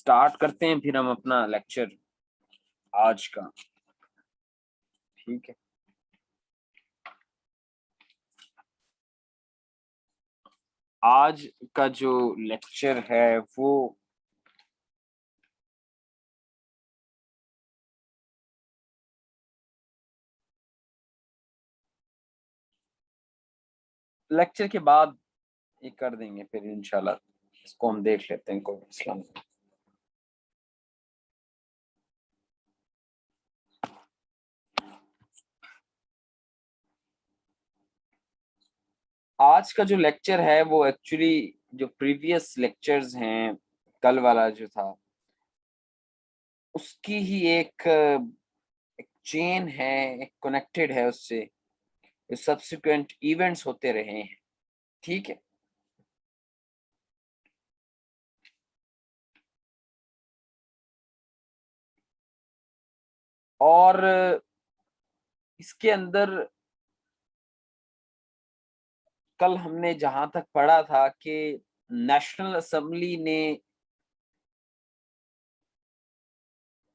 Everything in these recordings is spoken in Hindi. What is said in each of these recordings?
स्टार्ट करते हैं, फिर हम अपना लेक्चर आज का। ठीक है। आज का जो लेक्चर है, वो लेक्चर के बाद ये कर देंगे फिर, इंशाल्लाह। इसको हम देख लेते हैं, कोई मसला नहीं। आज का जो लेक्चर है वो एक्चुअली जो प्रीवियस लेक्चर्स हैं कल वाला जो था उसकी ही एक, एक चेन है एक कनेक्टेड है उससे सब्सिक्वेंट इवेंट्स होते रहे हैं। ठीक है? और इसके अंदर कल हमने जहाँ तक पढ़ा था कि नेशनल असेंबली ने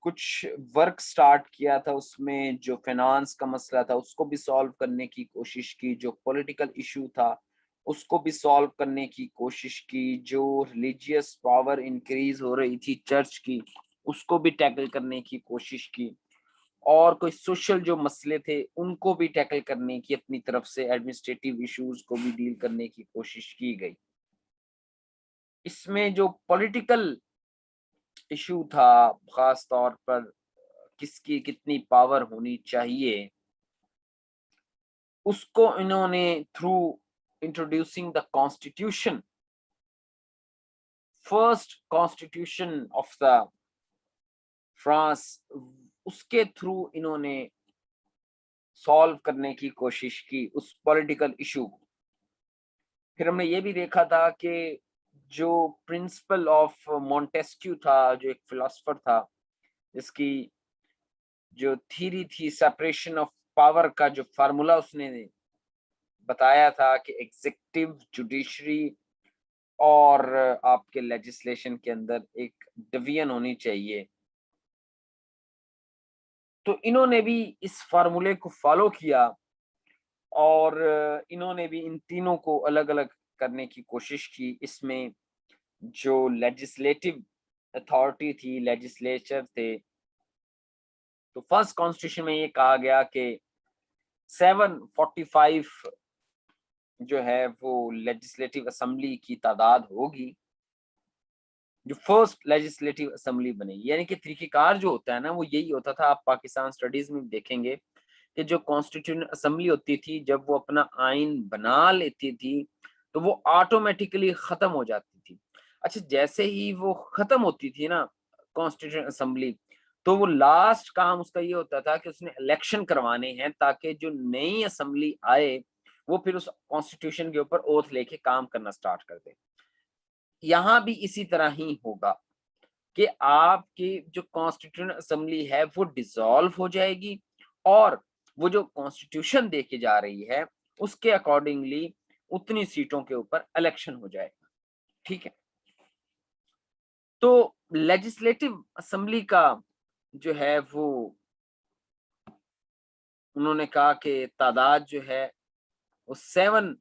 कुछ वर्क स्टार्ट किया था उसमें, जो फाइनेंस का मसला था, उसको भी सॉल्व करने की कोशिश की, जो पॉलिटिकल इशू था, उसको भी सॉल्व करने की कोशिश की, जो रिलीजियस पावर इंक्रीज हो रही थी चर्च की, उसको भी टैकल करने की कोशिश की। और कोई सोशल जो मसले थे, उनको भी टैकल करने की, अपनी तरफ़ से एडमिनिस्ट्रेटिव इश्यूज़ को भी डील करने की कोशिश की गई। इसमें जो पॉलिटिकल इशू था, खास तौर पर किसकी कितनी पावर होनी चाहिए, उसको इन्होंने through introducing the constitution first constitution of the France उसके थ्रू इन्होंने सॉल्व करने की कोशिश की उस पॉलिटिकल इशू को। फिर हमने ये भी देखा था कि जो प्रिंसिपल ऑफ़ मॉन्टेस्क्यू था, जो एक फिलोसफर था, जिसकी जो थीरी थी सेपरेशन ऑफ़ पावर का जो फार्मूला उसने बताया था कि एग्जीक्यूटिव जुडिशरी और आपके लेजिस्लेशन के अंदर एक डिवीज़न होनी चाहिए। तो इन्होंने भी इस फार्मूले को फॉलो किया और इन्होंने भी इन तीनों को अलग अलग करने की कोशिश की। इसमें जो लेजिस्लेटिव अथॉरिटी थी लेजिस्लेचर थे तो फ़र्स्ट कॉन्स्टिट्यूशन में ये कहा गया कि 745 जो है वो लेजिस्लेटिव असेंबली की तादाद होगी। जो फ़र्स्ट लेजिस्लेटिव असेंबली बनेगी यानी कि तरीकेकार जो होता है ना, वो यही होता था। आप पाकिस्तान स्टडीज़ में देखेंगे कि जो कॉन्स्टिट्यूशन असेंबली होती थी, जब वो अपना आइन बना लेती थी तो वो ऑटोमेटिकली खत्म हो जाती थी। अच्छा जैसे ही वो खत्म होती थी ना कॉन्स्टिट्यूशन असेंबली तो वो लास्ट काम उसका ये होता था कि उसने इलेक्शन करवाने हैं, ताकि जो नई असेंबली आए, वो फिर उस कॉन्स्टिट्यूशन के ऊपर ओथ लेके काम करना स्टार्ट कर दे। यहाँ भी इसी तरह ही होगा कि आपकी जो कॉन्स्टिट्यूशन असेंबली है, वो डिसॉल्व हो जाएगी और वो जो कॉन्स्टिट्यूशन दे के जा रही है, उसके अकॉर्डिंगली उतनी सीटों के ऊपर इलेक्शन हो जाएगा। ठीक है? तो लेजिस्लेटिव असेंबली का जो है, वो उन्होंने कहा कि तादाद जो है, वो सेवन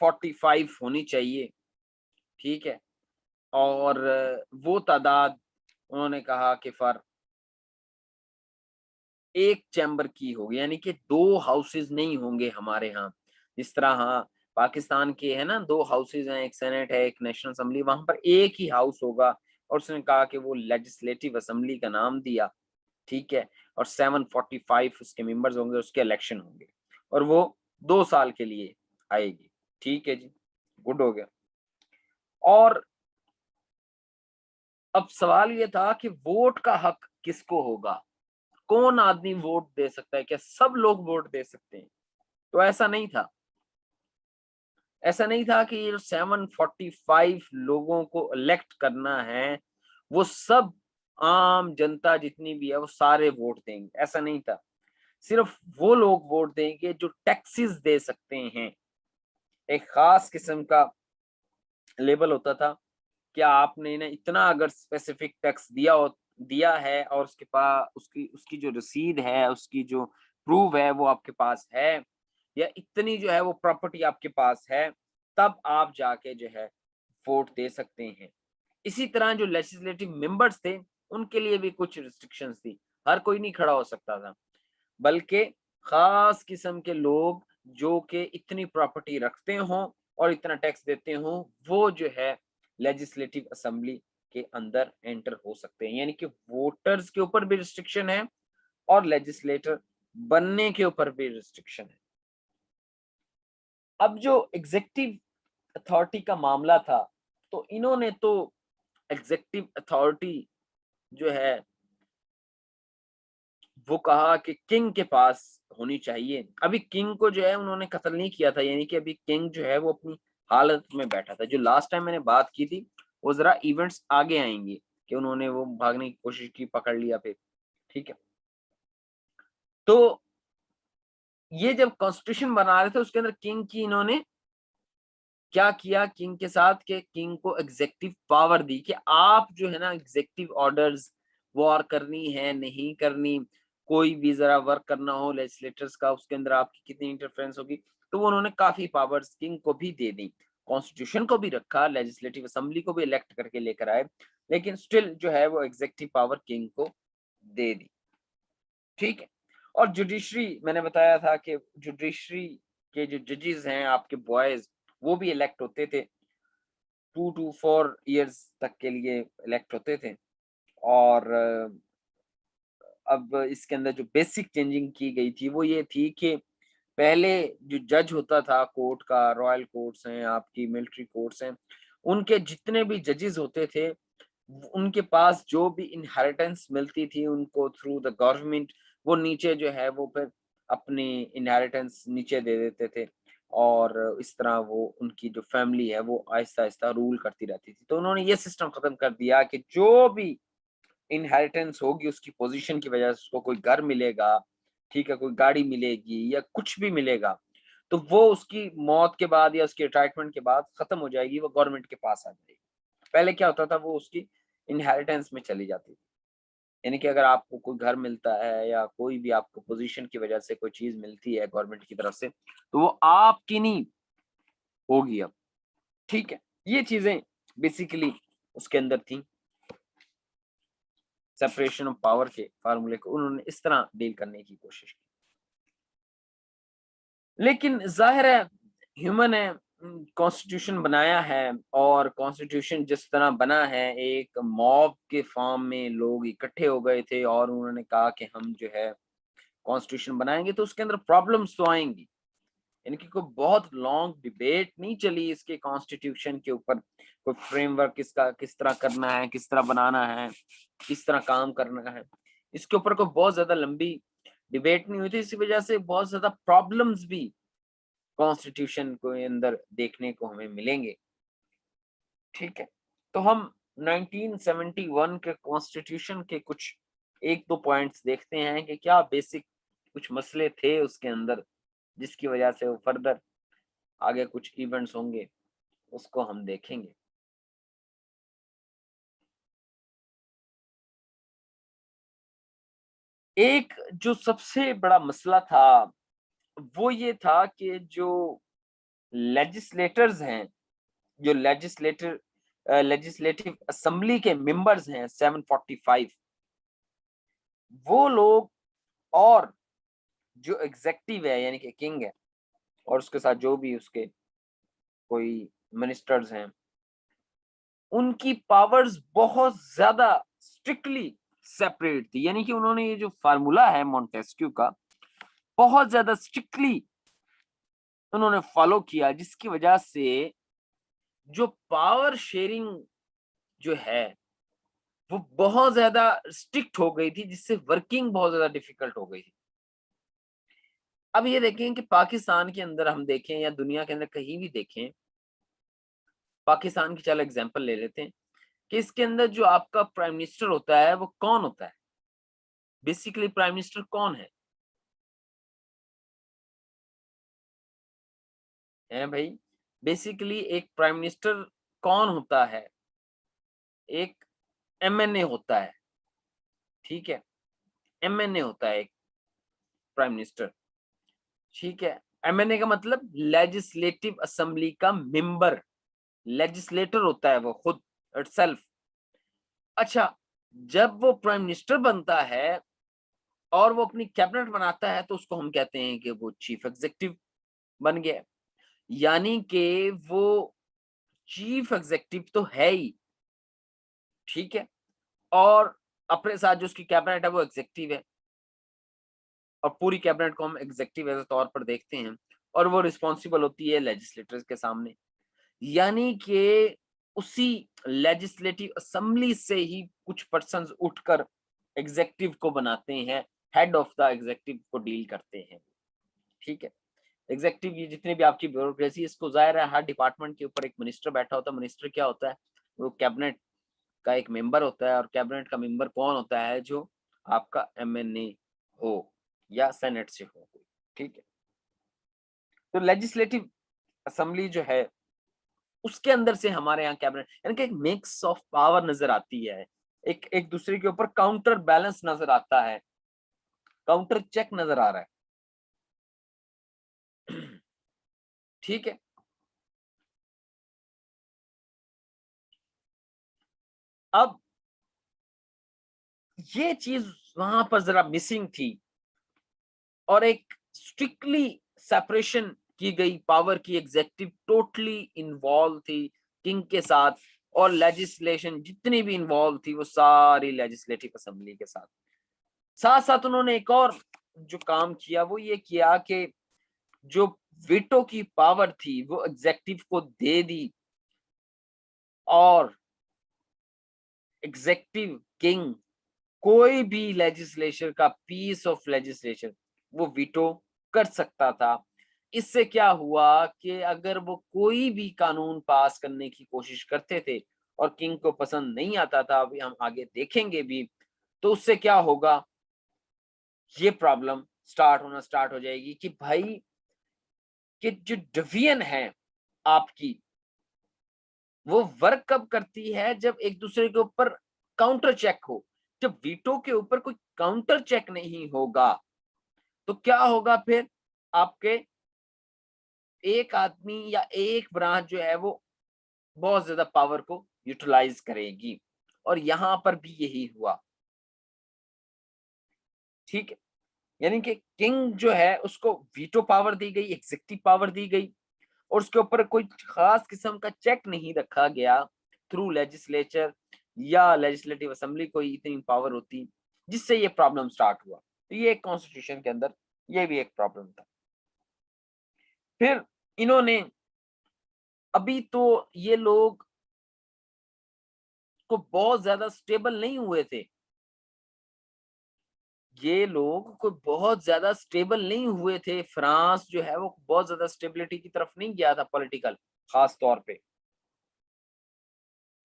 फोर्टी फाइव होनी चाहिए। ठीक है? और, वो तादाद, उन्होंने कहा कि फर एक चैम्बर की होगी, यानी कि दो हाउसेस नहीं होंगे हमारे यहाँ। जिस तरह हाँ पाकिस्तान के है ना, दो हाउसेज हैं, एक सेनेट है, एक नेशनल असम्बली वहाँ पर एक ही हाउस होगा। और उसने कहा कि वो लेजिस्लेटिव असम्बली का नाम दिया, ठीक है? और 745 उसके मेंबर्स होंगे, उसके इलेक्शन होंगे। और वो दो साल के लिए आएगी। ठीक है जी? गुड हो गया। और अब सवाल ये था कि वोट का हक किसको होगा? कौन आदमी वोट दे सकता है? क्या सब लोग वोट दे सकते हैं? तो ऐसा नहीं था। ऐसा नहीं था कि ये सेवन फोर्टी फाइव लोगों को इलेक्ट करना है, वो सब आम जनता जितनी भी है, वो सारे वोट देंगे। ऐसा नहीं था। सिर्फ़ वो लोग वोट देंगे जो टैक्सेस दे सकते हैं। एक खास किस्म का लेबल होता था क्या आपने ना इतना अगर स्पेसिफिक टैक्स दिया हो, दिया है और उसके पास उसकी उसकी जो रसीद है, उसकी जो प्रूव है वो आपके पास है या इतनी जो है वो प्रॉपर्टी आपके पास है, तब आप जाके जो है वोट दे सकते हैं। इसी तरह जो लेजिस्लेटिव मेंबर्स थे, उनके लिए भी कुछ रिस्ट्रिक्शंस थी। हर कोई नहीं खड़ा हो सकता था। बल्कि खास किस्म के लोग जो कि इतनी प्रॉपर्टी रखते हों और इतना टैक्स देते हों, वो जो है लेजिस्लेटिव असेंबली के अंदर एंटर हो सकते हैं। यानी कि वोटर्स के ऊपर भी रिस्ट्रिक्शन है और लेजिस्लेटर बनने के ऊपर भी रिस्ट्रिक्शन है। अब जो एग्जेक्टिव अथॉरिटी का मामला था तो इन्होंने तो एग्जेक्टिव अथॉरिटी जो है वो कहा कि किंग के पास होनी चाहिए। अभी किंग को जो है उन्होंने कत्ल नहीं किया था, यानी कि अभी किंग जो है वो अपनी हालत में बैठा था। जो लास्ट टाइम मैंने बात की थी, वो जरा इवेंट्स आगे आएँगे कि उन्होंने वो भागने की कोशिश की, पकड़ लिया फिर, ठीक है? तो ये जब कॉन्स्टिट्यूशन बना रहे थे, उसके अंदर किंग की इन्होंने क्या किया किंग के साथ के किंग को एग्जेक्टिव पावर दी कि आप जो है ना एग्जेक्टिव ऑर्डर्स वॉर करनी है, नहीं करनी कोई भी जरा वर्क करना हो लेजिस्लेटर्स का, उसके अंदर आपकी कितनी इंटरफेरेंस होगी तो वो उन्होंने काफ़ी पावर्स किंग को भी दे दी। कॉन्स्टिट्यूशन को भी रखा लेजिस्लेटिव असेंबली को भी इलेक्ट करके लेकर आए, लेकिन स्टिल जो है वो एग्जेक्टिव पावर किंग को दे दी। ठीक है? और जुडिशरी मैंने बताया था कि जुडिशरी के जो जजेस हैं, आपके बॉयज़ वो भी इलेक्ट होते थे। टू टू फोर इयर्स तक के लिए इलेक्ट होते थे। और अब इसके अंदर जो बेसिक चेंजिंग की गई थी, वो ये थी कि पहले जो जज होता था कोर्ट का रॉयल कोर्ट्स हैं, आपकी मिलिट्री कोर्ट्स हैं, उनके जितने भी जजेस होते थे, उनके पास जो भी इनहेरिटेंस मिलती थी उनको थ्रू द गवर्नमेंट वो नीचे जो है, वो फिर अपनी इनहेरिटेंस नीचे दे देते थे और इस तरह वो उनकी जो फैमिली है, वो आहिस्ता आहिस्ता रूल करती रहती थी। तो उन्होंने ये सिस्टम खत्म कर दिया कि जो भी इनहेरिटेंस होगी उसकी पोजीशन की वजह से उसको कोई घर मिलेगा, ठीक है, कोई गाड़ी मिलेगी या कुछ भी मिलेगा तो वो उसकी मौत के बाद या उसकी रिटायरमेंट के बाद खत्म हो जाएगी, वो गवर्नमेंट के पास आ जाएगी। पहले क्या होता था, वो उसकी इनहेरिटेंस में चली जाती थी। यानी कि अगर आपको कोई घर मिलता है या कोई भी आपको पोजीशन की वजह से कोई चीज़ मिलती है गवर्नमेंट की तरफ़ से तो वो आपकी नहीं होगी अब, ठीक है। ये चीज़ें बेसिकली उसके अंदर थी। सेपरेशन ऑफ़ पावर के फार्मूले को उन्होंने इस तरह डील करने की कोशिश की। लेकिन ज़ाहिर है ह्यूमन है कॉन्स्टिट्यूशन बनाया है और कॉन्स्टिट्यूशन जिस तरह बना है, एक मॉब के फॉर्म में लोग इकट्ठे हो गए थे और उन्होंने कहा कि हम जो है कॉन्स्टिट्यूशन बनाएँगे तो उसके अंदर प्रॉब्लम्स तो आएँगी। यानी कि कोई बहुत लॉन्ग डिबेट नहीं चली इसके कॉन्स्टिट्यूशन के ऊपर। कोई फ्रेमवर्क किसका, किस तरह करना है, किस तरह बनाना है, किस तरह काम करना है। इसके ऊपर कोई बहुत ज़्यादा लंबी डिबेट नहीं हुई थी, इसी वजह से बहुत ज़्यादा प्रॉब्लम्स भी कॉन्स्टिट्यूशन के अंदर देखने को हमें मिलेंगे। ठीक है तो हम 1971 के कॉन्स्टिट्यूशन के कुछ एक दो पॉइंट्स देखते हैं कि क्या बेसिक कुछ मसले थे उसके अंदर। जिसकी वजह से वो फर्दर आगे कुछ इवेंट्स होंगे, उसको हम देखेंगे। एक जो सबसे बड़ा मसला था, वो ये था कि जो लेजिस्लेटर्स हैं, जो लेजिस्लेटर लेजिस्लेटिव असेंबली के मेंबर्स हैं 745 वो लोग और जो एग्जेक्टिव है, यानी कि किंग है, और उसके साथ जो भी उसके कोई मिनिस्टर्स हैं, उनकी पावर्स बहुत ज़्यादा स्ट्रिक्टली सेपरेट थी। यानी कि उन्होंने ये जो फार्मूला है मॉन्टेस्क्यू का, बहुत ज़्यादा स्ट्रिक्टली उन्होंने फॉलो किया, जिसकी वजह से जो पावर शेयरिंग जो है, वो बहुत ज़्यादा स्ट्रिक्ट हो गई थी, जिससे वर्किंग बहुत ज़्यादा डिफ़िकल्ट हो गई थी। अब ये देखें कि पाकिस्तान के अंदर हम देखें या दुनिया के अंदर कहीं भी देखें, पाकिस्तान की चलो एग्ज़ाम्पल ले लेते हैं कि इसके अंदर जो आपका प्राइम मिनिस्टर होता है, वो कौन होता है? बेसिकली प्राइम मिनिस्टर कौन है? है भाई? बेसिकली एक प्राइम मिनिस्टर कौन होता है? एक एमएनए होता है, ठीक है? एमएनए होता है एक प्राइम मिनिस्टर ठीक है एमएनए का मतलब लेजिस्लेटिव असेंबली का मेंबर लेजिस्लेटर होता है वो खुद इटसेल्फ अच्छा जब वो प्राइम मिनिस्टर बनता है और वो अपनी कैबिनेट बनाता है तो उसको हम कहते हैं कि वो चीफ एग्जेक्टिव बन गया यानी कि वो चीफ एग्जेक्टिव तो है ही, ठीक है? और अपने साथ जो उसकी कैबिनेट है, वो एग्जेक्टिव है। और पूरी कैबिनेट को हम एग्जेक्टिव एज तौर पर देखते हैं और वो रिस्पॉन्सिबल होती है लेजिस्लेटर्स के सामने। यानी कि उसी लेजिस्लेटिव असेंबली से ही कुछ पर्सन उठकर एग्जेक्टिव को बनाते हैं हेड ऑफ़ द एग्जेक्टिव को डील करते हैं। ठीक है? एग्जेक्टिव ये जितने भी आपकी ब्यूरोक्रेसी इसको ज़ाहिर है हर डिपार्टमेंट के ऊपर एक मिनिस्टर बैठा होता है। मिनिस्टर क्या होता है? वो कैबिनेट का एक मेंबर होता है और कैबिनेट का मेंबर कौन होता है? जो आपका एमएनए हो या सेनेट से हो ठीक है? तो लेजिस्लेटिव असेंबली जो है, उसके अंदर से हमारे यहाँ कैबिनेट यानी कि एक मिक्स ऑफ़ पावर नज़र आती है। एक एक दूसरे के ऊपर काउंटर बैलेंस नज़र आता है। काउंटर चेक नज़र आ रहा है। ठीक है? अब, ये चीज़ वहाँ पर जरा मिसिंग थी। और एक स्ट्रिक्टली सेपरेशन की गई पावर की एग्जेक्टिव टोटली इन्वॉल्व थी किंग के साथ और लेजिस्लेशन जितनी भी इन्वॉल्व थी वो सारी लेजिस्लेटिव असेंबली के साथ। साथ साथ उन्होंने एक और जो काम किया वो ये किया कि जो विटो की पावर थी वो एग्जेक्टिव को दे दी और एग्जेक्टिव किंग कोई भी लेजिस्लेशन का पीस ऑफ़ लेजिस्लेशन वो वीटो कर सकता था। इससे क्या हुआ कि अगर वो कोई भी कानून पास करने की कोशिश करते थे और किंग को पसंद नहीं आता था, अभी हम आगे देखेंगे भी तो उससे क्या होगा? ये प्रॉब्लम स्टार्ट होना स्टार्ट हो जाएगी कि भाई, कि जो डिवीज़न है आपकी, वो वर्क कब करती है जब एक दूसरे के ऊपर काउंटर चेक हो? जब वीटो के ऊपर कोई काउंटर चेक नहीं होगा तो क्या होगा फिर? आपके एक आदमी या एक ब्रांच जो है वो बहुत ज़्यादा पावर को यूटिलाइज करेगी और यहाँ पर भी यही हुआ। ठीक है? यानी कि किंग जो है उसको वीटो पावर दी गई, एग्जेक्टिव पावर दी गई और उसके ऊपर कोई खास किस्म का चेक नहीं रखा गया थ्रू लेजिस्लेचर या लेजिस्लेटिव असेंबली कोई इतनी पावर होती, जिससे ये प्रॉब्लम स्टार्ट हुआ। तो ये एक कॉन्स्टिट्यूशन के अंदर ये भी एक प्रॉब्लम था। फिर इन्होंने अभी तो ये लोग को बहुत ज़्यादा स्टेबल नहीं हुए थे। ये लोग कोई बहुत ज़्यादा स्टेबल नहीं हुए थे। फ्रांस जो है वो बहुत ज़्यादा स्टेबिलिटी की तरफ़ नहीं गया था पॉलिटिकल खास तौर पे।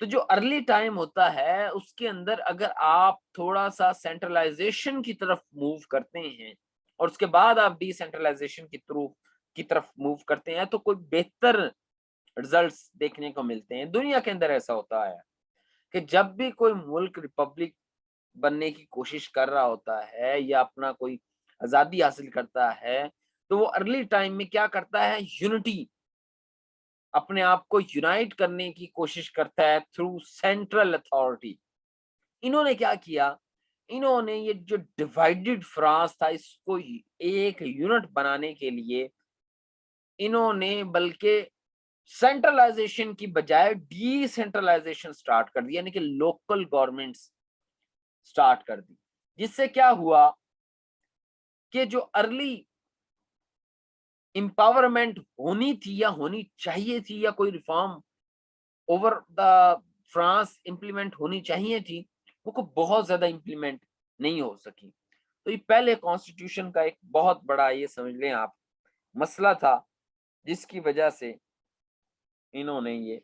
तो जो अर्ली टाइम होता है, उसके अंदर अगर आप थोड़ा सा सेंट्रलाइजेशन की तरफ़ मूव करते हैं और उसके बाद आप डिसेंट्रलाइजेशन की थ्रू की तरफ़ मूव करते हैं तो कोई बेहतर रिजल्ट्स देखने को मिलते हैं। दुनिया के अंदर ऐसा होता है कि जब भी कोई मुल्क रिपब्लिक बनने की कोशिश कर रहा होता है या अपना कोई आज़ादी हासिल करता है तो वो अर्ली टाइम में क्या करता है? यूनिटी अपने आप को यूनाइट करने की कोशिश करता है थ्रू सेंट्रल अथॉरिटी इन्होंने क्या किया? इन्होंने ये जो डिवाइडेड फ्रांस था, इसको एक यूनिट बनाने के लिए इन्होंने बल्कि सेंट्रलाइजेशन की बजाय डिसेंट्रलाइजेशन स्टार्ट कर दी यानी कि लोकल गवर्नमेंट्स स्टार्ट कर दी। जिससे क्या हुआ? कि जो अर्ली इंपावरमेंट होनी थी या होनी चाहिए थी या कोई reform over the France implement होनी चाहिए थी, वो बहुत ज़्यादा इंप्लीमेंट नहीं हो सकी। तो ये पहले कॉन्स्टिट्यूशन का एक बहुत बड़ा ये समझ लें आप, मसला था, जिसकी वजह से इन्होंने ये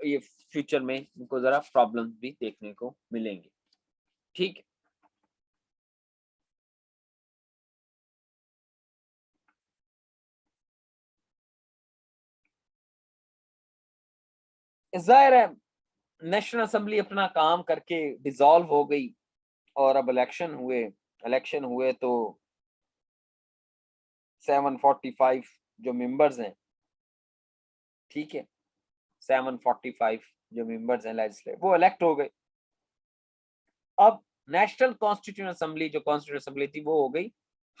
ये फ्यूचर में इनको जरा प्रॉब्लम भी देखने को मिलेंगे। ठीक? ज़ाहिर है नेशनल असेंबली अपना काम करके डिसॉल्व हो गई और अब इलेक्शन हुए इलेक्शन हुए तो 745 जो मेंबर्स हैं, ठीक है 745 जो मेंबर्स हैं लेजिस्लेटिव वो इलेक्ट हो गए। अब नेशनल कॉन्स्टिट्यूशन असेंबली जो कॉन्स्टिट्यूशन असेंबली थी वो हो गई,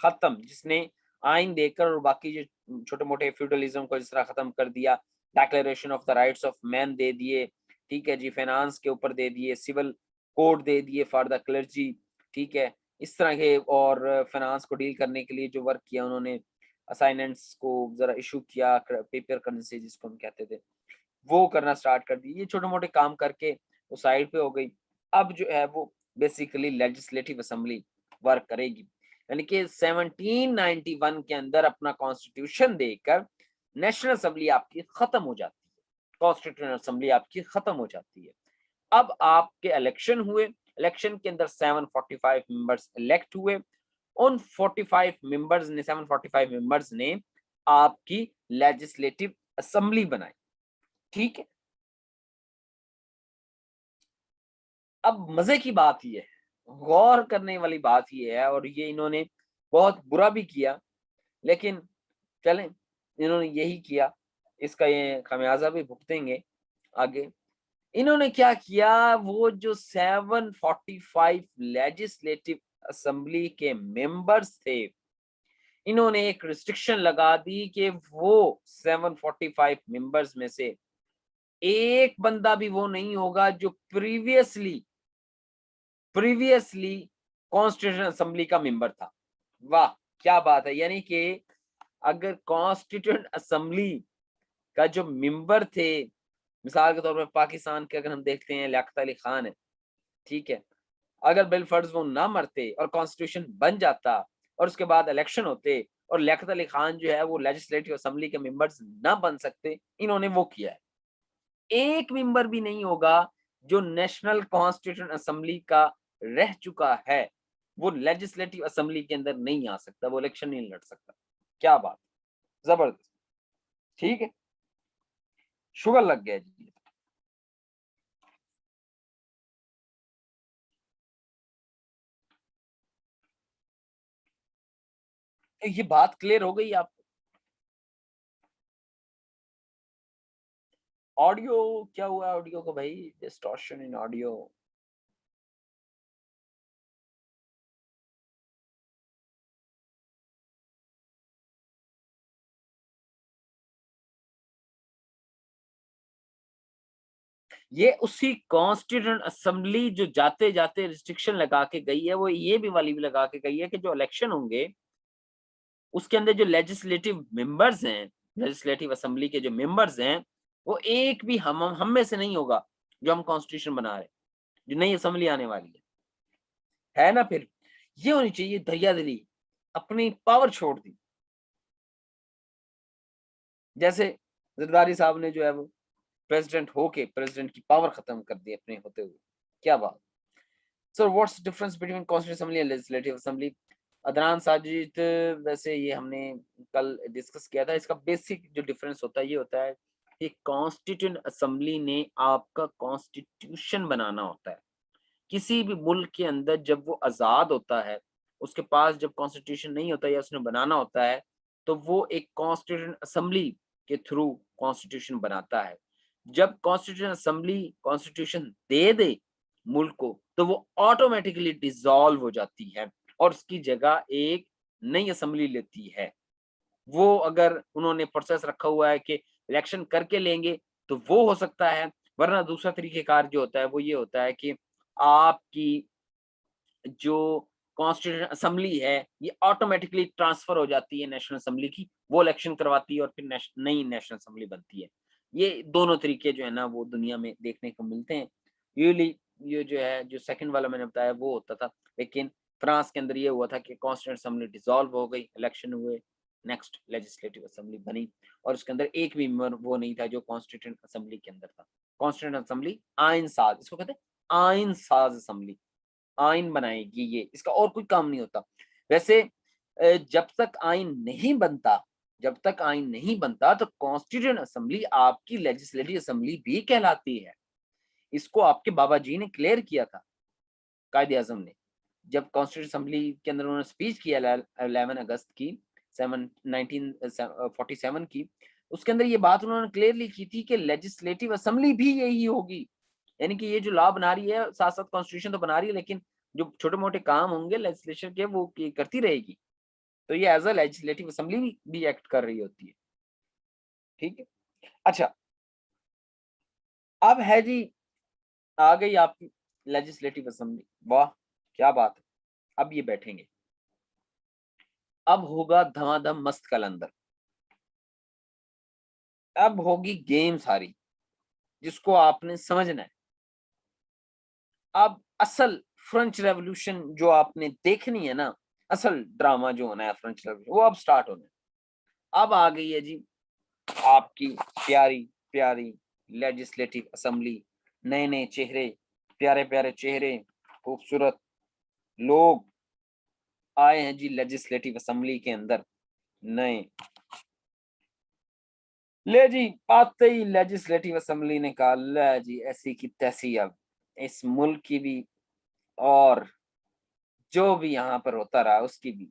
खत्म, जिसने आइन देकर और बाकी जो छोटे मोटे फ्यूडलिज्म को जिस तरह खत्म कर दिया declaration of the rights of man दे दिए, ठीक है जी फाइनेंस के ऊपर दे दिए सिविल कोड दे दिए फॉर द क्लर्जी ठीक है। इस तरह के और फाइनेंस को डील करने के लिए जो वर्क किया उन्होंने असाइनमेंट्स को जरा इशू किया पेपर करेंसी जिसको हम कहते थे, वो करना स्टार्ट कर दिए। ये छोटे मोटे काम करके वो साइड पे हो गई। अब जो है वो बेसिकली लेजिस्लेटिव असेंबली वर्क करेगी। यानी कि 1791 के अंदर अपना कॉन्स्टिट्यूशन देकर नेशनल असेंबली आपकी खत्म हो जाती है। कॉन्स्टिट्यूशन असेंबली आपकी खत्म हो जाती है। अब आपके इलेक्शन हुए। इलेक्शन के अंदर 745 मेंबर्स इलेक्ट हुए। उन 45 मेंबर्स ने 745 मेंबर्स ने आपकी लेजिस्लेटिव असेंबली बनाई। ठीक है? अब मज़े की बात यह है। गौर करने वाली बात यह है और ये इन्होंने बहुत बुरा भी किया। लेकिन चलें इन्होंने यही किया। इसका ये खामियाजा भी भुगतेंगे आगे। इन्होंने क्या किया? वो जो 745 लेजिस्लेटिव असेंबली के मेंबर्स थे, इन्होंने एक रिस्ट्रिक्शन लगा दी कि वो 745 मेंबर्स में से एक बंदा भी वो नहीं होगा जो प्रीवियसली प्रीवियसली कॉन्स्टिट्यूशन असेंबली का मेंबर था। वाह, क्या बात है। यानी कि अगर कॉन्स्टिट्यूंट असम्बली का जो मेंबर थे, मिसाल के तौर पर पाकिस्तान के अगर हम देखते हैं, लियाकत अली खान है, ठीक है, अगर बिल फ़र्ज़ वो ना मरते और कॉन्स्टिट्यूशन बन जाता और उसके बाद इलेक्शन होते और लियाकत अली खान जो है वो लेजिस्लेटिव असेंबली के मेंबर्स ना बन सकते, इन्होंने वो किया है। एक मेंबर भी नहीं होगा जो नेशनल कॉन्स्टिट्यूशन असम्बली का रह चुका है, वो लेजिस्लेटिव असम्बली के अंदर नहीं आ सकता, वो इलेक्शन नहीं लड़ सकता। क्या बात ज़बरदस्त। ठीक है? शुगर लग गया जी। ये बात क्लियर हो गई आपको ऑडियो, क्या हुआ ऑडियो को भाई? डिस्टॉर्शन इन ऑडियो ये उसी कॉन्स्टिट्यूंट असेंबली जो जाते जाते रिस्ट्रिक्शन लगा के गई है, वो ये भी वाली भी लगा के गई है कि जो इलेक्शन होंगे, उसके अंदर जो लेजिस्लेटिव मेंबर्स हैं लेजिस्लेटिव असेंबली के जो मेंबर्स हैं, वो एक भी हम हम में से नहीं होगा जो हम कॉन्स्टिट्यूशन बना रहे जो नई असेंबली आने वाली है। है ना फिर? ये होनी चाहिए दरिया दिली अपनी पावर छोड़ दी। जैसे जरदारी साहब ने जो है वो प्रेसिडेंट होके प्रेसिडेंट की पावर खत्म कर दी अपने होते हुए। क्या बात। Sir what's difference between constitution assembly and legislative assembly Adnan Sajid, वैसे ये हमने कल डिस्कस किया था, इसका बेसिक जो डिफरेंस होता है, ये होता है कि कॉन्स्टिट्यूंट असेंबली ने आपका कॉन्स्टिट्यूशन बनाना होता है। किसी भी मुल्क के अंदर जब वो आज़ाद होता है, उसके पास जब कॉन्स्टिट्यूशन नहीं होता या उसने बनाना होता है तो वो एक कॉन्स्टिट्यूशन असेंबली के थ्रू कॉन्स्टिट्यूशन बनाता है। जब कॉन्स्टिट्यूशन असेंबली कॉन्स्टिट्यूशन दे दे मुल्क को तो वो ऑटोमेटिकली डिसॉल्व हो जाती है और उसकी जगह एक नई असेंबली लेती है। वो अगर उन्होंने प्रोसेस रखा हुआ है कि इलेक्शन करके लेंगे तो वो हो सकता है। वरना दूसरा तरीकेकार जो होता है, वो ये होता है कि आपकी जो कॉन्स्टिट्यूशन असेंबली है, ये ऑटोमेटिकली ट्रांसफ़र हो जाती है नेशनल असेंबली की, वो इलेक्शन करवाती है और फिर नई नेशनल असेंबली बनती है। ये दोनों तरीके जो है ना वो दुनिया में देखने को मिलते हैं। यूली ये जो है, जो सेकंड वाला मैंने बताया वो होता था। लेकिन फ्रांस के अंदर ये हुआ था कि कॉन्स्टिट्यूंट असेंबली डिसॉल्व हो गई इलेक्शन हुए नेक्स्ट लेजिस्लेटिव असेंबली बनी और उसके अंदर एक भी मेंबर वो नहीं था जो कॉन्स्टिट्यूंट असेंबली के अंदर था। कॉन्स्टिट्यूंट असेंबली आयन साज, इसको कहते हैं आयन साज असेंबली आइन बनाएगी ये, इसका और कोई काम नहीं होता। वैसे जब तक आइन नहीं बनता जब तक आइन नहीं बनता तो कॉन्स्टिट्यूशन असेंबली आपकी लेजिस्लेटिव असेंबली भी कहलाती है। इसको आपके बाबा जी ने क्लियर किया था, कायदे आज़म ने। जब कॉन्स्टिट्यूशन असेंबली के अंदर उन्होंने स्पीच किया अलेवन अगस्त की सेवन नाइनटीन फोर्टी सेवन की, उसके अंदर ये बात उन्होंने क्लियरली की थी कि लेजिस्लेटिव असेंबली भी यही होगी। यानी कि ये जो लॉ बना रही है साथ साथ कॉन्स्टिट्यूशन तो बना रही है, लेकिन जो छोटे मोटे काम होंगे लेजिस्लेशन के, वो करती रहेगी। तो ये एज अ लेजिस्लेटिव असेंबली भी एक्ट कर रही होती है। ठीक है? अच्छा। अब है जी, आ गई आपकी लेजिस्लेटिव असेंबली वाह, क्या बात है। अब ये बैठेंगे। अब होगा धमाधम मस्त कलंदर। अब होगी गेम सारी, जिसको आपने समझना है। अब असल फ्रेंच रेवोल्यूशन जो आपने देखनी है ना असल ड्रामा जो होना है रेवोल्यूशन वो अब स्टार्ट होना अब आ गई है जी आपकी प्यारी प्यारी लेजिस्लेटिव असेंबली नए नए चेहरे प्यारे प्यारे चेहरे, खूबसूरत लोग आए हैं जी लेजिस्लेटिव असेंबली के अंदर, नए। ले जी, आते ही लेजिस्लेटिव असेंबली ने कहा, ले जी ऐसी की तैसी अब, इस मुल्क की भी और जो भी यहाँ पर होता रहा, उसकी भी।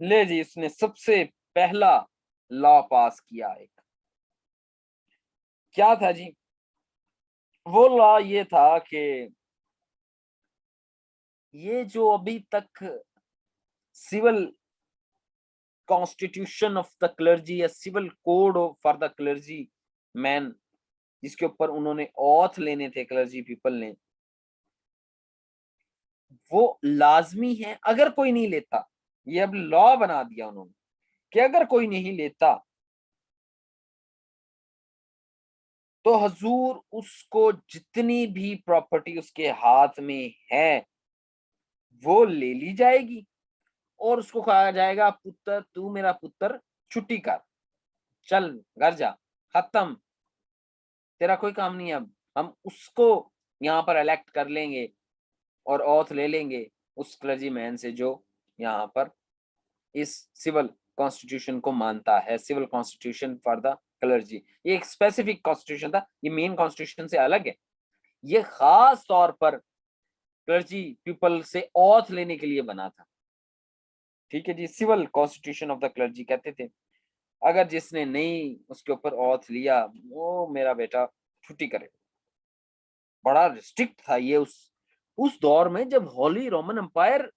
ले जी उसने सबसे पहला लॉ पास किया एक। क्या था जी? वो लॉ ये था कि ये जो अभी तक civil constitution of the clergy या civil code for the clergyman, जिसके ऊपर उन्होंने ऑथ लेने थे, क्लर्जी पीपल ने वो लाजमी है, अगर कोई नहीं लेता। ये अब लॉ बना दिया उन्होंने कि अगर कोई नहीं लेता तो हजूर उसको जितनी भी प्रॉपर्टी उसके हाथ में है, वो ले ली जाएगी और उसको कहा जाएगा, पुत्र, तू मेरा पुत्र, छुट्टी कर। चल, घर जा। खत्म। तेरा कोई काम नहीं अब। हम उसको यहाँ पर इलेक्ट कर लेंगे। और ऑथ ले लेंगे उस क्लर्जी मैन से जो यहाँ पर इस सिविल कॉन्स्टिट्यूशन को मानता है civil constitution for the clergy ये एक स्पेसिफिक कॉन्स्टिट्यूशन था, ये मेन कॉन्स्टिट्यूशन से अलग है। ये खास तौर पर क्लर्जी पीपल से ऑथ लेने के लिए बना था। ठीक है जी civil constitution of the clergy कहते थे। अगर जिसने नहीं उसके ऊपर ऑथ लिया, वो मेरा बेटा छुट्टी करे। बड़ा रिस्ट्रिक्ट था ये उस उस दौर में जब हॉली, रोमन एम्पायर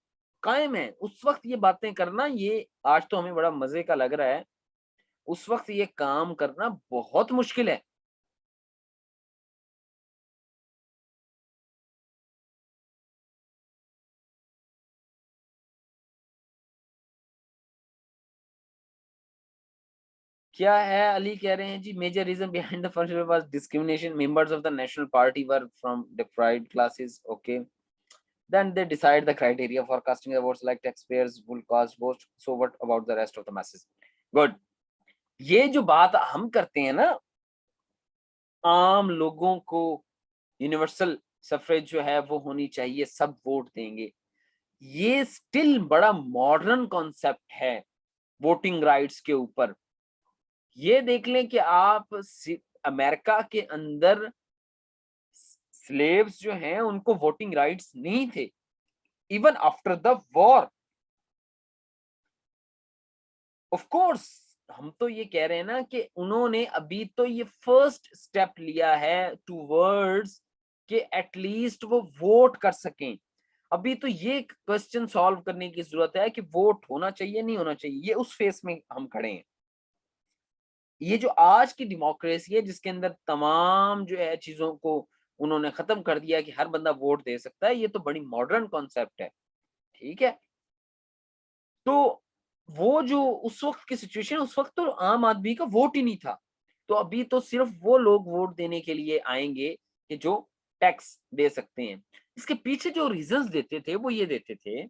कायम है, उस वक्त ये बातें करना, ये आज तो हमें बड़ा मज़े का लग रहा है। उस वक्त ये काम करना बहुत मुश्किल है। क्या है, अली कह रहे हैं जी major reason behind the first was discrimination members of the national party were from deprived classes okay then they decide the criteria for casting the votes like taxpayers will cast votes so what about the rest of the masses good ये जो बात हम करते हैं ना आम लोगों को यूनिवर्सल सफरेज जो है वो होनी चाहिए सब वोट देंगे ये स्टिल बड़ा मॉडर्न कॉन्सेप्ट है वोटिंग राइट्स के ऊपर ये देख लें कि आप अमेरिका के अंदर स्लेव्स जो हैं, उनको वोटिंग राइट्स नहीं थे even after the war of course हम तो ये कह रहे हैं ना कि उन्होंने अभी तो ये फ़र्स्ट स्टेप लिया है टू वर्ड्स कि एटलीस्ट वो वोट कर सकें। अभी तो ये क्वेश्चन सॉल्व करने की ज़रूरत है कि वोट होना चाहिए, नहीं होना चाहिए, ये उस फेस में हम खड़े हैं। ये जो आज की डेमोक्रेसी है, जिसके अंदर तमाम जो है चीज़ों को उन्होंने खत्म कर दिया कि हर बंदा वोट दे सकता है, ये तो बड़ी मॉडर्न कॉन्सेप्ट है, ठीक है? तो वो जो उस वक्त की सिचुएशन उस वक्त तो आम आदमी का वोट ही नहीं था। तो अभी तो सिर्फ़ वो लोग वोट देने के लिए आएँगे कि जो टैक्स दे सकते हैं। इसके पीछे जो रीजंस देते थे, वो ये देते थे,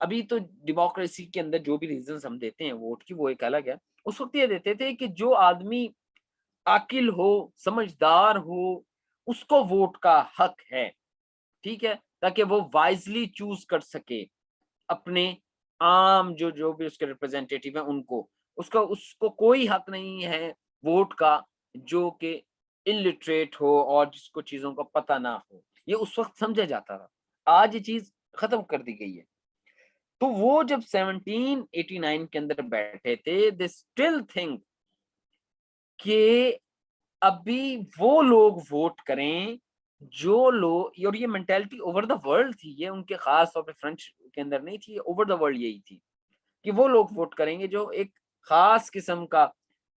अभी तो डेमोक्रेसी के अंदर जो भी रीजंस हम देते हैं, वोट की, वो एक अलग है। उस वक्त ये देते थे कि जो आदमी आकिल हो, समझदार हो उसको वोट का हक है, ठीक है? ताकि वो वाइजली चूज़ कर सके अपने आम जो जो भी उसके रिप्रेजेंटेटिव है उनको। उसका, उसको कोई हक नहीं है वोट का जो कि इलिटरेट हो और जिसको चीज़ों का पता ना हो। ये उस वक्त समझा जाता था। आज ये चीज़ खत्म कर दी गई है। तो वो जब 1789 के अंदर बैठे थे दे स्टिल थिंक कि अभी वो लोग वोट करें, जो लोग और ये मेंटेलिटी ओवर द वर्ल्ड थी, ये उनके खास तौर पे फ्रेंच के अंदर नहीं थी ओवर द वर्ल्ड यही थी, कि वो लोग वोट करेंगे जो एक खास किस्म का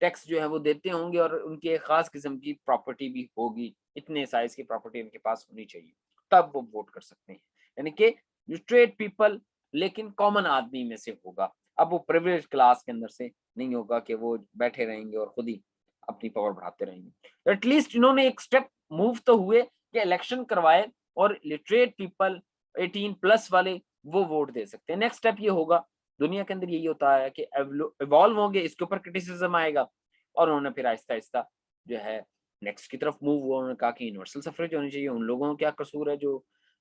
टैक्स जो है वो देते होंगे और उनकी एक खास किस्म की प्रॉपर्टी भी होगी, इतने साइज़ की प्रॉपर्टी उनके पास होनी चाहिए, तब वो वोट कर सकते हैं। यानी कि ट्रेड पीपल लेकिन कॉमन आदमी में से होगा। अब वो प्रिविलेज क्लास के अंदर से नहीं होगा कि वो बैठे रहेंगे और खुद ही अपनी पावर बढ़ाते रहेंगे। एटलीस्ट इन्होंने एक स्टेप मूव तो हुए कि इलेक्शन करवाए और लिटरेट पीपल 18 प्लस वाले वो वोट दे सकते हैं। नेक्स्ट स्टेप ये होगा, दुनिया के अंदर यही होता है कि इवॉल्व होंगे, इसके ऊपर क्रिटिसिज्म आएगा और उन्होंने फिर आहिस्ता आहिस्ता जो है नेक्स्ट की तरफ़ मूव हुआ। उन्होंने कहा कि यूनिवर्सल सफरेज होनी चाहिए। उन लोगों का क्या कसूर है जो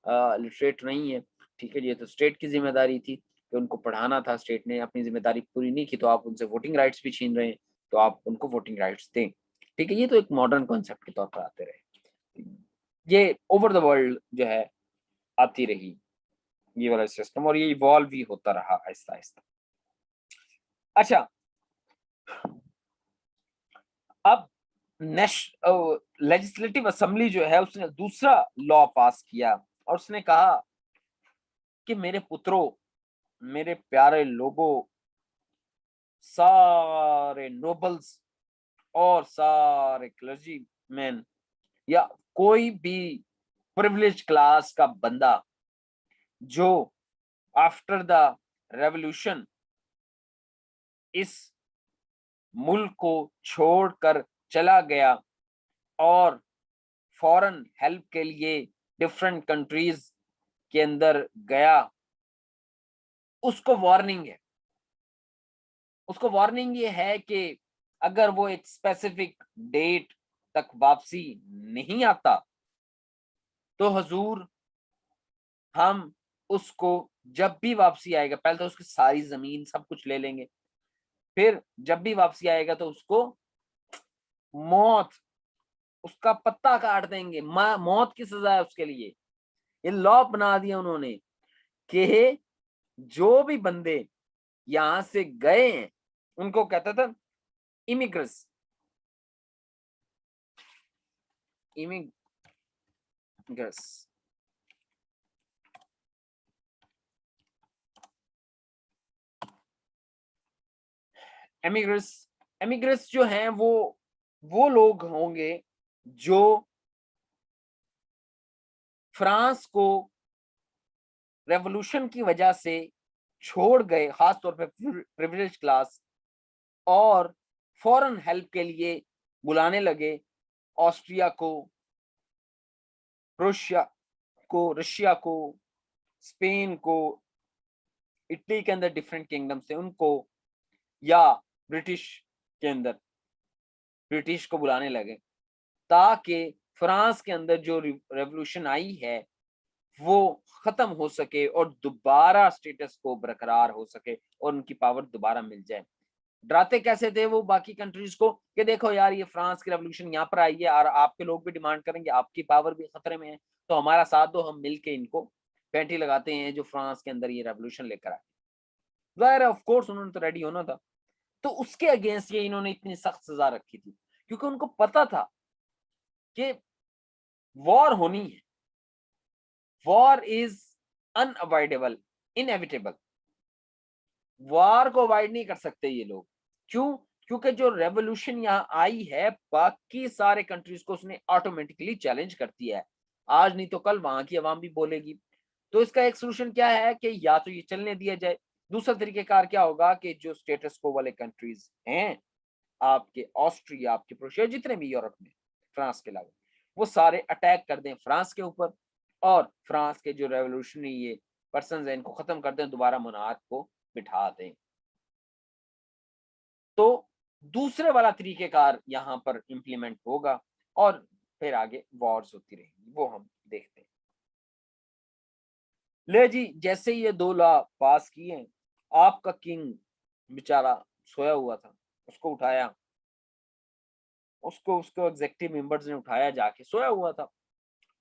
लिटरेट नहीं है? ठीक है, ये तो स्टेट की ज़िम्मेदारी थी कि उनको पढ़ाना था। स्टेट ने अपनी ज़िम्मेदारी पूरी नहीं की तो आप उनसे वोटिंग राइट्स भी छीन रहे हैं। तो आप उनको वोटिंग राइट्स दें। ठीक है, ये तो एक मॉडर्न कॉन्सेप्ट के तौर पर आते रहे। ये ओवर द वर्ल्ड जो है, आती रही ये वाला सिस्टम और ये इवॉल्व भी होता रहा आहिस्ता आहिस्ता। अच्छा अब लेजिस्लेटिव असेंबली जो है, उसने दूसरा लॉ पास किया और उसने कहा कि मेरे पुत्रों, मेरे प्यारे लोगों सारे नोबल्स और सारे क्लर्जी मैन या कोई भी प्रिविलेज क्लास का बंदा जो आफ्टर द रेवोल्यूशन इस मुल्क को छोड़कर चला गया और फॉरेन हेल्प के लिए डिफरेंट कंट्रीज़ के अंदर गया, उसको वार्निंग है। उसको वार्निंग ये है कि अगर वो एक स्पेसिफिक डेट तक वापसी नहीं आता तो हजूर, हम उसको जब भी वापसी आएगा, पहले तो उसकी सारी ज़मीन सब कुछ ले लेंगे, फिर जब भी वापसी आएगा तो उसको मौत, उसका पत्ता काट देंगे मौत की सजा है उसके लिए। ये लॉ बना दिया उन्होंने कि जो भी बंदे यहाँ से गए हैं उनको कहता था इमिग्रेस इमिग्रेस एमिग्रेस एमिग्रेस जो हैं वो वो लोग होंगे जो फ्रांस को रेवोल्यूशन की वजह से छोड़ गए खास तौर पे प्रिविलेज क्लास और फॉरेन हेल्प के लिए बुलाने लगे ऑस्ट्रिया को रूसिया को, रशिया को, स्पेन को, इटली के अंदर डिफरेंट किंगडम से उनको या ब्रिटिश के अंदर, ब्रिटिश को बुलाने लगे ताकि फ्रांस के अंदर जो रेवोल्यूशन आई है, वो खत्म हो सके और दोबारा स्टेटस को बरकरार हो सके और उनकी पावर दोबारा मिल जाए। डराते कैसे थे वो बाकी कंट्रीज़ को कि देखो यार, ये फ्रांस की रेवोल्यूशन यहाँ पर आई है और आपके लोग भी डिमांड करेंगे, आपकी पावर भी खतरे में है तो हमारा साथ दो, हम मिलके इनको पैंटी लगाते हैं जो फ्रांस के अंदर ये रेवोल्यूशन लेकर आए। ज़ाहिर है ऑफ़ उन्होंने तो रेडी होना था। तो उसके अगेंस्ट ये इन्होंने इतनी सख्त सजा रखी थी, क्योंकि उनको पता था कि वॉर होनी है। War is unavoidable inevitable war को अवॉइड नहीं कर सकते ये लोग। क्यों? क्योंकि जो रेवोल्यूशन यहाँ आई है, बाकी सारे कंट्रीज़ को उसने ऑटोमेटिकली चैलेंज कर दिया है। आज नहीं तो कल वहाँ की आवाम भी बोलेगी। तो इसका एक सोल्यूशन क्या है कि या तो ये चलने दिया जाए। दूसरा तरीकेकार क्या होगा कि जो स्टेटस को वाले कंट्रीज़ हैं, आपके ऑस्ट्रिया आपके प्रोशिया जितने भी यूरोप में फ्रांस के अलावा, वो सारे अटैक कर दें फ्रांस के ऊपर और फ्रांस के जो रेवोल्यूशनरी ये पर्सन है, इनको खत्म कर दें, दोबारा मुनाद को। बिठा दें। तो दूसरे वाला तरीकेकार यहाँ पर इम्प्लीमेंट होगा और फिर आगे वॉर्स होती रहेगी, वो हम देखते हैं। ले जी, जैसे ये दो लॉ पास किए, आपका किंग बेचारा सोया हुआ था, उसको उठाया। उसको उसको एग्जेक्टिव मेंबर्स ने उठाया, जाके सोया हुआ था।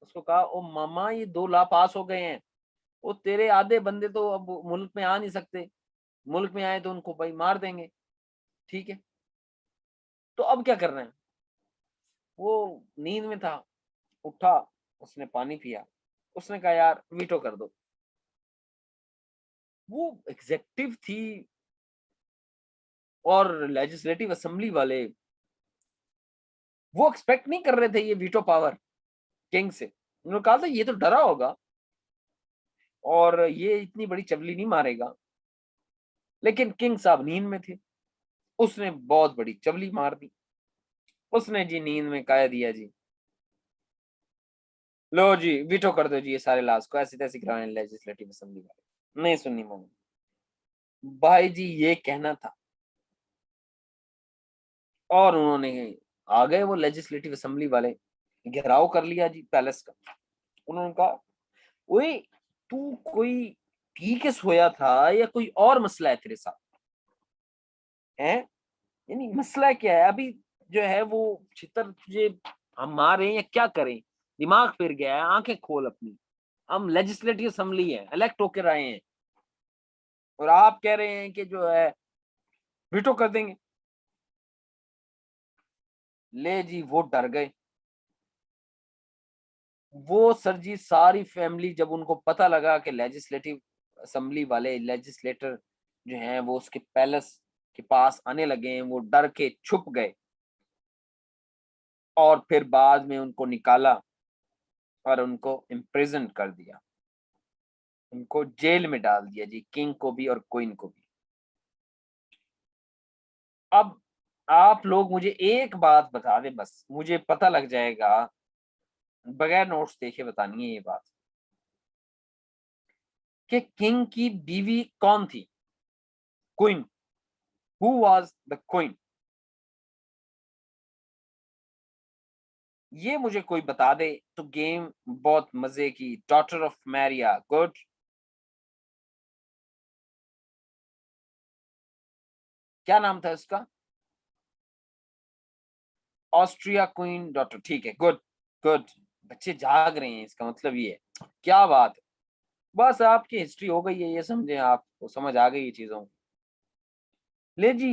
उसको कहा, ओ मामा, ये दो ला पास हो गए हैं। वो तेरे आधे बंदे तो अब मुल्क में आ नहीं सकते। मुल्क में आए तो उनको भाई मार देंगे, ठीक है? तो अब क्या कर रहे हैं? वो नींद में था, उठा, उसने पानी पिया, उसने कहा, यार, वीटो कर दो। वो एग्जेक्टिव थी और लेजिस्लेटिव असेंबली वाले, वो एक्सपेक्ट नहीं कर रहे थे ये वीटो पावर किंग से। उन्होंने कहा था, ये तो डरा होगा और ये इतनी बड़ी चवली नहीं मारेगा। लेकिन किंग साहब नींद में थे। उसने बहुत बड़ी चवली मार दी। उसने जी नींद में कह दिया जी। लो जी, वीटो कर दो जी ये सारे लास्ट को ऐसी तैसी कराने लेजिस्लेटिव असेंबली वाले। नहीं सुननी मैंने भाई जी ये कहना था। और उन्होंने आ गए वो लेजिस्लेटिव असेंबली वाले, घेराव कर लिया जी पैलेस का। उन्होंने कहा तू कोई पी के सोया था या कोई और मसला है तेरे साथ? है? यानी मसला क्या है? अभी जो है वो चित्र तुझे हम मारे या क्या करें? दिमाग फिर गया है, आँखें खोल अपनी। हम लेजिस्लेटिव असेंबली है इलेक्ट होकर आए हैं। और आप कह रहे हैं कि जो है विटो कर देंगे। ले जी, वो डर गए। वो सर जी, सारी फैमिली जब उनको पता लगा कि लेजिस्लेटिव असेंबली वाले लेजिस्लेटर जो हैं, वो उसके पैलेस के पास आने लगे हैं, वो डर के छुप गए। और फिर बाद में उनको निकाला और उनको इम्प्रेजेंट कर दिया। उनको जेल में डाल दिया जी किंग को भी और क्वीन को भी। अब आप लोग मुझे एक बात बता दें बस, मुझे पता लग जाएगा। बगैर नोट्स देखे बतानी है ये बात। कि किंग की बीवी कौन थी? Queen who was the queen ये मुझे कोई बता दे तो गेम बहुत मज़े की। डॉटर ऑफ़ मैरिया गुड क्या नाम था इसका? ऑस्ट्रिया क्वीन डॉटर ठीक है गुड गुड बच्चे जाग रहे हैं इसका मतलब ये। क्या बात है। बस आपकी हिस्ट्री हो गई है, ये समझे आपको समझ आ गई ये चीज़ों ले जी,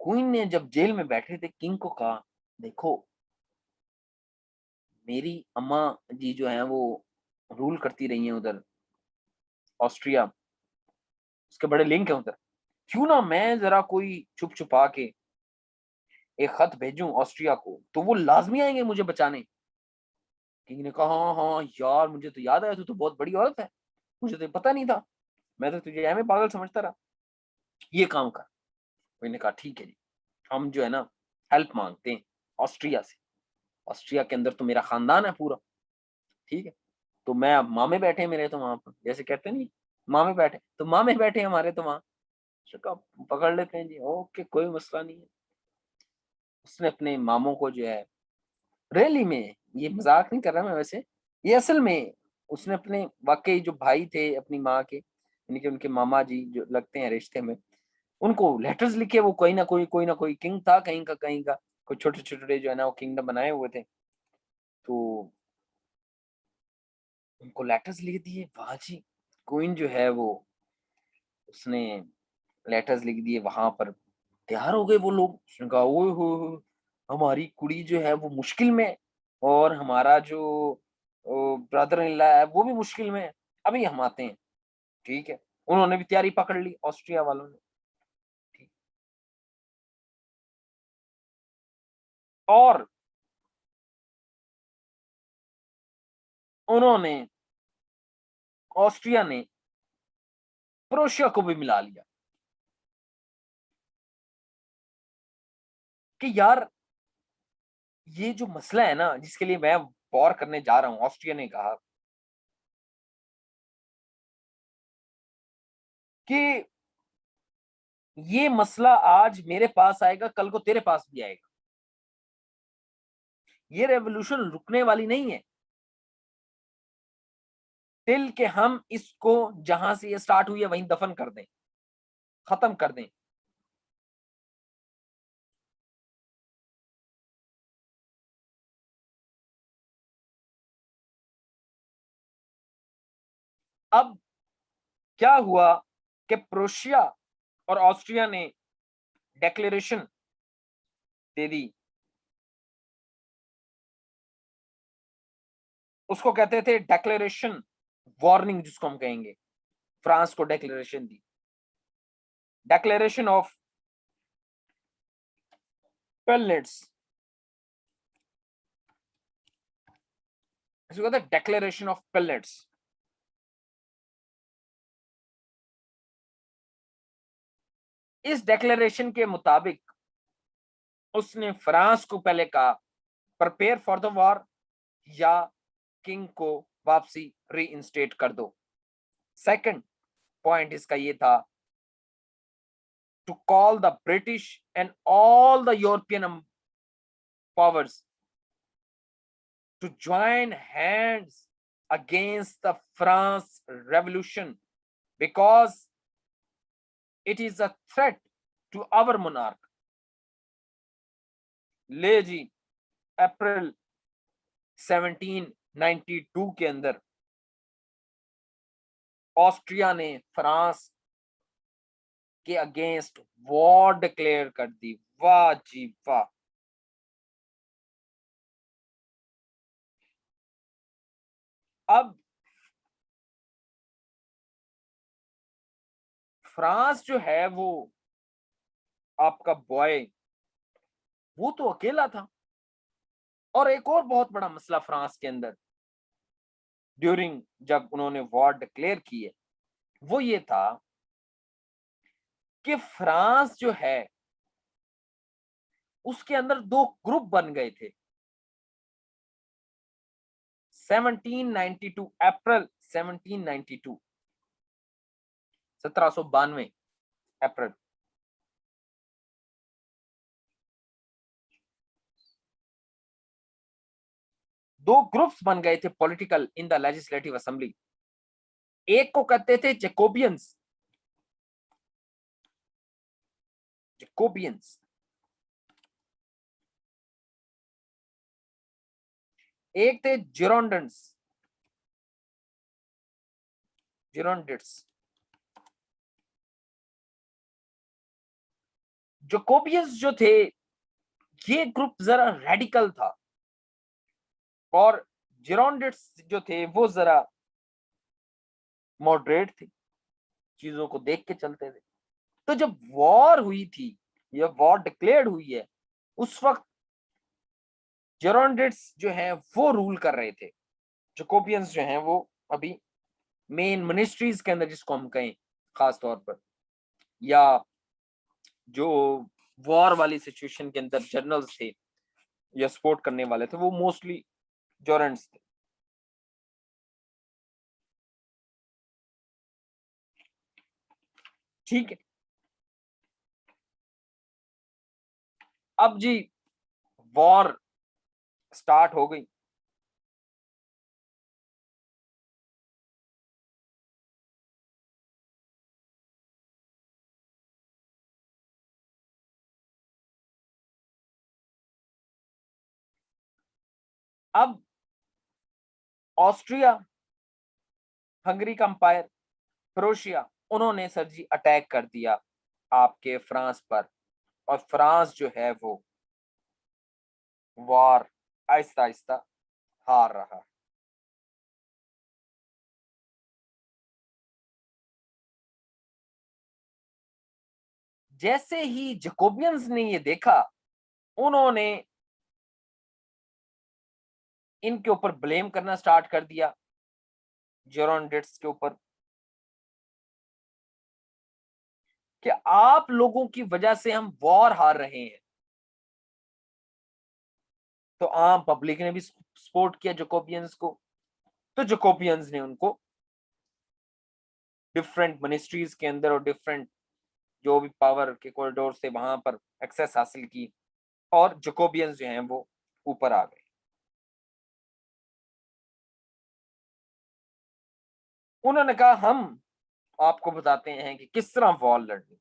क्वीन ने जब जेल में बैठे थे, किंग को कहा, देखो, मेरी अम्मा जी जो है, वो रूल करती रही है उधर, ऑस्ट्रिया। उसके बड़े लिंक है उधर। क्यों ना मैं जरा कोई छुप छुपा के एक खत भेजूं ऑस्ट्रिया को तो वो लाजमी आएँगे मुझे बचाने। किंग ने कहा हाँ हाँ यार, मुझे तो याद आया तू तो बहुत बड़ी औरत है। मुझे तो पता नहीं था। मैं तो तुझे एम पागल समझता रहा। ये काम कर। मैंने कहा, ठीक है जी। हम जो है ना हेल्प मांगते हैं ऑस्ट्रिया से। ऑस्ट्रिया के अंदर तो मेरा खानदान है पूरा। ठीक है? तो मैं अब मामे बैठे मेरे तो वहाँ पर। जैसे कहते नहीं मामे बैठे तो मामे बैठे हमारे तो वहाँ। पकड़ लेते हैं जी। ओके, कोई मसला नहीं है। उसने अपने मामों को जो है, रैली में ये मज़ाक नहीं कर रहा मैं वैसे। ये असल में उसने अपने वाकई जो भाई थे, अपनी माँ के, यानी कि उनके मामा जी जो लगते हैं रिश्ते में, उनको लेटर्स लिखे वो कोई ना कोई कोई ना कोई किंग था कहीं का कहीं का, कोई छोटे छोटे जो है ना वो किंगडम बनाए हुए थे। तो उनको लेटर्स लिख दिए, वहाँ जी क्वीन जो है वो, उसने लेटर्स लिख दिए, वहाँ पर तैयार हो गए वो लोग। उसने कहा हमारी कुड़ी जो है वो मुश्किल में और हमारा जो ब्रदर इन है, वो भी मुश्किल में है। अभी हम आते हैं, ठीक है? उन्होंने भी तैयारी पकड़ ली, ऑस्ट्रिया वालों ने। और उन्होंने, ऑस्ट्रिया ने क्रोशिया को भी मिला लिया। कि यार, ये जो मसला है ना, जिसके लिए मैं वॉर करने जा रहा हूँ, ऑस्ट्रिया ने कहा कि ये मसला आज मेरे पास आएगा, कल को तेरे पास भी आएगा। ये रेवोल्यूशन रुकने वाली नहीं है। टिल के हम इसको जहाँ से ये स्टार्ट हुई है, वहीं दफन कर दें, खत्म कर दें। क्या हुआ कि प्रोशिया और ऑस्ट्रिया ने डेक्लेरेशन दे दी। उसको कहते थे डेक्लेरेशन वार्निंग जिसको हम कहेंगे। फ्रांस को डेक्लेरेशन दी। डेक्लेरेशन ऑफ़ पेलेट्स इसको कहते हैं डेक्लेरेशन ऑफ़ पेलेट्स इस डेक्लेरेशन के मुताबिक, उसने फ्रांस को पहले कहा प्रिपेयर फॉर द वॉर या किंग को वापसी री इंस्टेट कर दो। सेकंड पॉइंट इसका ये था to call the British and all the European powers to join hands against the France revolution because it is a threat to our monarch. ले जी अप्रैल 1792 के अंदर ऑस्ट्रिया ने फ्रांस के अगेंस्ट वॉर डिक्लेयर कर दी। वाह जी वाह। अब फ्रांस जो है वो आपका बॉय, वो तो अकेला था। और एक और बहुत बड़ा मसला फ्रांस के अंदर, ड्यूरिंग जब उन्होंने वॉर डिक्लेयर किए वो ये था कि फ्रांस जो है, उसके अंदर दो ग्रुप बन गए थे। 1792 अप्रैल 1792 सत्रह बानवे, अप्रैल। दो ग्रुप्स बन गए थे political in the legislative assembly. एक को कहते थे जेकोबियंस। जेकोबियंस। एक थे जिरोंडन्स जिरोंडिट्स जोकोबियस जो थे, ये ग्रुप जरा रेडिकल था। और जिरोंडिट्स जो थे, वो जरा मॉडरेट थे, चीज़ों को देख के चलते थे। तो जब वॉर हुई थी, या वॉर डिक्लेयर हुई है, उस वक्त जेरोंडिट्स जो हैं, वो रूल कर रहे थे। जोकोपियंस जो हैं, वो अभी मेन मिनिस्ट्रीज के अंदर, जिसको हम कहें खास तौर पर, या जो वॉर वाली सिचुएशन के अंदर जर्नल्स थे या सपोर्ट करने वाले थे, वो मोस्टली जोरेंट्स थे। ठीक है। अब जी वॉर स्टार्ट हो गई। अब ऑस्ट्रिया, हंगरी का अंपायर, क्रोशिया, उन्होंने सर जी अटैक कर दिया आपके फ्रांस पर। और फ्रांस जो है वो वार, आहिस्ता आहिस्ता हार रहा। जैसे ही जकोबियंस ने ये देखा, उन्होंने इनके ऊपर ब्लेम करना स्टार्ट कर दिया। जेरोनडेट्स के ऊपर। कि आप लोगों की वजह से हम वॉर हार रहे हैं। तो आम पब्लिक ने भी सपोर्ट किया जोकोपियंस को। तो जोकोपियंस ने उनको डिफरेंट मिनिस्ट्रीज के अंदर और डिफरेंट जो भी पावर के कॉरिडोर से वहाँ पर एक्सेस हासिल की। और जोकोबियंस जो हैं वो ऊपर आ गए। उन्होंने कहा, हम आपको बताते हैं कि किस तरह वॉर लड़नी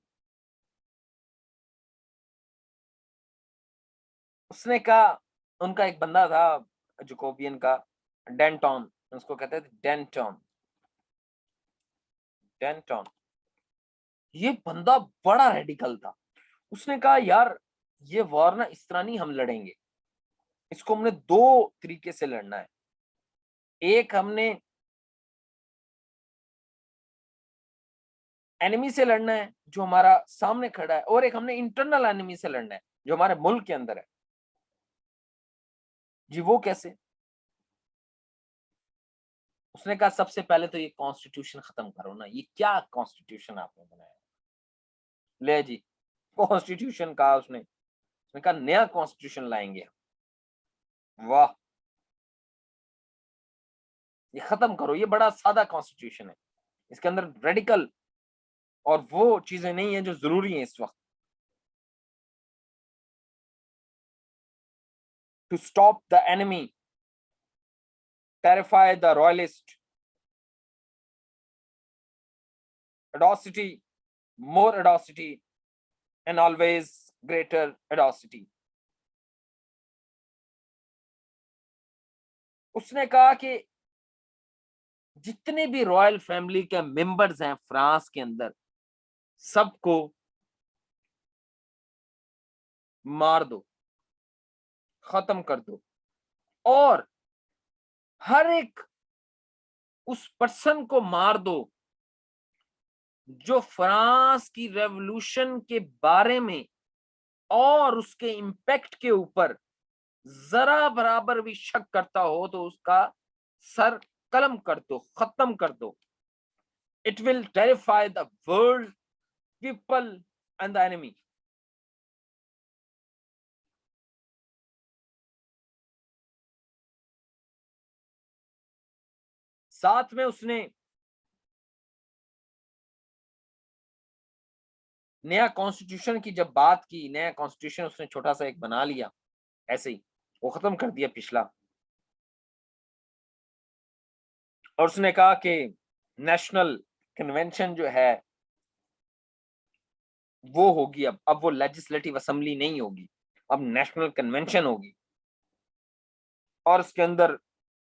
उसने कहा, उनका एक बंदा था जुकोबियन का, डेंटॉन, उसको कहते थे डेंटॉन। डेंटन। ये बंदा बड़ा रेडिकल था। उसने कहा, यार, ये वॉर ना इस तरह नहीं हम लड़ेंगे। इसको हमने दो तरीके से लड़ना है। एक हमने एनिमी से लड़ना है, जो हमारा सामने खड़ा है, और एक हमने इंटरनल एनिमी से लड़ना है, जो हमारे मुल्क के अंदर है। जी, वो कैसे? उसने कहा, सबसे पहले तो ये कॉन्स्टिट्यूशन खत्म करो ना, ये क्या कॉन्स्टिट्यूशन आपने बनाया? ले जी कॉन्स्टिट्यूशन कहा उसने। उसने कहा, नया कॉन्स्टिट्यूशन लाएँगे वाह! ये खत्म करो, ये बड़ा सादा कॉन्स्टिट्यूशन है। इसके अंदर रेडिकल और वो चीज़ें नहीं है जो ज़रूरी है इस वक्त to stop the enemy terrify the royalist. Audacity, more audacity, and always greater audacity. उसने कहा कि जितने भी रॉयल फैमिली के मेंबर्स हैं फ्रांस के अंदर सबको मार दो, खत्म कर दो। और हर एक उस पर्सन को मार दो जो फ्रांस की रेवोल्यूशन के बारे में और उसके इम्पैक्ट के ऊपर जरा बराबर भी शक करता हो तो उसका सर कलम कर दो, खत्म कर दो। It will terrify the world people and the enemy साथ में उसने नया कॉन्स्टिट्यूशन की जब बात की, नया कॉन्स्टिट्यूशन उसने छोटा सा एक बना लिया, ऐसे ही, वो खत्म कर दिया पिछला। और उसने कहा कि नेशनल कन्वेंशन जो है वो होगी अब अब वो लेजिस्लेटिव असेंबली नहीं होगी, अब नेशनल कन्वेंशन होगी। और उसके अंदर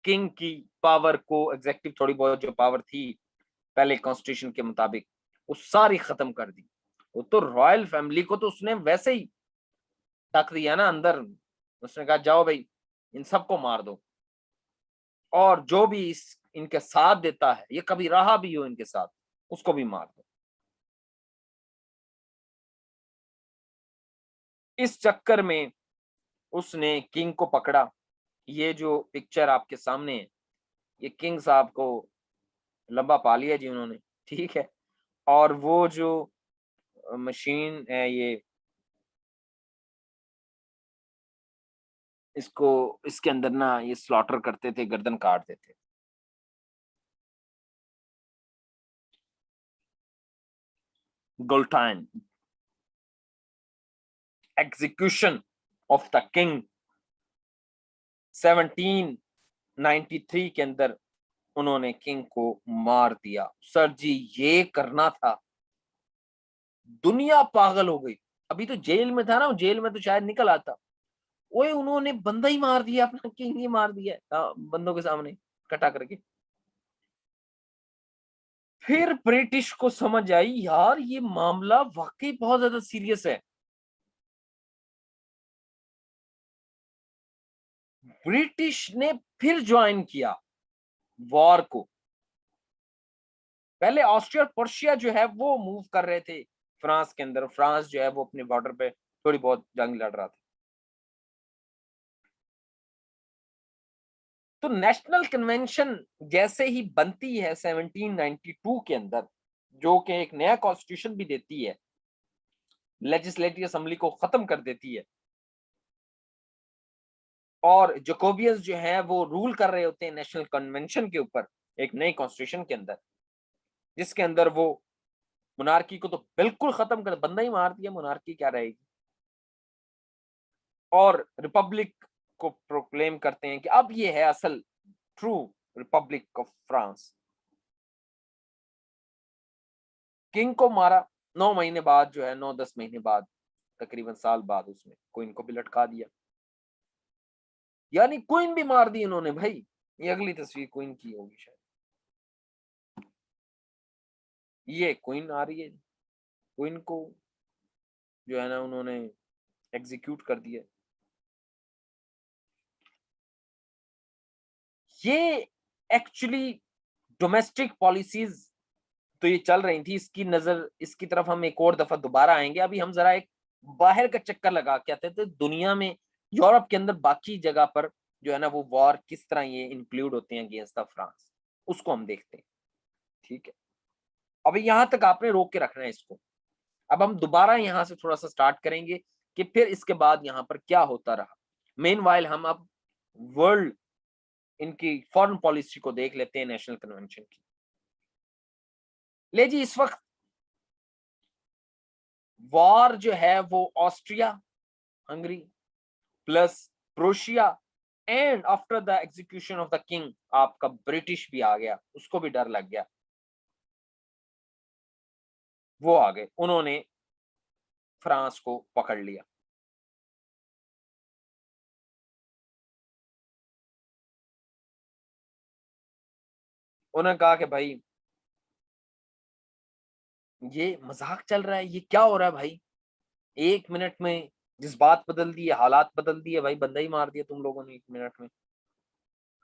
किंग की पावर को एग्जेक्टिव थोड़ी बहुत जो पावर थी पहले कॉन्स्टिट्यूशन के मुताबिक, वो सारी खत्म कर दी। वो तो रॉयल फैमिली को तो उसने वैसे ही ढक दिया ना अंदर। उसने कहा, जाओ भाई, इन सबको मार दो। और जो भी इस, इनके साथ देता है, ये कभी रहा भी हो इनके साथ, उसको भी मार दो। इस चक्कर में उसने किंग को पकड़ा। ये जो पिक्चर आपके सामने है, ये किंग साहब को लंबा पा लिया जी उन्होंने, ठीक है? और वो जो मशीन है ये, इसको, इसके अंदर ना ये स्लॉटर करते थे, गर्दन काटते थे। Guillotine execution of the king 1793 के अंदर उन्होंने किंग को मार दिया। सर जी ये करना था। दुनिया पागल हो गई। अभी तो जेल में था ना जेल में तो शायद निकल आता। वो उन्होंने बंदा ही मार दिया अपना किंग ही मार दिया। हाँ, बंदों के सामने कटा करके। फिर ब्रिटिश को समझ आई यार ये मामला वाकई बहुत ज़्यादा सीरियस है। ब्रिटिश ने फिर ज्वाइन किया वॉर को। पहले ऑस्ट्रिया और पर्शिया जो है वो मूव कर रहे थे फ्रांस के अंदर। फ्रांस जो है वो अपने बॉर्डर पे थोड़ी बहुत जंग लड़ रहा था। तो नेशनल कन्वेंशन जैसे ही बनती है 1792 के अंदर, जो कि एक नया कॉन्स्टिट्यूशन भी देती है लेजिस्लेटिव असेंबली को खत्म कर देती है और जोकोबियस जो है, वो रूल कर रहे होते हैं नेशनल कन्वेंशन के ऊपर, एक नई कॉन्स्टिट्यूशन के अंदर, जिसके अंदर वो मुनारकी को तो बिल्कुल खत्म कर, बंदा ही मार दिया, मुनारकी क्या रहेगी? और रिपब्लिक को प्रोक्लेम करते हैं कि अब ये है असल true republic of France king को मारा, नौ महीने बाद जो है, नौ दस महीने बाद, तकरीबन साल बाद उसने को इनको भी लटका दिया। यानी क्वीन भी मार दी इन्होंने भाई। ये अगली तस्वीर क्वीन की होगी शायद। ये क्वीन आ रही है। क्वीन को जो है ना उन्होंने एग्जीक्यूट कर दिया। ये एक्चुअली डोमेस्टिक पॉलिसीज़ तो ये चल रही थी। इसकी नज़र, इसकी तरफ़ हम एक और दफ़ा दोबारा आएँगे। अभी हम जरा एक बाहर का चक्कर लगा के आते थे। दुनिया में यूरोप के अंदर बाकी जगह पर जो है ना, वो वॉर किस तरह ये इंक्लूड होते हैं अगेंस्ट द फ्रांस उसको हम देखते हैं। ठीक है? अभी यहाँ तक आपने रोक के रखना है इसको। अब हम दोबारा यहाँ से थोड़ा सा स्टार्ट करेंगे कि फिर इसके बाद यहाँ पर क्या होता रहा। मेन वाइल हम अब वर्ल्ड इनकी फॉरेन पॉलिसी को देख लेते हैं नेशनल कन्वेंशन की। ले जी, इस वक्त वॉर जो है वो Austria, Hungary plus Prussia and after the execution of the king आपका ब्रिटिश भी आ गया, उसको भी डर लग गया। वो आ गए, उन्होंने फ्रांस को पकड़ लिया। उन्होंने कहा कि भाई, ये मज़ाक चल रहा है, ये क्या हो रहा है भाई? एक मिनट में जिस बात बदल दी है, हालात बदल दिए, भाई बंदा ही मार दिया तुम लोगों ने एक मिनट में।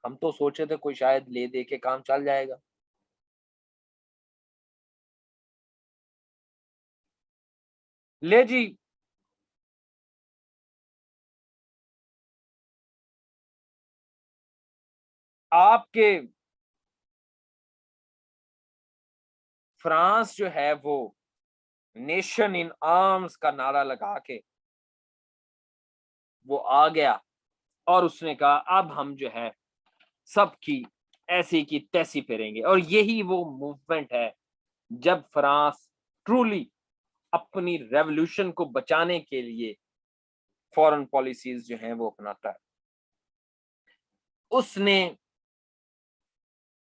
हम तो सोचे थे कोई शायद ले दे के काम चल जाएगा। ले जी। आपके फ्रांस जो है वो नेशन इन आर्म्स का नारा लगा के वो आ गया और उसने कहा, अब हम जो है, सबकी ऐसी की तैसी फेरेंगे। और यही वो मूवमेंट है, जब फ्रांस ट्रूली अपनी रेवोल्यूशन को बचाने के लिए फॉरेन पॉलिसीज़ जो हैं वो अपनाता है। उसने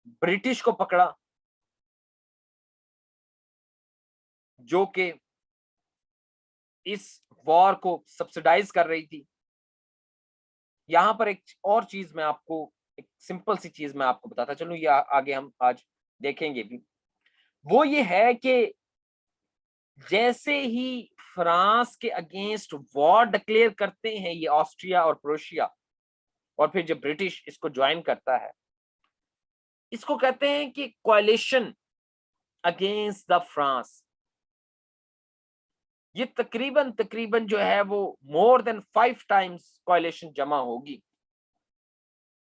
ब्रिटिश को पकड़ा, जो कि इस वॉर को सब्सिडाइज कर रही थी। यहाँ पर एक और चीज़ मैं आपको, एक सिंपल सी चीज़ मैं आपको बताता चलूँ, ये आगे हम आज देखेंगे भी। वो ये है कि जैसे ही फ्रांस के अगेंस्ट वॉर डिक्लेयर करते हैं, ये ऑस्ट्रिया और प्रोशिया, और फिर जब ब्रिटिश इसको ज्वाइन करता है, इसको कहते हैं कि क्वालिशन अगेंस्ट द फ्रांस ये तकरीबन तकरीबन जो है वो more than five times coalition जमा होगी।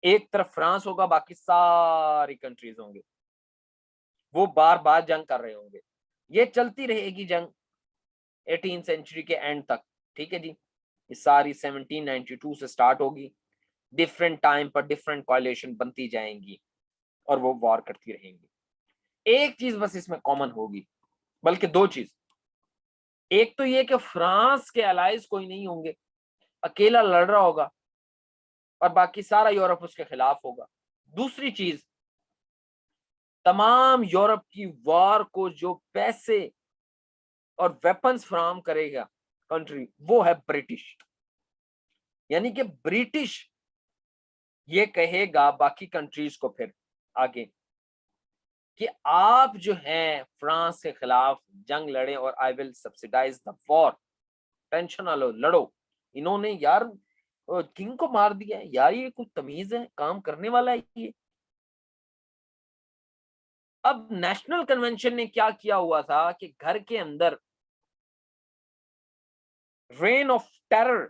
एक तरफ़ फ्रांस होगा, बाकी सारी कंट्रीज़ होंगे। वो बार बार जंग कर रहे होंगे। ये चलती रहेगी जंग एटीन सेंचुरी के एंड तक, ठीक है जी? ये सारी 1792 से स्टार्ट होगी। डिफरेंट टाइम पर डिफरेंट कॉलेशन बनती जाएँगी और वो वॉर करती रहेंगी। एक चीज़ बस इसमें कॉमन होगी, बल्कि दो चीज़। एक तो ये कि फ्रांस के अलाइज कोई नहीं होंगे। अकेला लड़ रहा होगा और बाकी सारा यूरोप उसके खिलाफ होगा। दूसरी चीज़, तमाम यूरोप की वार को जो पैसे और वेपन्स फ्राहम करेगा कंट्री वो है ब्रिटिश यानी कि ब्रिटिश ये कहेगा बाकी कंट्रीज़ को फिर आगे। कि आप जो हैं फ्रांस के खिलाफ जंग लड़े और I will subsidize the war tension लो, लड़ो। इन्होंने यार किंग को मार दिया है। यार, ये कुछ तमीज है? काम करने वाला है ये। अब नेशनल कन्वेंशन ने क्या किया हुआ था कि घर के अंदर रेन ऑफ़ टेरर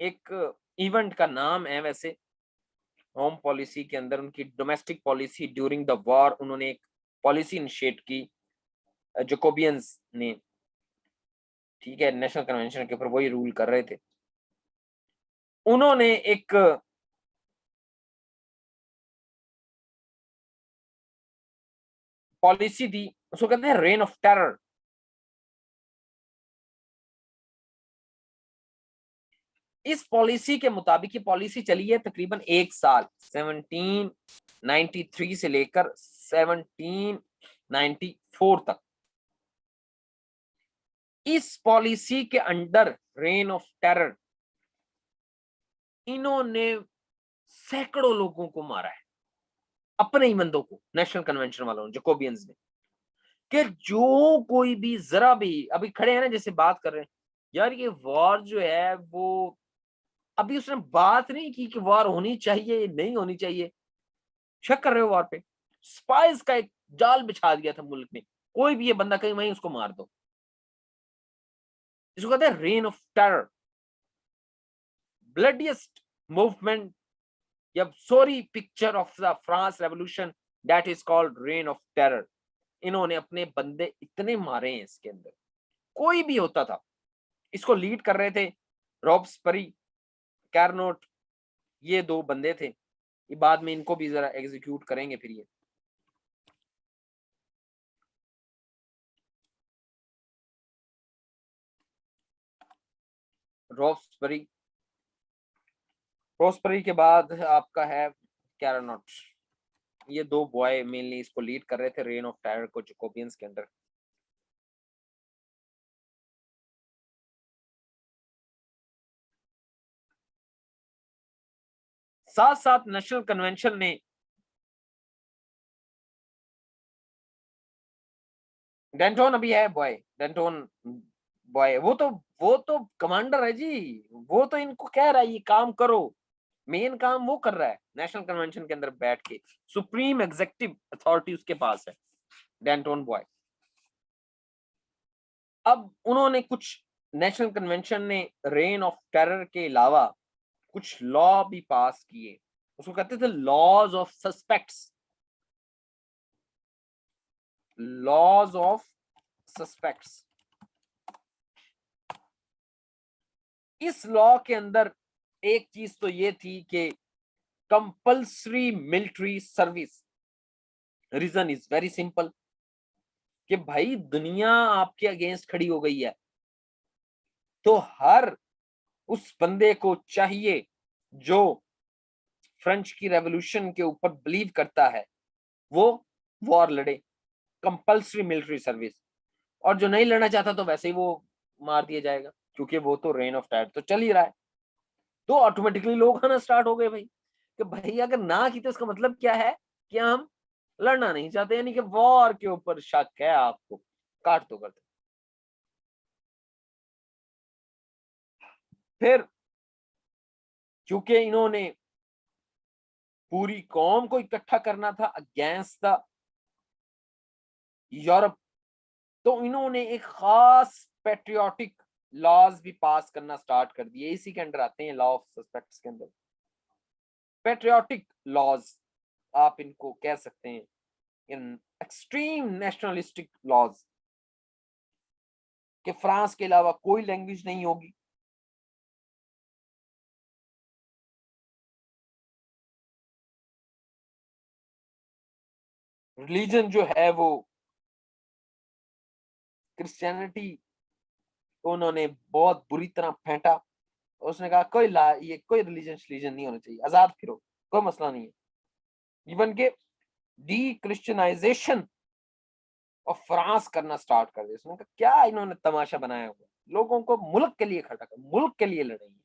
एक इवेंट का नाम है वैसे। होम पॉलिसी के अंदर उनकी domestic policy during the war उन्होंने एक पॉलिसी इनिशिएट की जोकोबियंस ने। ठीक है नेशनल कन्वेंशन के ऊपर वही रूल कर रहे थे। उन्होंने एक पॉलिसी दी, उसको कहते हैं रेन ऑफ़ टेरर इस पॉलिसी के मुताबिक ये पॉलिसी चली है तकरीबन एक साल 1793 से लेकर 1794 तक। इस पॉलिसी के अंडर रेन ऑफ़ टेरर इन्होंने सैकड़ों लोगों को मारा है, अपने ही बंदों को नेशनल कन्वेंशन वालों ने ने, कि जो कोई भी, जरा भी, अभी खड़े हैं ना, जैसे बात कर रहे हैं, यार ये वॉर जो है, वो अभी उसने बात नहीं की कि वॉर होनी चाहिए नहीं होनी चाहिए। शक कर रहे हो वार पे? स्पाइस का एक जाल बिछा दिया था मुल्क में कोई भी ये बंदा कहीं वहीं उसको मार दो। इसको कहते हैं reign of terror bloodiest movement या sorry picture of the France revolution that is called reign of terror इन्होंने अपने बंदे इतने मारे हैं इसके अंदर। कोई भी होता था। इसको लीड कर रहे थे रॉब्सपरी कैरनोट ये दो बंदे थे। बाद में इनको भी जरा एग्जीक्यूट करेंगे फिर ये। रॉब्सपरी रॉब्सपरी के बाद आपका है कैरनोट ये दो बॉय मेनली इसको लीड कर रहे थे रेन ऑफ़ टायर को जोकोबियंस के अंदर। साथ साथ नेशनल कन्वेंशन ने डेंटोन अभी है बॉय डेंटोन बॉय वो तो वो तो कमांडर है जी. वो तो इनको कह रहा है, ये काम करो. मेन काम वो कर रहा है नेशनल कन्वेंशन के अंदर बैठ के. सुप्रीम एग्जेक्टिव अथॉरिटी उसके पास है डेंटोन बॉय अब उन्होंने कुछ नेशनल कन्वेंशन ने रेन ऑफ़ टेरर के अलावा कुछ लॉ भी पास किए। उसको कहते थे laws of suspects laws of suspects इस लॉ के अंदर एक चीज़ तो ये थी कि compulsory military service reason is very simple कि भाई दुनिया आपके अगेंस्ट खड़ी हो गई है। तो हर उस बंदे को चाहिए जो फ्रेंच की रेवोल्यूशन के ऊपर बिलीव करता है। वो वॉर लड़े कंपल्सरी मिलिट्री सर्विस और जो नहीं लड़ना चाहता तो वैसे ही वो मार दिया जाएगा, क्योंकि वो तो रेन ऑफ़ टायर तो चल ही रहा है। तो ऑटोमेटिकली लोग आना स्टार्ट हो गए भाई, कि भाई अगर ना की तो इसका मतलब क्या है? कि हम लड़ना नहीं चाहते, यानी कि वॉर के ऊपर शक है आपको, काट तो करते फिर क्योंकि इन्होंने पूरी कौम को इकट्ठा करना था अगेंस्ट द यूरोप तो इन्होंने एक खास पेट्रियोटिक लॉज भी पास करना स्टार्ट कर दिए। इसी के अंडर आते हैं लॉ ऑफ़ सस्पेक्ट्स के अंदर। पेट्रियोटिक लॉज आप इनको कह सकते हैं। इन एक्सट्रीम नेशनलिस्टिक लॉज कि फ्रांस के अलावा कोई लैंग्वेज नहीं होगी। रिलीजन जो है वो क्रिश्चियनिटी उन्होंने बहुत बुरी तरह फेंटा उसने कहा, कोई ला, ये कोई रिलीजन रिलीजन नहीं होना चाहिए, आज़ाद फिरो कोई मसला नहीं है। इवन के डी क्रिश्चियनाइजेशन और फ्रांस करना स्टार्ट कर दिया। उसने कहा, क्या इन्होंने तमाशा बनाया हुआ लोगों को मुल्क के लिए खड़ा कर, मुल्क के लिए लड़ेंगे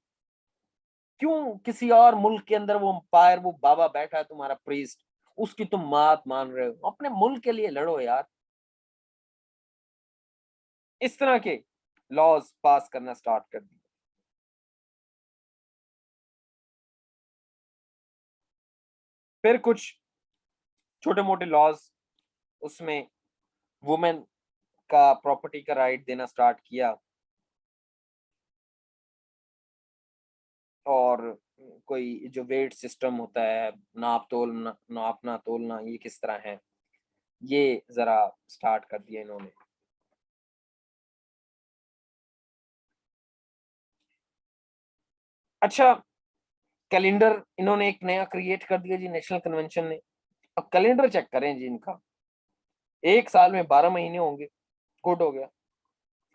क्यों किसी और मुल्क के अंदर वो अंपायर वो बाबा बैठा है, तुम्हारा प्रीस्ट उसकी तुम मात मान रहे हो। अपने मुल्क के लिए लड़ो यार। इस तरह के लॉज पास करना स्टार्ट कर दिए। फिर कुछ छोटे मोटे लॉज उसमें वुमेन का प्रॉपर्टी का राइट देना स्टार्ट किया। और कोई जो वेट सिस्टम होता है, नाप तोल नापना, तोलना, ये किस तरह है? ये जरा स्टार्ट कर दिया इन्होंने। अच्छा कैलेंडर इन्होंने एक नया क्रिएट कर दिया जी नेशनल कन्वेंशन ने। अब कैलेंडर चेक करें जी इनका। एक साल में बारह महीने होंगे। गुड हो गया।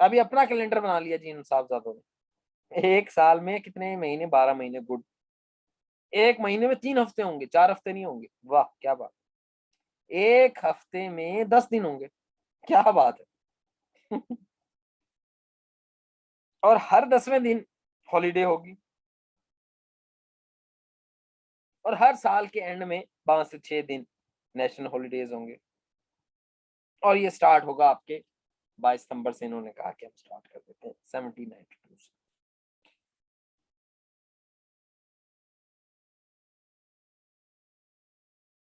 अभी अपना कैलेंडर बना लिया जी इन साहबजादों ने। एक साल में कितने महीने? बारह महीने। गुड एक महीने में तीन हफ़्ते होंगे, चार हफ़्ते नहीं होंगे। वाह, क्या बात। एक हफ़्ते में दस दिन होंगे। क्या बात है। और हर दसवें दिन हॉलीडे होगी। और हर साल के एंड में पाँच से छह दिन नेशनल हॉलीडेज होंगे। और ये स्टार्ट होगा आपके बाईस सितंबर से, इन्होंने कहा कि हम स्टार्ट कर देते हैं। सेवनटीन नाइनटी टू से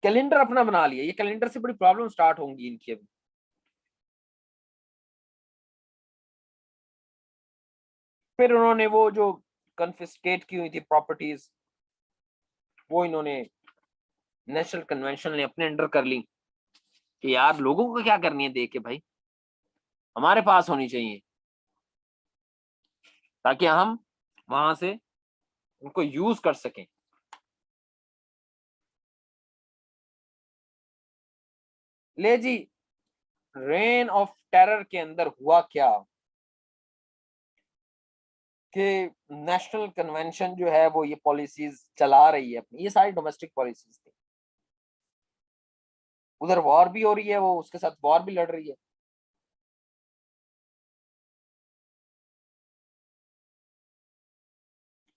कैलेंडर अपना बना लिया, ये कैलेंडर से बड़ी प्रॉब्लम स्टार्ट होंगी इनकी अभी फिर उन्होंने वो जो कन्फिस्केट की हुई थी प्रॉपर्टीज़ वो इन्होंने नेशनल कन्वेंशन ने अपने अंडर कर ली कि यार लोगों को क्या करनी है देख के भाई, हमारे पास होनी चाहिए, ताकि हम वहाँ से उनको यूज़ कर सकें। ले जी। रेन ऑफ़ टेरर के अंदर हुआ क्या? कि नेशनल कन्वेंशन जो है वो ये पॉलिसीज़ चला रही है अपनी। ये सारी डोमेस्टिक पॉलिसीज़ थी। उधर वॉर भी हो रही है वो, उसके साथ वॉर भी लड़ रही है।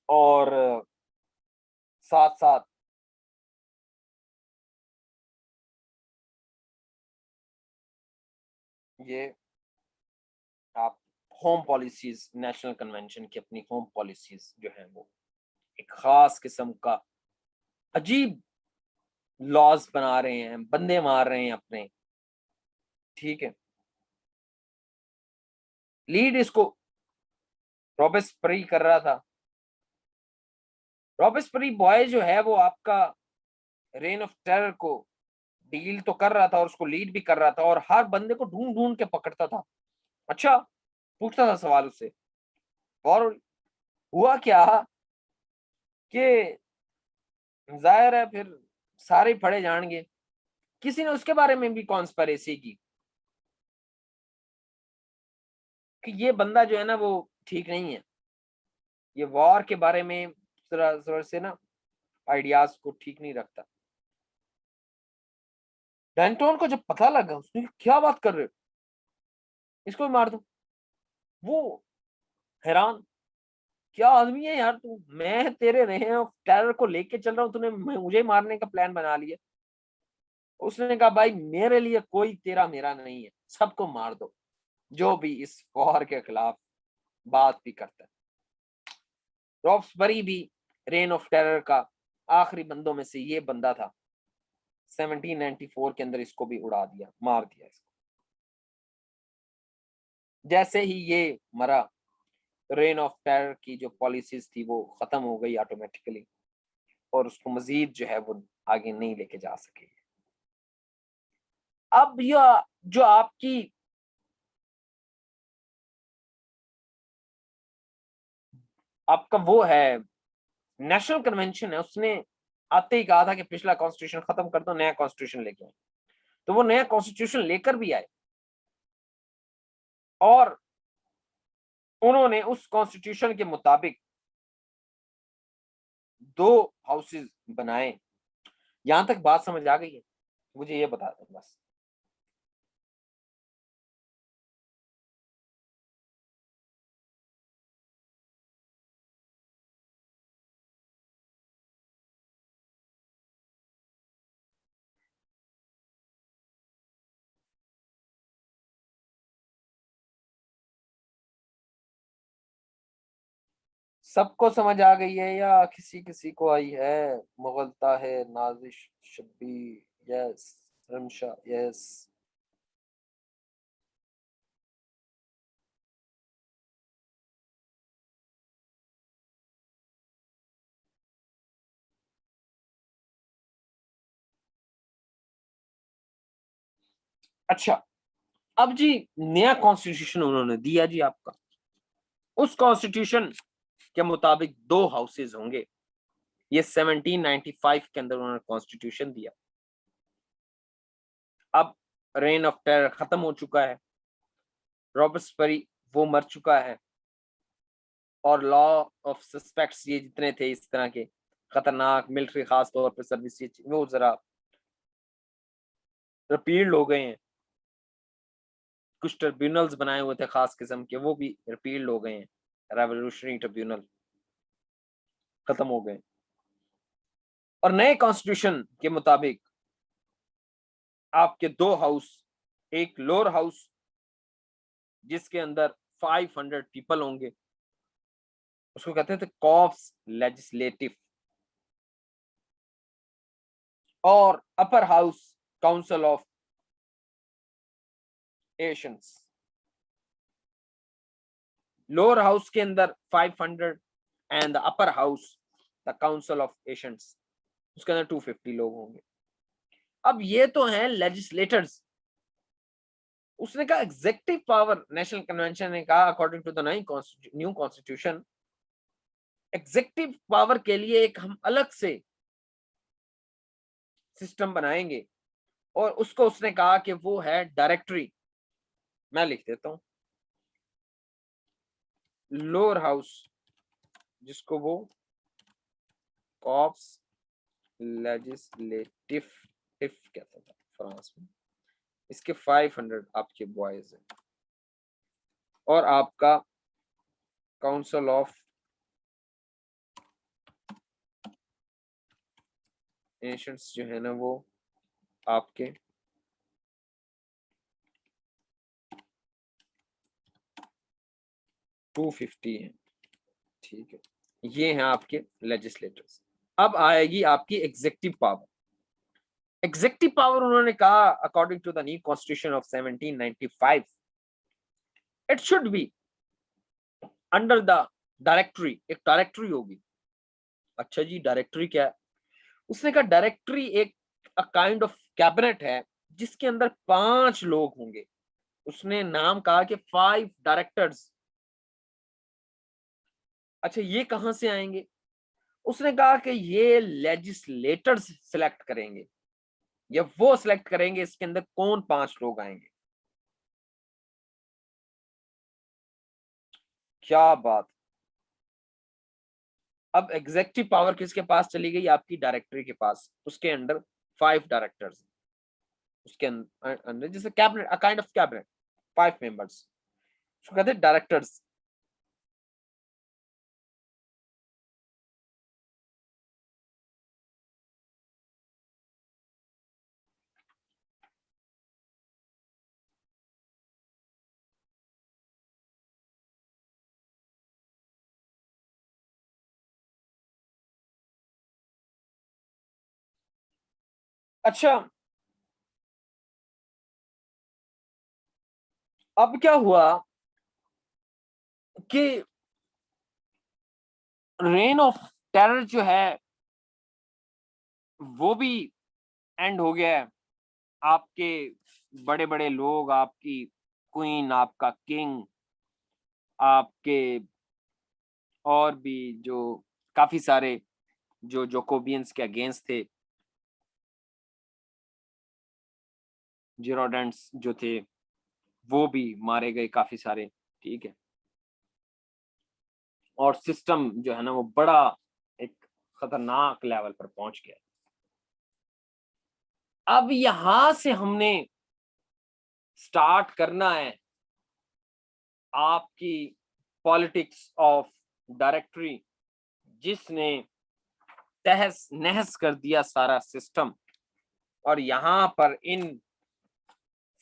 और साथ साथ ये आप होम पॉलिसीज़ नेशनल कन्वेंशन की अपनी होम पॉलिसीज़ जो है वो एक खास किस्म का अजीब लॉज बना रहे हैं, बंदे मार रहे हैं अपने। ठीक है? लीड इसको रॉबिस रॉबेस्परी कर रहा था। रॉबेस्परी बॉय जो है वो आपका रेन ऑफ़ टेरर को डील तो कर रहा था और उसको लीड भी कर रहा था और हर बंदे को ढूंढ ढूंढ के पकड़ता था। अच्छा पूछता था सवाल उससे, और हुआ क्या कि ज़ाहिर है फिर सारे पढ़े जाएँगे। किसी ने उसके बारे में भी कॉन्स्परेसी की। कि ये बंदा जो है ना वो ठीक नहीं है। ये वॉर के बारे में थोड़ा से ना आइडियाज़ को ठीक नहीं रखता। डेंटोन को जब पता लगा उसने क्या बात कर रहे हो? इसको भी मार दो? वो हैरान, क्या आदमी है यार तू? मैं तेरे रहे टेरर को लेके चल रहा हूँ, तूने मुझे मारने का प्लान बना लिया। उसने कहा, भाई, मेरे लिए कोई तेरा मेरा नहीं है, सबको मार दो, जो भी इस वॉर के खिलाफ बात भी करता है। रॉब्सबरी भी रेन ऑफ़ टेरर का आखिरी बंदों में से ये बंदा था। 1794 के अंदर इसको भी उड़ा दिया, मार दिया इसको। जैसे ही ये मरा रेन ऑफ़ टेरर की जो पॉलिसीज़ थी वो खत्म हो गई ऑटोमेटिकली और उसको मजीद जो है वो आगे नहीं लेके जा सके। अब यह जो आपकी आपका वो है नेशनल कन्वेंशन है, उसने आते ही कहा था कि पिछला कॉन्स्टिट्यूशन खत्म कर दो, नया कॉन्स्टिट्यूशन लेके आए तो वो नया कॉन्स्टिट्यूशन लेकर भी आए। और उन्होंने उस कॉन्स्टिट्यूशन के मुताबिक दो हाउसेस बनाए। यहाँ तक बात समझ आ गई है। मुझे ये बता दें, बस। सबको समझ आ गई है या किसी किसी को आई है? मुगलता है, नाजिश, शब्बी, यस रमशा यस। अच्छा अब जी, नया कॉन्स्टिट्यूशन उन्होंने दिया जी आपका। उस कॉन्स्टिट्यूशन के मुताबिक दो हाउसेज होंगे। ये 1795 के अंदर उन्होंने कॉन्स्टिट्यूशन दिया। अब रेन ऑफ़ टेरर खत्म हो चुका है। रॉबर्ट्सबरी वो मर चुका है। और लॉ ऑफ़ सस्पेक्ट्स ये जितने थे इस तरह के, खतरनाक मिलिट्री खास तौर पर सर्विस वो जरा रिपील्ड हो गए हैं। कुछ ट्रिब्यूनल्स बनाए हुए थे खास किस्म के, वो भी रिपील्ड हो गए हैं। रेवोल्यूशनरी ट्रिब्यूनल खत्म हो गए। और नए कॉन्स्टिट्यूशन के मुताबिक आपके दो हाउस एक लोअर हाउस जिसके अंदर 500 पीपल होंगे, उसको कहते थे कॉप्स लेजिस्लेटिव और upper house council of ancients lower house के अंदर 500 and the upper house the council of ancients उसके अंदर 250 लोग होंगे। अब ये तो हैं लेजिस्लेटर्स उसने कहा एग्जेक्टिव पावर नेशनल कन्वेंशन ने कहा अकॉर्डिंग टू द नई न्यू कॉन्स्टिट्यूशन एग्जेक्टिव पावर के लिए एक हम अलग से सिस्टम बनाएँगे। और उसको उसने कहा कि वो है डायरेक्टरी मैं लिख देता हूँ। लोअर हाउस, जिसको वो कॉप्स लेजिस्लेटिव कहता था फ्रांस में। इसके 500 आपके बॉयज़ हैं। और आपका काउंसिल ऑफ़ एशियंस जो है ना वो आपके टू फिफ्टी है। ठीक है। ये हैं आपके लेजिस्लेटर्स अब आएगी आपकी एग्जेक्टिव पावर एग्जेक्टिव पावर उन्होंने कहा according to the new constitution of 1795 it should be under the directory एक डायरेक्टरी होगी। अच्छा जी डायरेक्टरी क्या है? उसने कहा डायरेक्टरी एक काइंड ऑफ़ कैबिनेट है, जिसके अंदर पाँच लोग होंगे। उसने नाम कहा कि फाइव डायरेक्टर्स अच्छा ये कहाँ से आएँगे? उसने कहा कि ये लेजिस्लेटर्स सिलेक्ट करेंगे। या वो सिलेक्ट करेंगे, इसके अंदर कौन पाँच लोग आएँगे? क्या बात। अब एग्जेक्टिव पावर किसके पास चली गई? आपकी डायरेक्टरी के पास। उसके अंडर फाइव डायरेक्टर्स उसके अंदर जैसे cabinet a kind of cabinet five members कहते डायरेक्टर्स अच्छा। अब क्या हुआ कि रेन ऑफ़ टेरर जो है, वो भी एंड हो गया है। आपके बड़े बड़े लोग, आपकी क्वीन आपका किंग आपके और भी जो काफ़ी सारे जो जोकोबियंस के अगेंस्ट थे जीरोडेंट्स जो थे, वो भी मारे गए काफ़ी सारे, ठीक है? और सिस्टम जो है ना, वो बड़ा एक खतरनाक लेवल पर पहुँच गया। अब यहाँ से हमने स्टार्ट करना है आपकी पॉलिटिक्स ऑफ़ डायरेक्टरी, जिसने तहस नहस कर दिया सारा सिस्टम। और यहाँ पर इन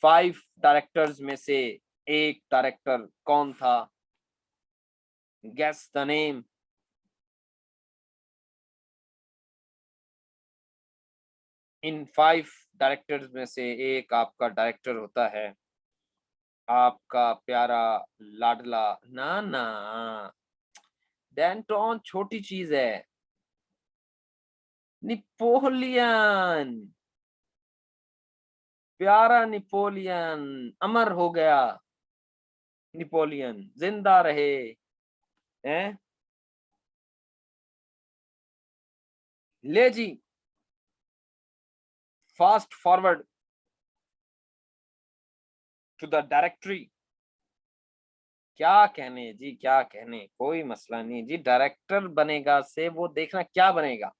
फाइव डायरेक्टर्स में से एक डायरेक्टर कौन था? Guess the name in five directors में से एक आपका डायरेक्टर होता है। आपका प्यारा लाडला। ना ना। डेंटोन छोटी चीज़ है। निपोलियन प्यारा निपोलियन, अमर हो गया। निपोलियन, ज़िंदा रहे। हैं? ले जी। Fast forward to the directory. क्या कहने? जी, क्या कहने? कोई मसला नहीं। जी, डायरेक्टर बनेगा से वो देखना क्या बनेगा।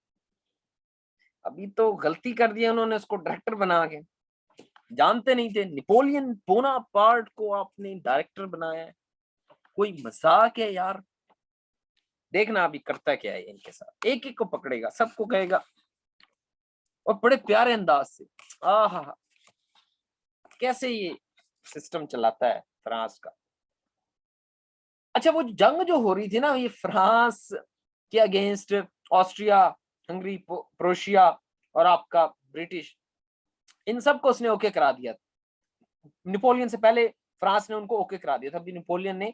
अभी तो गलती कर दिया उन्होंने उसको डायरेक्टर बना के। जानते नहीं थे। नेपोलियन बोना पार्ट को आपने डायरेक्टर बनाया कोई मज़ाक है यार। देखना अभी करता क्या है इनके साथ। एक एक को पकड़ेगा, सबको कहेगा। और बड़े प्यारे अंदाज से। आहा। कैसे ये सिस्टम चलाता है फ्रांस का? अच्छा वो जंग जो हो रही थी ना, ये फ्रांस के अगेंस्ट ऑस्ट्रिया हंगरी प्रोशिया और आपका ब्रिटिश इन सबको उसने ओके करा दिया। नेपोलियन से पहले फ्रांस ने उनको ओके करा दिया था, अभी नेपोलियन ने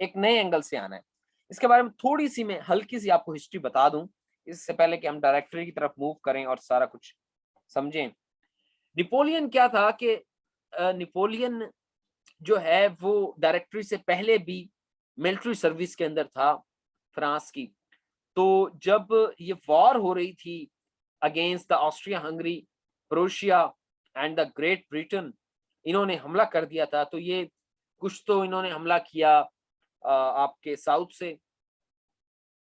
एक नए एंगल से आना है। इसके बारे में थोड़ी सी मैं हल्की सी आपको हिस्ट्री बता दूँ, इससे पहले कि हम डायरेक्टरी की तरफ़ मूव करें और सारा कुछ समझें। नेपोलियन क्या था कि नेपोलियन जो है वो डायरेक्टरी से पहले भी मिलिट्री सर्विस के अंदर था फ्रांस की। तो जब ये वॉर हो रही थी against the Austria Hungary Prussia and the Great Britain इन्होंने हमला कर दिया था तो ये कुछ तो इन्होंने हमला किया आपके साउथ से।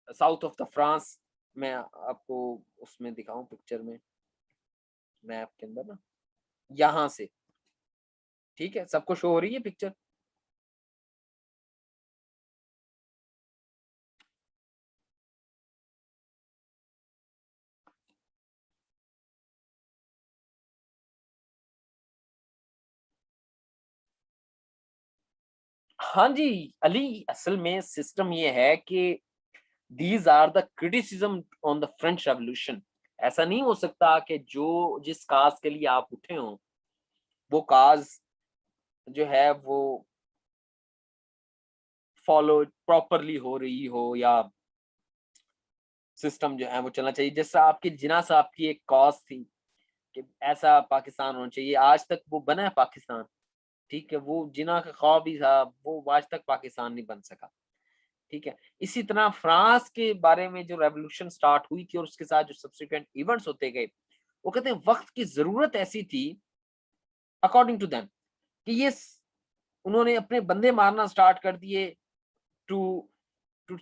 साउथ ऑफ़ द फ्रांस, मैं आपको उसमें दिखाऊँ पिक्चर में। मैप के अंदर ना। यहाँ से। ठीक है? सबको शो हो रही है पिक्चर हाँ जी, अली, असल में सिस्टम ये है कि these are the criticism on the French revolution ऐसा नहीं हो सकता कि जो, जिस काज के लिए आप उठे हो, वो काज जो है वो फॉलो प्रॉपरली हो रही हो या सिस्टम जो है वो चलना चाहिए। जैसे आपकी, जिना साहब की एक कॉज थी कि ऐसा पाकिस्तान होना चाहिए। आज तक वो बना है पाकिस्तान? ठीक है, वो जिना का ख्वाब ही था, वो आज तक पाकिस्तान नहीं बन सका। ठीक है, इसी तरह फ्रांस के बारे में जो रेवोल्यूशन स्टार्ट हुई थी और उसके साथ जो सब्सिक्वेंट इवेंट्स होते गए, वो कहते हैं वक्त की ज़रूरत ऐसी थी अकॉर्डिंग टू देम कि ये उन्होंने अपने बंदे मारना स्टार्ट कर दिए to to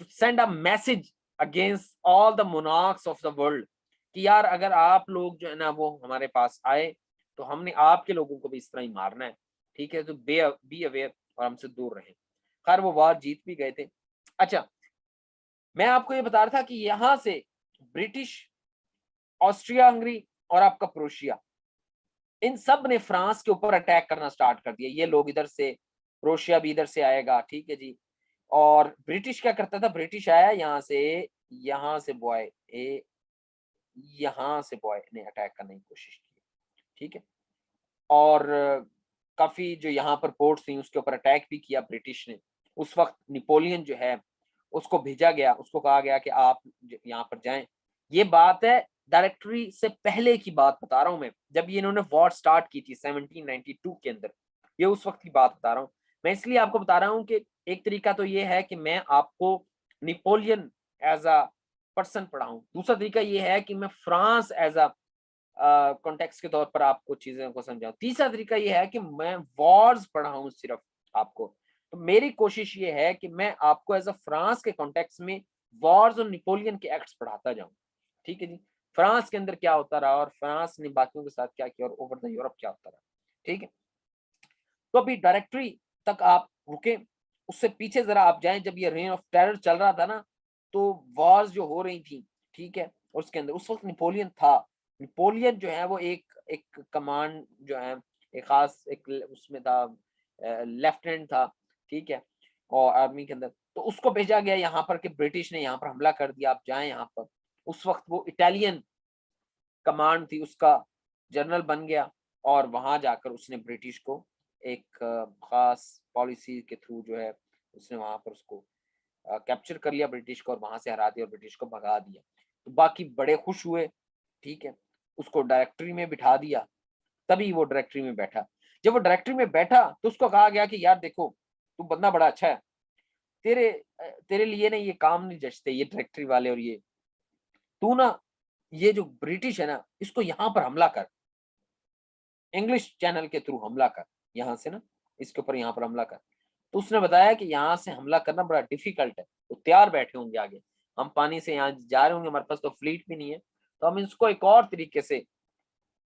to send a message against all the monarchs of the world कि यार अगर आप लोग जो है ना, वो हमारे पास आए तो हमने आपके लोगों को भी इस तरह ही मारना है, ठीक है? तो बे बी अवेयर और हमसे दूर रहे। खैर, वो वार जीत भी गए थे। अच्छा मैं आपको ये बता रहा था कि यहाँ से ब्रिटिश, ऑस्ट्रिया, हंगरी और आपका प्रोशिया, इन सबने फ्रांस के ऊपर अटैक करना स्टार्ट कर दिया। ये लोग इधर से, प्रोशिया भी इधर से आएगा, ठीक है जी? और ब्रिटिश क्या करता था? ब्रिटिश आया यहाँ से यहाँ से बॉय, ए, यहाँ से बॉय ने अटैक करने की कोशिश की, ठीक है? और काफ़ी जो यहाँ पर पोर्ट थी उसके ऊपर अटैक भी किया ब्रिटिश ने। उस वक्त निपोलियन जो है, उसको भेजा गया, उसको कहा गया कि आप यहाँ पर जाएँ। ये बात है डायरेक्टरी से पहले की बात बता रहा हूँ मैं, जब ये इन्होंने वॉर स्टार्ट की थी 1792 के अंदर। ये उस वक्त की बात बता रहा हूँ। मैं इसलिए आपको बता रहा हूँ कि एक तरीका तो ये है कि मैं आपको निपोलियन एज अ पर्सन पढ़ाऊं। दूसरा तरीका ये है कि मैं फ्रांस एज अ कॉन्टेक्स्ट के तौर पर आपको चीज़ों को समझाऊं। तीसरा तरीका ये है कि मैं वॉर्स पढ़ाऊं सिर्फ़ आपको। तो मेरी कोशिश ये है कि मैं आपको एज अ फ्रांस के कॉन्टेक्स्ट में वॉर्स और निपोलियन के एक्ट्स पढ़ाता जाऊँ। ठीक है जी? फ्रांस के अंदर क्या होता रहा और फ्रांस ने बाकियों के साथ क्या किया और ओवर द यूरोप क्या होता रहा? ठीक है? तो अभी डायरेक्टरी तक आप रुके। उससे पीछे जरा आप जाएँ, जब ये रेन ऑफ़ टेरर चल रहा था ना तो वॉर्स जो हो रही थी, ठीक है, उसके अंदर, उस वक्त नेपोलियन था। नेपोलियन जो है वो एक एक कमांड जो है, एक खास, एक उसमें था लेफ्टिनेंट था, ठीक है, और आर्मी के अंदर। तो उसको भेजा गया यहाँ पर कि ब्रिटिश ने यहाँ पर हमला कर दिया, आप जाए यहाँ पर। उस वक्त वो इटालियन कमांड थी, उसका जनरल बन गया, और वहाँ जाकर उसने ब्रिटिश को एक खास पॉलिसी के थ्रू जो है, उसने वहाँ पर उसको कैप्चर कर लिया ब्रिटिश को और वहाँ से हरा दिया और ब्रिटिश को भगा दिया। तो बाकी बड़े खुश हुए, ठीक है। उसको डायरेक्टरी में बिठा दिया, तभी वो डायरेक्टरी में बैठा। जब वो डायरेक्टरी में बैठा तो उसको कहा गया कि, यार देखो, तू बंदा बड़ा अच्छा है। तेरे तेरे लिए ना ये काम नहीं जचते, ये डायरेक्टरी वाले और ये। तू ना, ये जो ब्रिटिश है ना, इसको यहाँ पर हमला कर। इंग्लिश चैनल के थ्रू हमला कर, यहाँ से ना, इसके ऊपर यहाँ पर हमला कर। तो उसने बताया कि यहाँ से हमला करना बड़ा डिफ़िकल्ट है। तो तैयार बैठे होंगे आगे। हम पानी से यहाँ जा रहे होंगे, हमारे पास तो फ्लीट भी नहीं है। तो हम इसको एक और तरीके से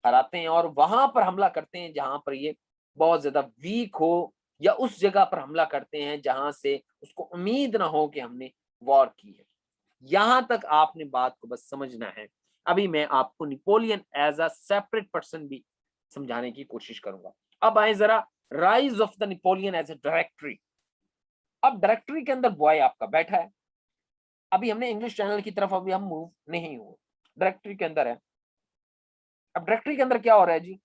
हराते हैं और वहाँ पर हमला करते हैं जहाँ पर ये बहुत ज़्यादा वीक हो या उस जगह पर हमला करते हैं जहाँ से उसको उम्मीद ना हो कि हमने वॉर की है। यहाँ तक आपने बात को बस समझना है। अभी मैं आपको Napoleon as a separate person भी समझाने की कोशिश करूँगा। अब आए जरा rise of the Napoleon as a directory अब डायरेक्टरी के अंदर बॉय आपका बैठा है। अभी हमने इंग्लिश चैनल की तरफ़, अभी हम मूव नहीं हुए। डायरेक्टरी के अंदर है। अब डायरेक्टरी के अंदर क्या हो रहा है जी?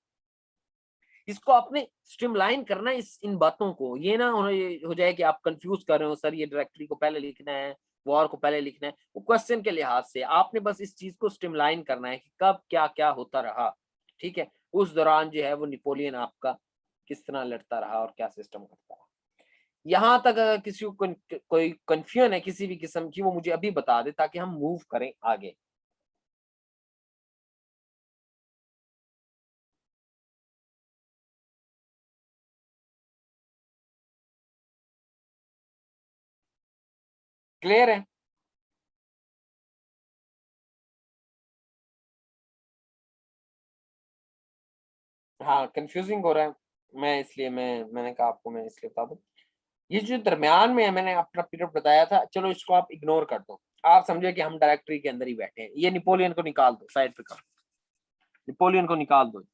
इसको आपने स्ट्रीमलाइन करना है इस, इन बातों को। ये ना हो जाए कि आप कंफ्यूज कर रहे हो, सर ये डायरेक्टरी को पहले लिखना है वॉर को पहले लिखना है। वो क्वेश्चन के लिहाज से आपने बस इस चीज़ को स्ट्रीमलाइन करना है कि कब क्या क्या होता रहा। ठीक है? उस दौरान जो है वो निपोलियन आपका किस तरह लड़ता रहा और क्या सिस्टम करता रहा। यहाँ तक अगर किसी को कोई कंफ्यूजन है, किसी भी किस्म की, वो मुझे अभी बता दे ताकि हम मूव करें आगे। क्लियर है? हाँ कंफ्यूजिंग हो रहा है। मैं इसलिए, मैं, मैंने कहा आपको मैं इसलिए बता दूँ। ये जो दरमियान में है मैंने अपना पीरियड बताया था, चलो इसको आप इग्नोर कर दो। आप समझे कि हम डायरेक्टरी के अंदर ही बैठे हैं। ये निपोलियन को निकाल दो साइड पे कर। निपोलियन को निकाल दो।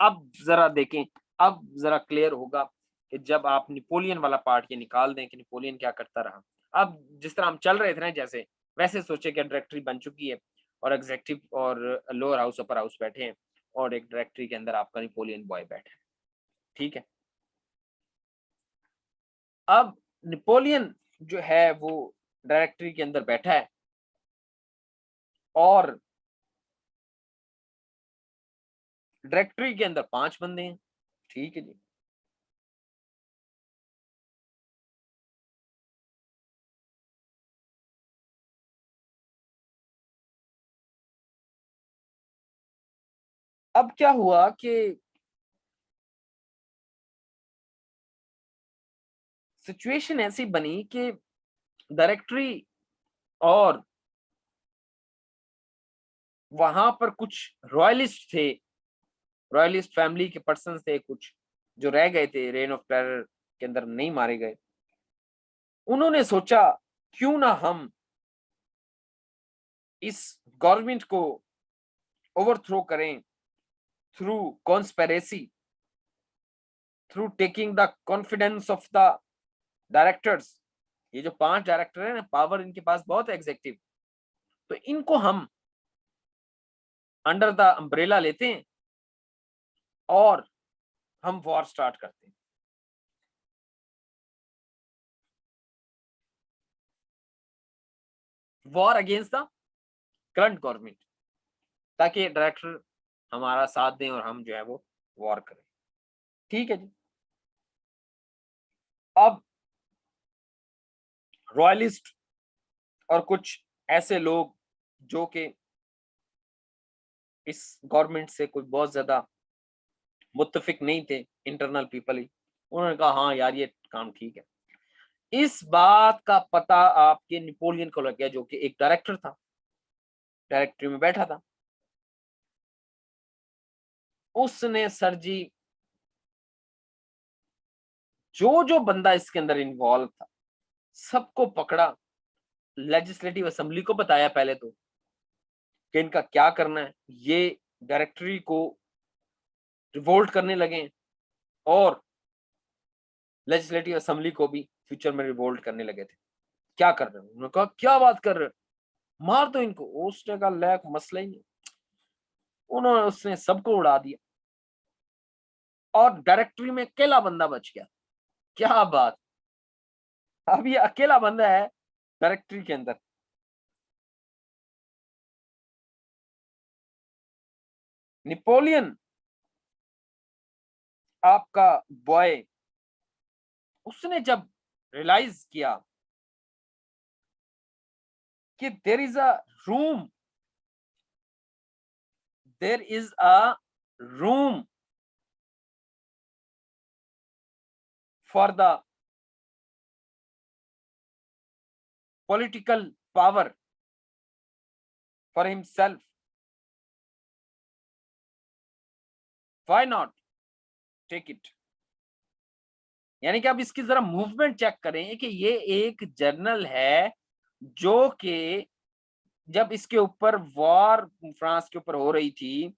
अब जरा देखें, अब जरा क्लियर होगा। कि जब आप निपोलियन वाला पार्ट ये निकाल दें कि निपोलियन क्या करता रहा। अब जिस तरह हम चल रहे थे ना जैसे, वैसे सोचे कि डायरेक्टरी बन चुकी है और एग्जेक्टिव और लोअर हाउस अपर हाउस बैठे हैं और एक डायरेक्टरी के अंदर आपका निपोलियन बॉय बैठे ठीक है? अब निपोलियन जो है वो डायरेक्टरी के अंदर बैठा है और डायरेक्टरी के अंदर पाँच बंदे हैं। ठीक है जी? अब क्या हुआ कि सिचुएशन ऐसी बनी कि डायरेक्टरी और वहाँ पर कुछ रॉयलिस्ट थे। रॉयलिस्ट फैमिली के पर्सन थे कुछ, जो रह गए थे रेन ऑफ़ टेरर के अंदर नहीं मारे गए। उन्होंने सोचा, क्यों ना हम इस गवर्नमेंट को ओवरथ्रो करें। Through conspiracy, through taking the confidence of the directors ये जो पाँच डायरेक्टर है ना पावर इनके पास बहुत है एग्जेक्टिव तो इनको हम अंडर द अम्ब्रेला लेते हैं और हम वॉर स्टार्ट करते हैं। War against the current government ताकि डायरेक्टर हमारा साथ दें और हम जो है वो वॉर करें। ठीक है जी। अब रॉयलिस्ट और कुछ ऐसे लोग जो कि इस गवर्नमेंट से कोई बहुत ज़्यादा मुतफिक नहीं थे इंटरनल पीपल ही, उन्होंने कहा हाँ यार, ये काम ठीक है। इस बात का पता आपके नेपोलियन को लग गया, जो कि एक डायरेक्टर था। डायरेक्टरी में बैठा था। उसने सर जी जो जो बंदा इसके अंदर इन्वॉल्व था, सबको पकड़ा। लेजिस्लेटिव असेंबली को बताया पहले तो कि इनका क्या करना है। ये डायरेक्टरी को रिवोल्ट करने लगे और लेजिस्लेटिव असेंबली को भी फ्यूचर में रिवोल्ट करने लगे थे। क्या कर रहे हैं? उन्होंने कहा, क्या बात कर रहे मार दो इनको। उसने कहा लैक मसला ही नहीं उन्होंने, उसने सबको उड़ा दिया। और डायरेक्टरी में अकेला बंदा बच गया। क्या बात। अब ये अकेला बंदा है डायरेक्टरी के अंदर। निपोलियन आपका बॉय उसने जब रियलाइज़ किया कि there is a room there is a room for the political power for himself. Why not take it? यानी कि आप इसकी जरा मूवमेंट चेक करें कि ये एक जर्नल है जो कि जब इसके ऊपर वॉर फ्रांस के ऊपर हो रही थी,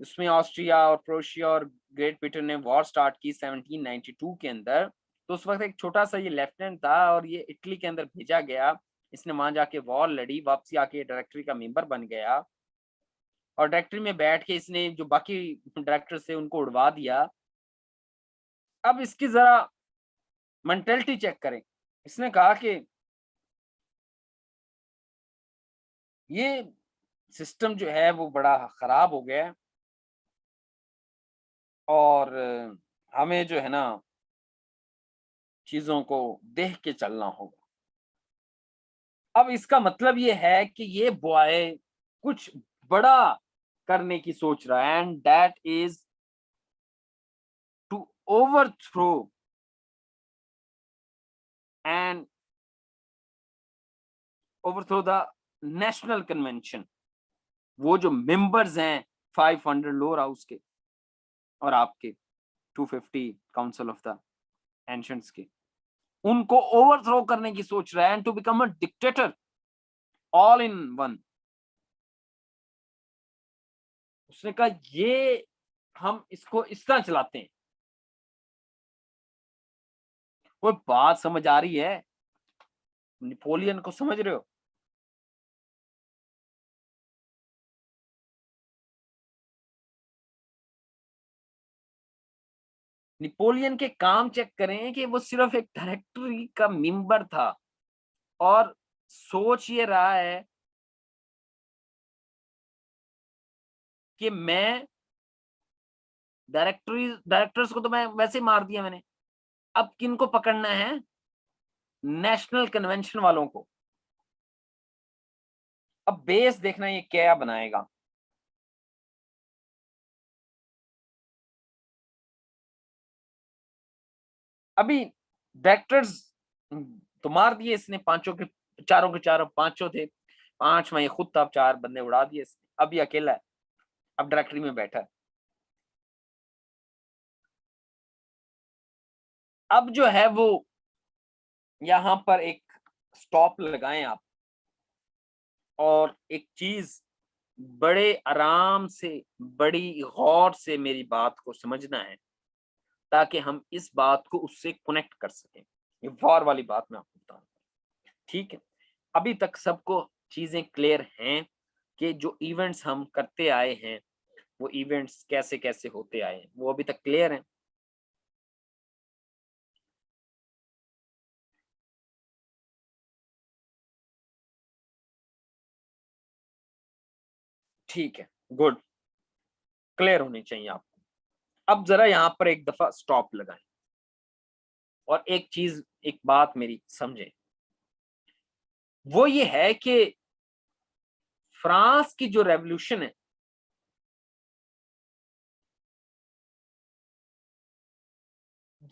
उसमें ऑस्ट्रिया और क्रोशिया और ग्रेट ब्रिटेन ने वॉर स्टार्ट की 1792 के अंदर तो उस वक्त एक छोटा सा ये लेफ्टिनेंट था और ये इटली के अंदर भेजा गया। इसने वहाँ जाके वॉर लड़ी, वापसी आके डायरेक्टरी का मेंबर बन गया। और डायरेक्टरी में बैठ के इसने जो बाकी डायरेक्टर थे उनको उड़वा दिया। अब इसकी जरा मेंटेलिटी चेक करें। इसने कहा कि ये सिस्टम जो है वो बड़ा खराब हो गया और हमें जो है ना चीज़ों को देख के चलना होगा। अब इसका मतलब ये है कि ये बॉय कुछ बड़ा करने की सोच रहा है and that is to overthrow and overthrow the national convention वो जो मेंबर्स हैं 500 लोअर हाउस के और आपके 250 काउंसिल ऑफ़ द एंशंट्स के। उनको ओवरथ्रो करने की सोच रहा है and to become a dictator all in one उसने कहा, ये हम इसको इस तरह चलाते हैं. कोई बात समझ आ रही है? नेपोलियन को समझ रहे हो? नेपोलियन के काम चेक करें कि वो सिर्फ़ एक डायरेक्टरी का मेंबर था। और सोच ये रहा है कि मैं डायरेक्टरी डायरेक्टर्स को तो मैं वैसे मार दिया मैंने। अब किन को पकड़ना है? नेशनल कन्वेंशन वालों को। अब बेस देखना ये क्या बनाएगा? अभी डायरेक्टर्स तो मार दिए इसने, पाँचों के, चारों के चारों, पाँचों थे। पाँच में खुद था चार बंदे उड़ा दिए इसने। अभी अकेला है। अब डायरेक्टरी में बैठा है। अब जो है वो यहाँ पर एक स्टॉप लगाएँ आप। और एक चीज़ बड़े आराम से, बड़ी गौर से मेरी बात को समझना है। ताकि हम इस बात को उससे कनेक्ट कर सकें। ये वॉर वाली बात मैं आपको बता रहा ठीक है? अभी तक सबको चीज़ें क्लियर हैं कि जो इवेंट्स हम करते आए हैं, वो इवेंट्स कैसे कैसे होते आए हैं, वो अभी तक क्लियर हैं? ठीक है गुड क्लियर होनी चाहिए आपको। अब जरा यहाँ पर एक दफ़ा स्टॉप लगाएँ। और एक चीज़, एक बात मेरी समझे। वो ये है कि फ्रांस की जो रेवोल्यूशन है,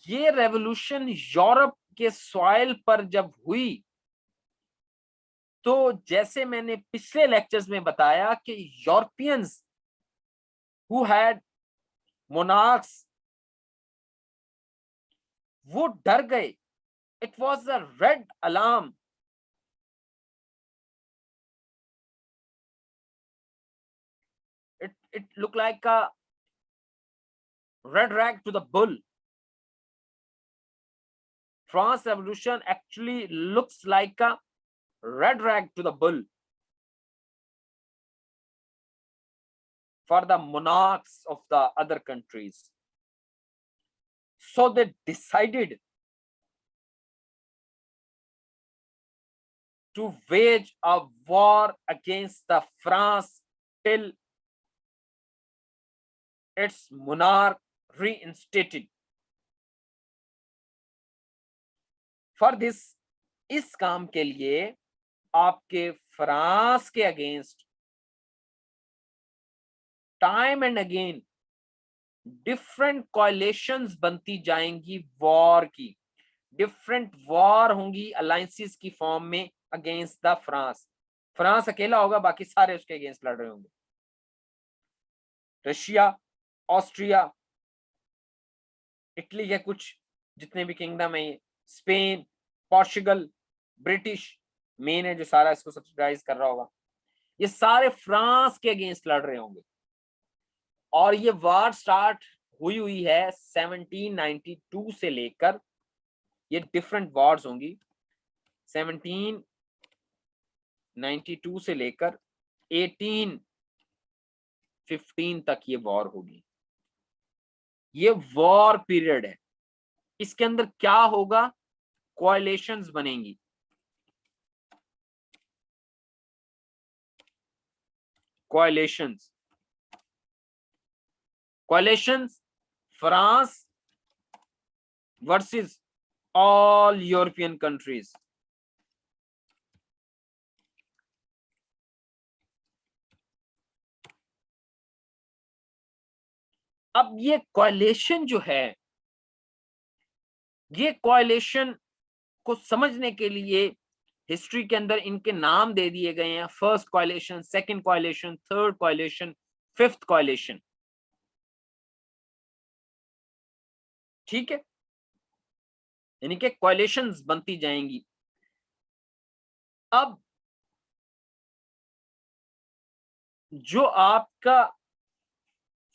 ये रेवोल्यूशन यूरोप के सॉइल पर जब हुई तो जैसे मैंने पिछले लेक्चर्स में बताया कि यूरोपियंस हु हैड मोनार्क्स वो डर गए it was a red alarm it it looked like a red rag to the bull france revolution actually looks like a red rag to the bull for the monarchs of the other countries. So they decided to wage a war against the France till its monarch reinstated. For this, इस काम के लिए आपके फ्रांस के against time and again different coalition बनती जाएँगी वॉर की। डिफरेंट वॉर होंगी अलायंसेस की फॉर्म में अगेंस्ट द फ्रांस फ्रांस अकेला होगा, बाकी सारे उसके अगेंस्ट लड़ रहे होंगे। रशिया ऑस्ट्रिया इटली के कुछ, जितने भी किंगडम है ये। स्पेन पोर्चुगल ब्रिटिश मेन है जो सारा इसको सब्सिडाइज कर रहा होगा। ये सारे फ्रांस के अगेंस्ट लड़ रहे होंगे। और ये वार स्टार्ट हुई हुई है 1792 से लेकर ये डिफरेंट वार्स होंगी। 1792 से लेकर 1815 तक ये वॉर होगी। ये वॉर पीरियड है। इसके अंदर क्या होगा? कोएलेशंस बनेंगी। Coalitions coalitions France versus all European countries अब ये कोएलेशन जो है, ये कोएलेशन को समझने के लिए हिस्ट्री के अंदर इनके नाम दे दिए गए हैं। First coalition second coalition third coalition fifth coalition ठीक है? यानी कि कोएलेशन बनती जाएँगी। अब जो आपका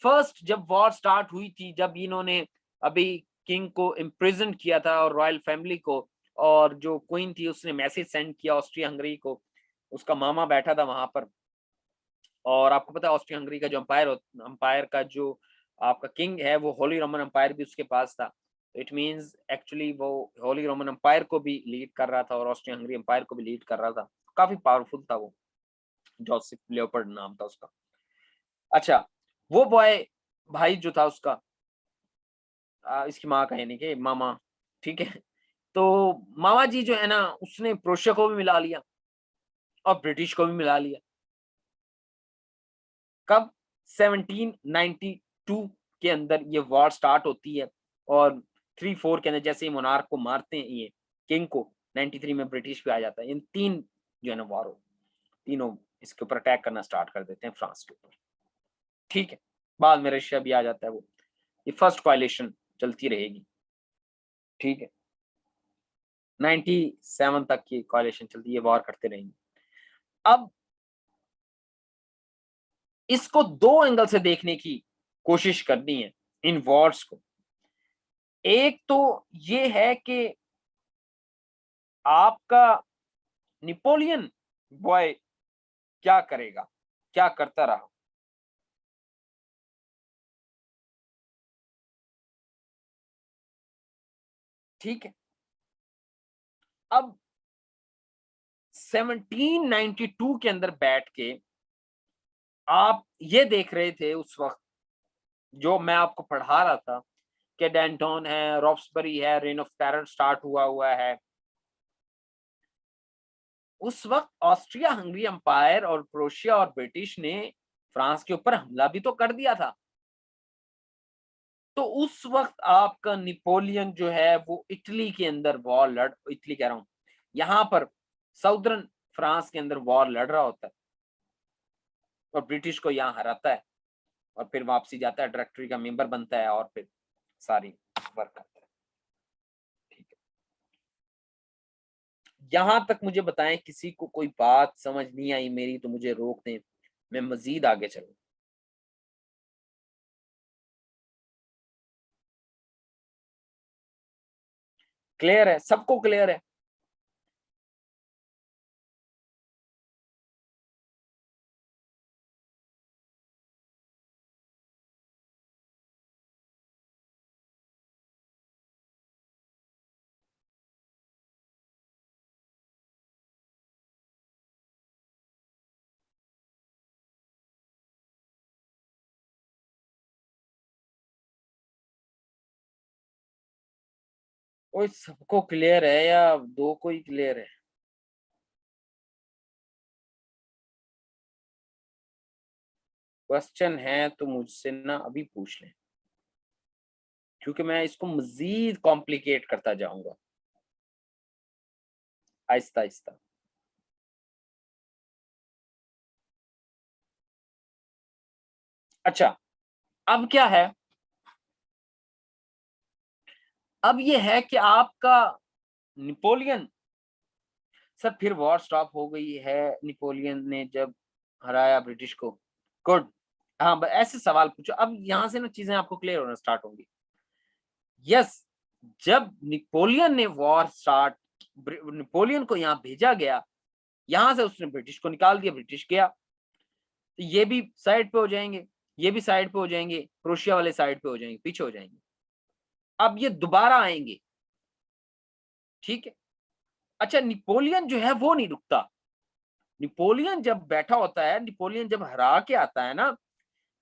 फ़र्स्ट जब वॉर स्टार्ट हुई थी, जब इन्होंने अभी किंग को इम्प्रिजन किया था और रॉयल फैमिली को, और जो क्वीन थी, उसने मैसेज सेंड किया ऑस्ट्रिया हंगरी को, उसका मामा बैठा था वहाँ पर। और आपको पता है ऑस्ट्रिया हंगरी का जो अंपायर अंपायर का जो आपका किंग है वो होली रोमन अंपायर भी उसके पास था। इट मींस एक्चुअली वो होली रोमन अंपायर को भी लीड कर रहा था और ऑस्ट्रिया हंगरी अंपायर को भी लीड कर रहा था। काफ़ी पावरफुल था वो। जोसेफ लियोपर्ड नाम था उसका। अच्छा वो बॉय भाई जो था उसका आ, इसकी माँ का यानी कि मामा ठीक है? तो मामा जी जो है ना उसने प्रोशिया को भी मिला लिया और ब्रिटिश को भी मिला लिया। कब? 1792 के अंदर ये वॉर स्टार्ट होती है और थ्री फोर के अंदर जैसे ही मोनार्क को मारते हैं ये किंग को 93 में ब्रिटिश भी आ जाता है। इन तीन जो है ना वॉर हो, तीनों इसके ऊपर अटैक करना स्टार्ट कर देते हैं फ्रांस के ऊपर। ठीक है, बाद में रशिया भी आ जाता है वो। ये फ़र्स्ट कॉलेशन चलती रहेगी। ठीक है। 97 तक की कॉलेशन चलती है वॉर करते रहेंगे। अब इसको दो एंगल से देखने की कोशिश करनी है, इन वॉर्स को। एक तो ये है कि आपका निपोलियन बॉय क्या करेगा, क्या करता रहा? ठीक है। अब 1792 के अंदर बैठ के आप ये देख रहे थे उस वक्त जो मैं आपको पढ़ा रहा था कि डेंटोन है रॉब्सबरी है रेन ऑफ़ टेरर स्टार्ट हुआ हुआ है। उस वक्त ऑस्ट्रिया हंगरी अंपायर और क्रोशिया और ब्रिटिश ने फ्रांस के ऊपर हमला भी तो कर दिया था। तो उस वक्त आपका निपोलियन जो है, वो इटली के अंदर वॉर लड़ इटली कह रहा हूँ, यहाँ पर साउदर्न फ्रांस के अंदर वॉर लड़ रहा होता है और ब्रिटिश को यहाँ हराता है। और फिर वापसी जाता है डायरेक्टरी का मेंबर बनता है और फिर सारी वर्क करता है। ठीक है। यहाँ तक मुझे बताएँ, किसी को कोई बात समझ नहीं आई मेरी तो मुझे रोक दें। मैं मजीद आगे चलू। क्लियर है? सबको क्लियर है? कोई सबको क्लियर है या दो को ही क्लियर है? क्वेश्चन है तो मुझसे ना अभी पूछ लें। क्योंकि मैं इसको मजीद कॉम्प्लिकेट करता जाऊँगा। आहिस्ता आहिस्ता। अच्छा अब क्या है? अब ये है कि आपका निपोलियन। सर, फिर वॉर स्टॉप हो गई है, निपोलियन ने जब हराया ब्रिटिश को। गुड। हाँ ऐसे सवाल पूछो। अब यहाँ से ना चीज़ें आपको क्लियर होना स्टार्ट होंगी। यस जब निपोलियन ने वॉर स्टार्ट नेपोलियन को यहाँ भेजा गया, यहाँ से उसने ब्रिटिश को निकाल दिया, ब्रिटिश गया। तो ये भी साइड पे हो जाएँगे, ये भी साइड पे हो जाएँगे, क्रोशिया वाले साइड पे हो जाएँगे, पीछे हो जाएँगे। अब ये दोबारा आएँगे। ठीक है? अच्छा निपोलियन जो है वो नहीं रुकता। निपोलियन जब बैठा होता है, निपोलियन जब हरा के आता है ना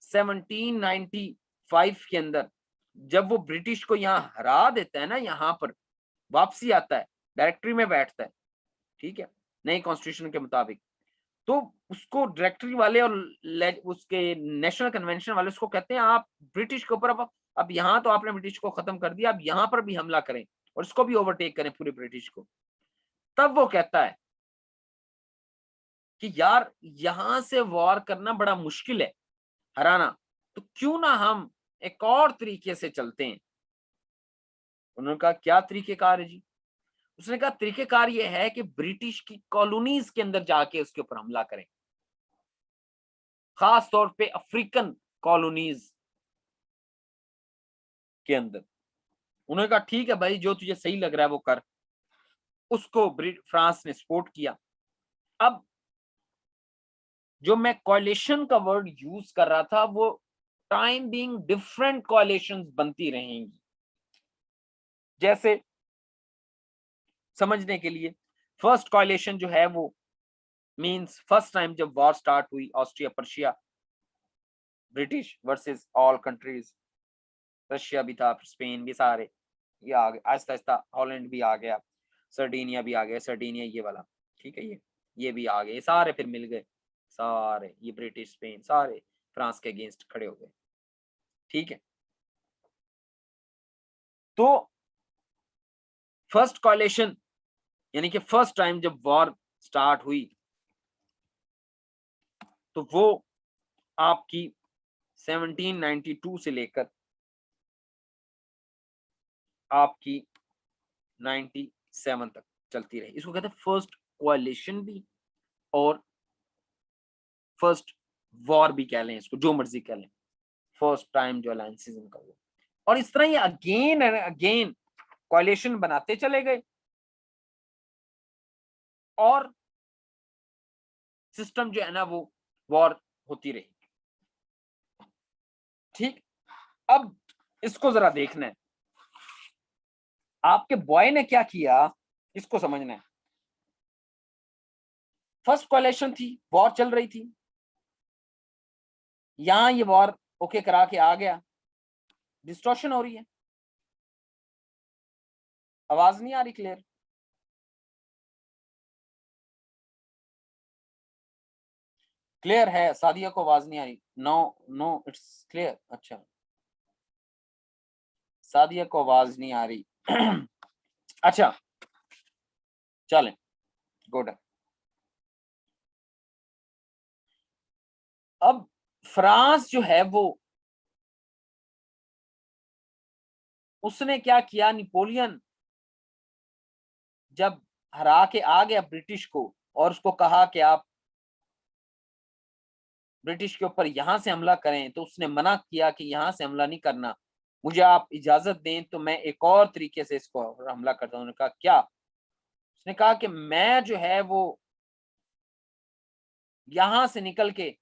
1795 के अंदर, जब वो ब्रिटिश को यहाँ हरा देता है ना, यहाँ पर वापसी आता है, डायरेक्टरी में बैठता है, ठीक है? नई कॉन्स्टिट्यूशन के मुताबिक। तो उसको डायरेक्टरी वाले और उसके नेशनल कन्वेंशन वाले उसको कहते हैं, आप ब्रिटिश के ऊपर अब अब यहाँ तो आपने ब्रिटिश को खत्म कर दिया, अब यहाँ पर भी हमला करें और इसको भी ओवरटेक करें पूरे ब्रिटिश को। तब वो कहता है कि यार, यहाँ से वॉर करना बड़ा मुश्किल है। हराना तो क्यों ना हम एक और तरीके से चलते हैं? उन्होंने कहा, क्या तरीकेकार है जी? उसने कहा, तरीकेकार यह है कि ब्रिटिश की कॉलोनीज के अंदर जाके उसके ऊपर हमला करें। खास तौर पे अफ्रीकन कॉलोनीज के अंदर। उन्होंने कहा, ठीक है भाई, जो तुझे सही लग रहा है वो कर। उसको फ्रांस ने सपोर्ट किया। अब जो मैं कॉलेशन का वर्ड यूज़ कर रहा था, वो टाइम बीइंग डिफरेंट कॉलेशन बनती रहेंगी। जैसे समझने के लिए फ़र्स्ट कॉलेशन जो है वो मींस फ़र्स्ट टाइम जब वॉर स्टार्ट हुई Austria Prussia British versus all countries Russia भी था, स्पेन भी सारे ये आ गए, आहिस्ता आहिस्ता हॉलैंड भी आ गया, सर्डीनिया भी आ गया, सर्डीनिया ये वाला, ठीक है ये ये भी आ गए सारे फिर मिल गए, सारे, ये ब्रिटिश, स्पेन, सारे, फ्रांस के अगेंस्ट खड़े हो गए, ठीक है। तो फ़र्स्ट कॉलेशन, यानी कि फ़र्स्ट टाइम जब वॉर स्टार्ट हुई तो वो आपकी 1792 से लेकर आपकी 97 तक चलती रही। इसको कहते हैं फ़र्स्ट कोalition भी और फ़र्स्ट वॉर भी कह लें इसको, जो मर्ज़ी कह लें। फ़र्स्ट टाइम जो अलायंसेज इनका वो। और इस तरह ये अगेन एंड अगेन कोलिशन बनाते चले गए। और सिस्टम जो है ना वो वॉर होती रही। ठीक? अब इसको जरा देखना है। आपके बॉय ने क्या किया? इसको समझना है। फ़र्स्ट कोलेशन थी वॉर चल रही थी। यहाँ ये वॉर ओके करा के आ गया। डिस्ट्रॉशन हो रही है। आवाज़ नहीं आ रही क्लियर क्लियर है, सादिया को आवाज़ नहीं आ रही। नो नो इट्स क्लियर अच्छा। सादिया को आवाज़ नहीं आ रही। अच्छा चलें गुड अब फ्रांस जो है वो, उसने क्या किया निपोलियन जब हरा के आ गया ब्रिटिश को और उसको कहा कि आप ब्रिटिश के ऊपर यहाँ से हमला करें तो उसने मना किया कि यहाँ से हमला नहीं करना। मुझे आप इजाज़त दें तो मैं एक और तरीके से इसको हमला करता हूँ। उन्होंने कहा, क्या? उसने कहा कि मैं जो है वो यहाँ से निकल के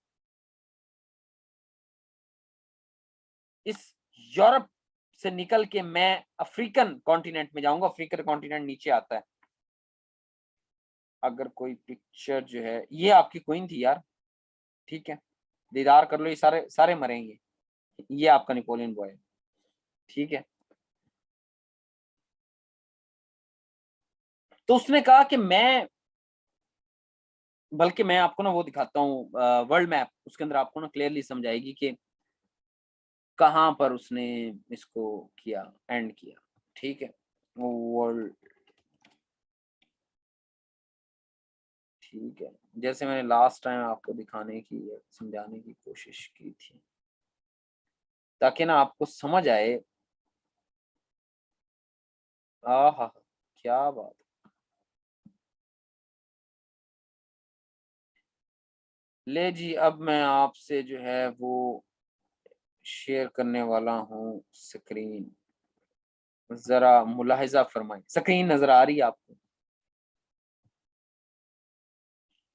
इस यूरोप से निकल के मैं अफ्रीकन कॉन्टिनेंट में जाऊँगा। अफ्रीकन कॉन्टिनेंट नीचे आता है। अगर कोई पिक्चर जो है, ये आपकी क्वीन थी यार। ठीक है, दीदार कर लो, ये सारे सारे मरेंगे। ये आपका नेपोलियन बॉय ठीक है? तो उसने कहा कि मैं, बल्कि मैं आपको ना वो दिखाता हूँ वर्ल्ड मैप उसके अंदर आपको ना क्लियरली समझाएगी कि कहाँ पर उसने इसको किया एंड किया, ठीक है? वर्ल्ड ठीक है। जैसे मैंने लास्ट टाइम आपको दिखाने की, समझाने की कोशिश की थी, ताकि ना आपको समझ आए आहा क्या बात। ले जी, अब मैं आपसे जो है वो शेयर करने वाला हूँ स्क्रीन जरा मुलाहिजा फरमाए स्क्रीन नज़र आ रही है आपको?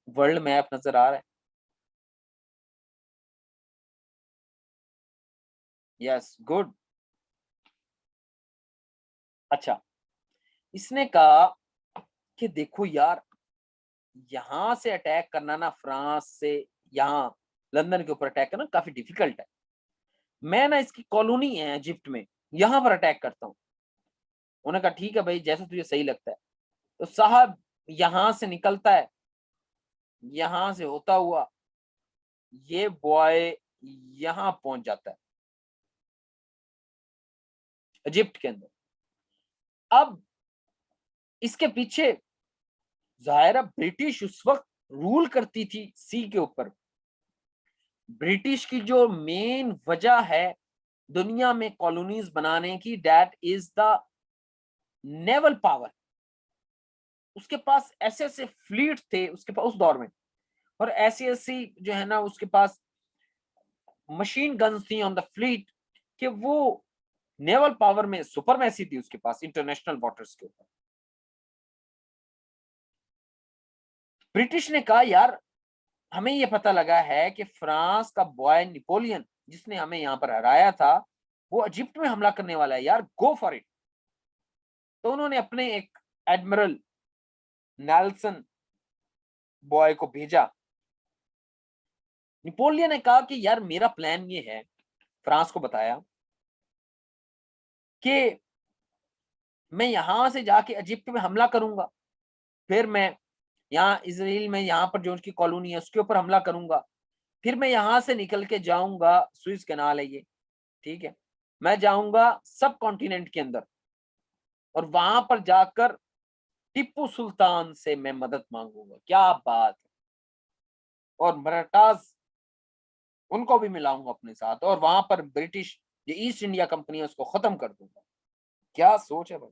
वर्ल्ड मैप नज़र आ रहा है? यस गुड अच्छा। इसने कहा कि देखो यार, यहाँ से अटैक करना ना फ्रांस से, यहाँ लंदन के ऊपर अटैक करना काफ़ी डिफ़िकल्ट है। मैं ना इसकी कॉलोनी है इजिप्ट में, यहाँ पर अटैक करता हूँ। उन्होंने कहा, ठीक है भाई, जैसा तुझे सही लगता है। तो साहब, यहाँ से निकलता है। यहाँ से होता हुआ, ये बॉय यहाँ पहुँच जाता है। इजिप्ट के अंदर। अब इसके पीछे ज़ाहिर ब्रिटिश उस वक्त रूल करती थी सी के ऊपर। ब्रिटिश की जो मेन वजह है दुनिया में कॉलोनीज बनाने की, that is the naval power. उसके पास ऐसे ऐसे फ्लीट थे उसके पास उस दौर में। और ऐसी ऐसी जो है ना, उसके पास मशीन गन्स थी ऑन द फ्लीट कि वो नेवल पावर में, सुपरमेसी थी उसके पास, इंटरनेशनल वाटर्स के ऊपर। ब्रिटिश ने कहा, यार, हमें ये पता लगा है कि फ्रांस का बॉय निपोलियन, जिसने हमें यहाँ पर हराया था, वो इजिप्ट में हमला करने वाला है। यार गो फॉर इट तो उन्होंने अपने एक एडमिरल नेल्सन बॉय को भेजा। निपोलियन ने कहा कि, यार, मेरा प्लान ये है, फ्रांस को बताया, कि मैं यहाँ से जाके इजिप्ट में हमला करूँगा। फिर मैं यहाँ इसराइल में यहाँ पर जो उनकी कॉलोनी है, उसके ऊपर हमला करूँगा। फिर मैं यहाँ से निकल के जाऊँगा स्विस कैनाल है ये, ठीक है? मैं जाऊँगा सब कॉन्टिनेंट के अंदर और वहाँ पर जाकर टिप्पू सुल्तान से मैं मदद मांगूँगा। क्या बात है। और मराठास, उनको भी मिलाऊँगा अपने साथ और वहाँ पर ब्रिटिश जो ईस्ट इंडिया कंपनी है उसको खत्म कर दूँगा। क्या सोच है भाई?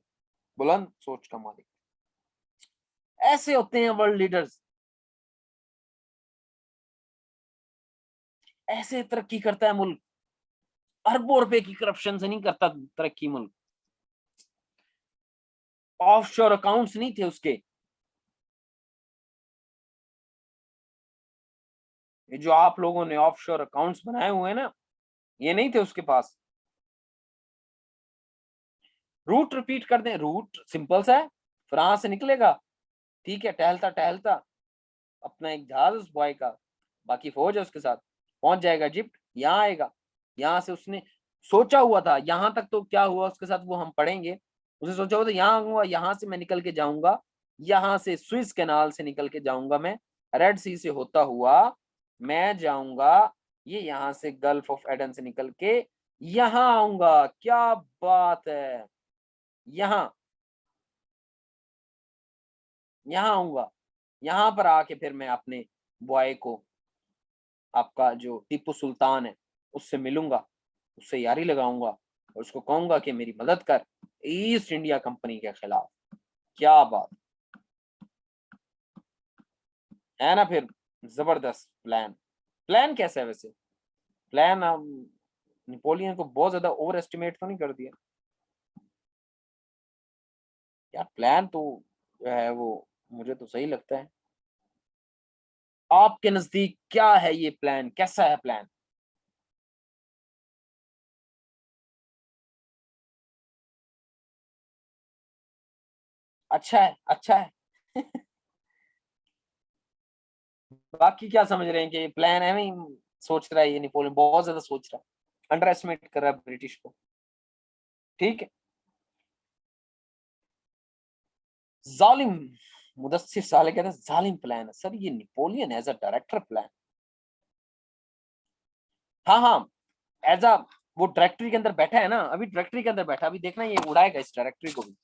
बुलंद सोच का मालिक। ऐसे होते हैं वर्ल्ड लीडर्स ऐसे तरक्की करता है मुल्क। अरबों रुपए की करप्शन से नहीं करता तरक्की मुल्क। ऑफशोर अकाउंट्स नहीं थे उसके। ये जो आप लोगों ने ऑफशोर अकाउंट्स बनाए हुए हैं ना, ये नहीं थे उसके पास। रूट रिपीट कर दें। रूट सिंपल सा है। फ्रांस से निकलेगा। ठीक है, टहलता टहलता, अपना एक जहाज़ उस बॉय का, बाकी फौज है उसके साथ, पहुँच जाएगा इजिप्ट यहाँ आएगा, यहाँ से उसने सोचा हुआ था, यहाँ तक तो क्या हुआ उसके साथ, वो हम पढ़ेंगे, उसने सोचा हुआ था, यहाँ हुआ यहाँ से मैं निकल के जाऊँगा, यहाँ से स्विस कैनाल से निकल के जाऊँगा मैं रेड सी से होता हुआ मैं जाऊँगा, ये यहाँ से गल्फ ऑफ़ एडन से निकल के यहाँ आऊँगा, क्या बात है, यहाँ यहाँ आऊँगा। यहाँ पर आके फिर मैं अपने बॉय को, आपका जो टीपू सुल्तान है, उससे मिलूँगा, उससे यारी लगाऊँगा और उसको कहूँगा कि मेरी मदद कर ईस्ट इंडिया कंपनी के खिलाफ। क्या बात। है ना फिर? ज़बरदस्त प्लान प्लान कैसा है वैसे? प्लान नेपोलियन को बहुत ज़्यादा ओवर एस्टिमेट तो नहीं कर दिया? यार प्लान तो है वो मुझे तो सही लगता है। आपके नज़दीक क्या है ये प्लान कैसा है प्लान अच्छा है अच्छा है। बाकी क्या समझ रहे हैं कि प्लान है? नहीं सोच रहा है ये नेपोलियन बहुत ज़्यादा सोच रहा है। अंडर एस्टिमेट कर रहा है ब्रिटिश को। ठीक है। जालिम मुदस्सिर साले कहते हैं, जालिम प्लान है। सर, ये Napoleon as a director plan हाँ हाँ एज अ वो डायरेक्टरी के अंदर बैठा है ना, अभी डायरेक्टरी के अंदर बैठा अभी देखना ये उड़ाएगा इस डायरेक्टरी को भी।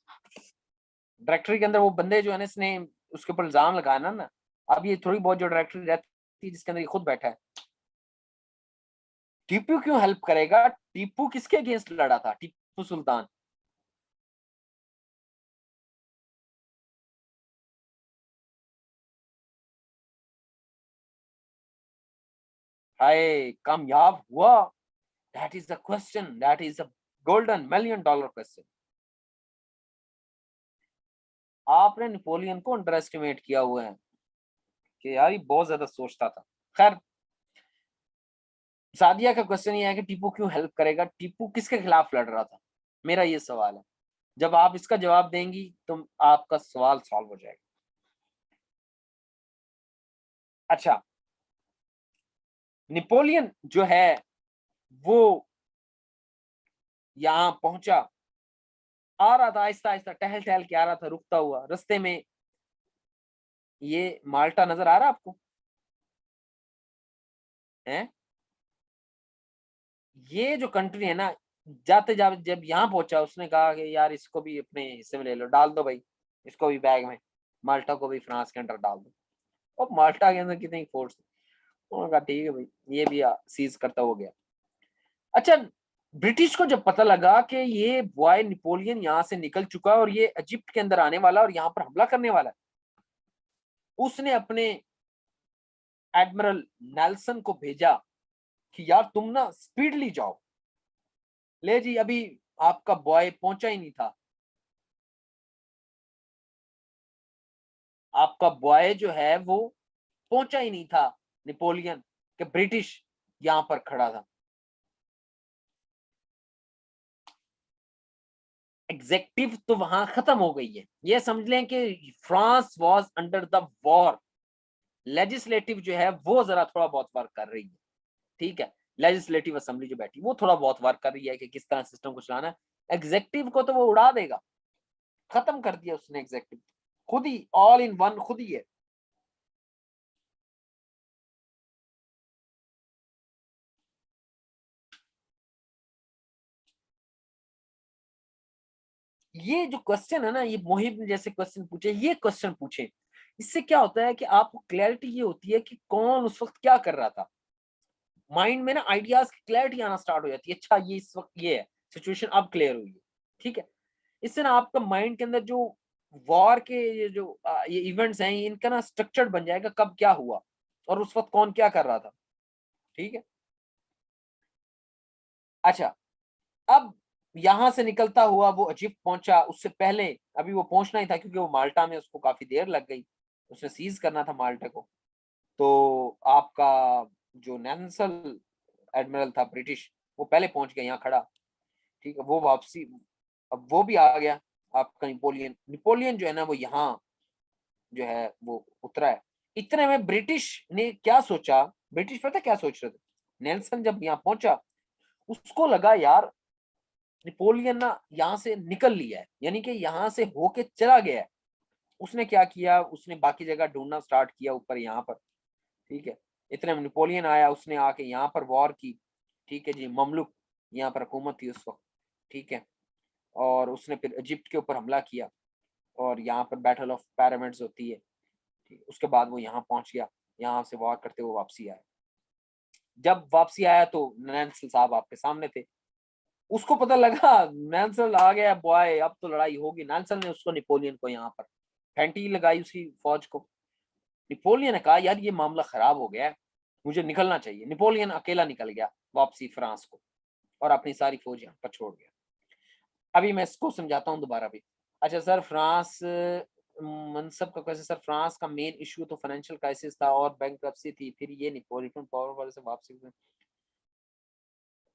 डायरेक्टरी के अंदर वो बंदे जो है ना, इसने उसके ऊपर इल्ज़ाम लगाया ना ना। अब ये थोड़ी बहुत जो डायरेक्टरी रहती है, जिसके अंदर ये खुद बैठा है। टीपू क्यों हेल्प करेगा? टीपू किसके अगेंस्ट लड़ा था? टीपू सुल्तान। हाय कामयाब हुआ? That is the question that is a golden million dollar question आपने नेपोलियन को अंडर एस्टिमेट किया हुआ है कि यार ये बहुत ज़्यादा सोचता था। खैर, सादिया का क्वेश्चन ये है कि टीपू क्यों हेल्प करेगा? टीपू किसके खिलाफ लड़ रहा था? मेरा ये सवाल है। जब आप इसका जवाब देंगी तो आपका सवाल सॉल्व हो जाएगा। अच्छा नेपोलियन जो है, वो यहाँ पहुँचा। आ रहा था आहिस्ता आहिस्ता टहल टहल के आ रहा था रुकता हुआ, रस्ते में ये माल्टा नज़र आ रहा आपको? है? ये जो कंट्री है ना, जाते जाते जब यहाँ पहुँचा, उसने कहा कि यार इसको भी अपने हिस्से में ले लो, डाल दो भाई, इसको भी बैग में, माल्टा को भी फ्रांस के अंदर डाल दो। और माल्टा के अंदर कितनी फोर्स उन्होंने कहा ठीक है भाई, ये भी सीज करता हो गया। अच्छा ब्रिटिश को जब पता लगा कि ये बॉय नेपोलियन यहाँ से निकल चुका है और ये इजिप्ट के अंदर आने वाला और यहाँ पर हमला करने वाला है, उसने अपने एडमिरल नेल्सन को भेजा कि यार तुम ना स्पीडली जाओ। ले जी, अभी आपका बॉय पहुँचा ही नहीं था। आपका बॉय जो है वो पहुँचा ही नहीं था। नेपोलियन के ब्रिटिश यहाँ पर खड़ा था। एग्जेक्टिव तो वहाँ खत्म हो गई है। ये समझ लें कि France was under the war legislative जो है, वो जरा थोड़ा बहुत वर्क कर रही है। ठीक है? लेजिस्लेटिव असेंबली जो बैठी, वो थोड़ा बहुत वर्क कर रही है कि किस तरह सिस्टम को चलाना है। एग्जेक्टिव को तो वो उड़ा देगा। खत्म कर दिया उसने एग्जेक्टिव खुद ही ऑल इन वन खुद ही है। ये जो क्वेश्चन है ना, ये मोहिब ने जैसे क्वेश्चन पूछे, ये क्वेश्चन पूछे। इससे क्या होता है कि आपको क्लैरिटी ये होती है कि कौन उस वक्त क्या कर रहा था। माइंड में ना आइडियाज़ की क्लैरिटी आना स्टार्ट हो जाती है। अच्छा ये इस वक्त ये है सिचुएशन अब क्लियर हुई है, ठीक है? इससे ना आपका माइंड के अंदर जो वॉर के ये जो ये इवेंट्स हैं, इनका ना स्ट्रक्चर बन जाएगा, कब क्या हुआ और उस वक्त कौन क्या कर रहा था, ठीक है? अच्छा अब यहाँ से निकलता हुआ वो अजीब पहुँचा। उससे पहले अभी वो पहुँचना ही था क्योंकि वो माल्टा में उसको काफ़ी देर लग गई। उसने सीज करना था माल्टा को। तो आपका जो नेशनल एडमिरल था ब्रिटिश वो पहले पहुँच गया, यहाँ खड़ा। ठीक है, वो वापसी, अब वो भी आ गया, आपका नेपोलियन नेपोलियन जो है ना, वो यहाँ जो है, वो उतरा है। इतने में ब्रिटिश ने क्या सोचा? ब्रिटिश पता क्या सोच रहे थे? नेल्सन जब यहाँ पहुँचा, उसको लगा, यार नेपोलियन ना यहाँ से निकल लिया है, यानी कि यहाँ से होके चला गया है। उसने क्या किया? उसने बाकी जगह ढूंढना स्टार्ट किया ऊपर यहाँ पर, ठीक है? इतने नेपोलियन आया, उसने आके यहाँ पर वॉर की, ठीक है जी? ममलुक यहाँ पर हुकूमत थी उस वक्त, ठीक है? और उसने फिर इजिप्ट के ऊपर हमला किया और यहाँ पर बैटल ऑफ़ पैरामिड्स होती है उसके बाद वो यहाँ पहुँच गया, यहाँ से वॉर करते हुए वापसी आया। जब वापसी आया तो नैन्सल साहब आपके सामने थे उसको पता लगा नैनसल आ गया बॉय अब तो लड़ाई होगी। नैन्सल ने उसको नेपोलियन को यहाँ पर फैंटी लगाई उसकी फौज को। नेपोलियन ने कहा, यार, ये मामला खराब हो गया मुझे निकलना चाहिए। नेपोलियन अकेला निकल गया वापसी फ्रांस को और अपनी सारी फौज यहाँ पर छोड़ गया। अभी मैं इसको समझाता हूँ दोबारा भी। अच्छा सर, फ्रांस मनसब का कैसे, सर, फ्रांस का मेन इशू तो फाइनेंशियल क्राइसिस था और बैंक थी, फिर ये नेपोलियन पावर वाले से वापसी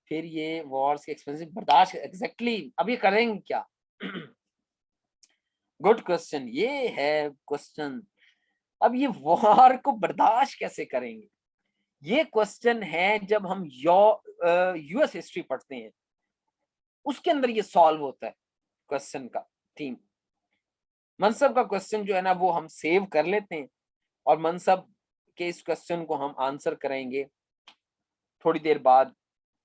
फिर ये वॉर्स के एक्सपेंसिव बर्दाश्त एग्जैक्टली exactly, अब ये करेंगे क्या? गुड क्वेश्चन ये है क्वेश्चन अब ये वॉर को बर्दाश्त कैसे करेंगे? ये क्वेश्चन है जब हम यूएस हिस्ट्री पढ़ते हैं। उसके अंदर ये सॉल्व होता है क्वेश्चन का थीम मनसब का क्वेश्चन जो है ना वो हम सेव कर लेते हैं और मनसब के इस क्वेश्चन को हम आंसर करेंगे थोड़ी देर बाद।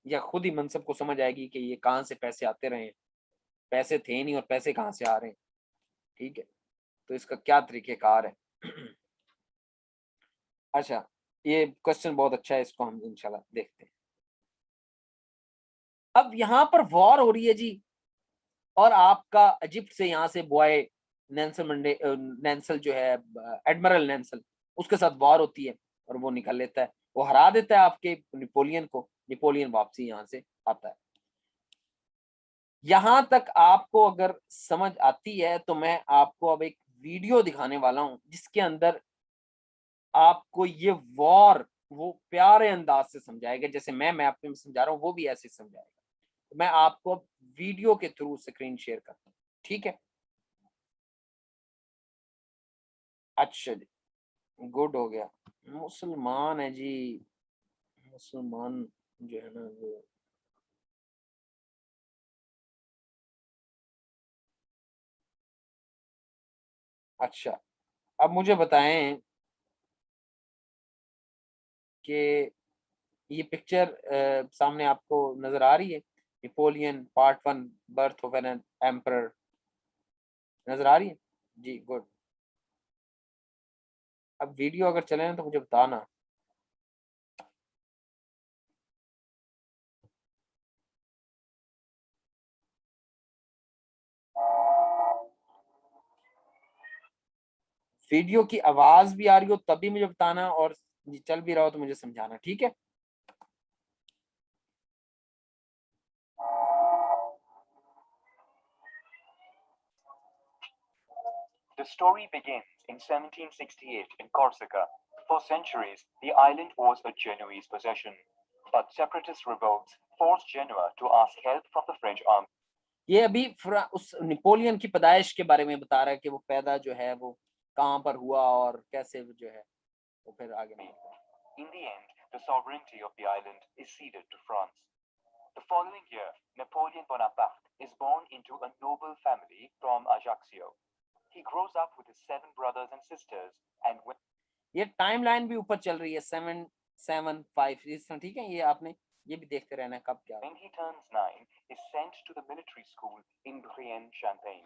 या खुद ही मनसब को समझ आएगी कि ये कहाँ से पैसे आते रहे पैसे थे नहीं और पैसे कहाँ से आ रहे हैं? ठीक है? तो इसका क्या तरीकेकार है? अच्छा ये क्वेश्चन बहुत अच्छा है, इसको हम इंशाल्लाह देखते हैं। अब यहाँ पर वॉर हो रही है जी, और आपका इजिप्ट से यहाँ से बॉय नैंसल मंडे नैंसल जो है एडमरल नैंसल उसके साथ वॉर होती है, और वो निकल लेता है। वो हरा देता है आपके नेपोलियन को। नेपोलियन वापसी यहाँ से आता है। यहाँ तक आपको अगर समझ आती है तो मैं आपको अब एक वीडियो दिखाने वाला हूँ, जिसके अंदर आपको ये वॉर, वो प्यारे अंदाज से समझाएगा। जैसे मैं मैं आपको समझा रहा हूँ, वो भी ऐसे समझाएगा। तो मैं आपको वीडियो के थ्रू स्क्रीन शेयर करता हूँ, ठीक है? अच्छा जी, गुड हो गया। मुसलमान है जी, मुसलमान। जो है ना, वो अच्छा अब मुझे बताएँ कि ये पिक्चर सामने आपको नज़र आ रही है? Napoleon part one birth of an emperor नज़र आ रही है? जी गुड अब वीडियो अगर चले ना तो मुझे बताना। वीडियो की आवाज़ भी आ रही हो तभी मुझे बताना और चल भी रहा हो तो मुझे समझाना ठीक है The story begins in 1768 in Corsica. For centuries, the island was a Genoese possession, but separatist revolts forced Genoa to ask help from the French army. ये अभी उस नेपोलियन की पैदाइश के बारे में बता रहा है कि वो पैदा जो है वो कहाँ पर हुआ और कैसे जो है वो फिर आगे में In the end, the sovereignty of the island is ceded to France. The following year, Napoleon Bonaparte is born into a noble family from Ajaccio. He grows up with his seven brothers and sisters and when ये टाइमलाइन भी ऊपर चल रही है सेवन सेवन फाइव ठीक है ये आपने ये भी देखते रहना कब क्या When he turns nine, is sent to the military school in Brienne-Champagne.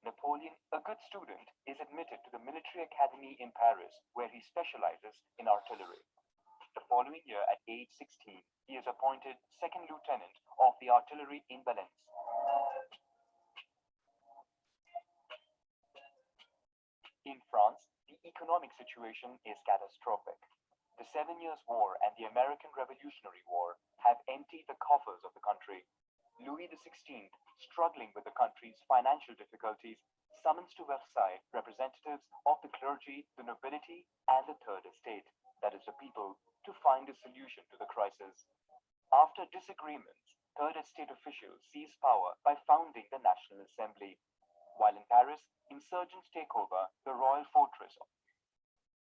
Napoleon, a good student, is admitted to the military academy in Paris, where he specializes in artillery. The following year, at age 16, he is appointed second lieutenant of the artillery in Valence. In France, the economic situation is catastrophic. The Seven Years' War and the American Revolutionary War have emptied the coffers of the country. Louis XVI, struggling with the country's financial difficulties, summons to Versailles representatives of the clergy, the nobility, and the third estate, that is the people, to find a solution to the crisis. After disagreements, third estate officials seize power by founding the National Assembly. While in Paris, insurgents take over the royal fortress.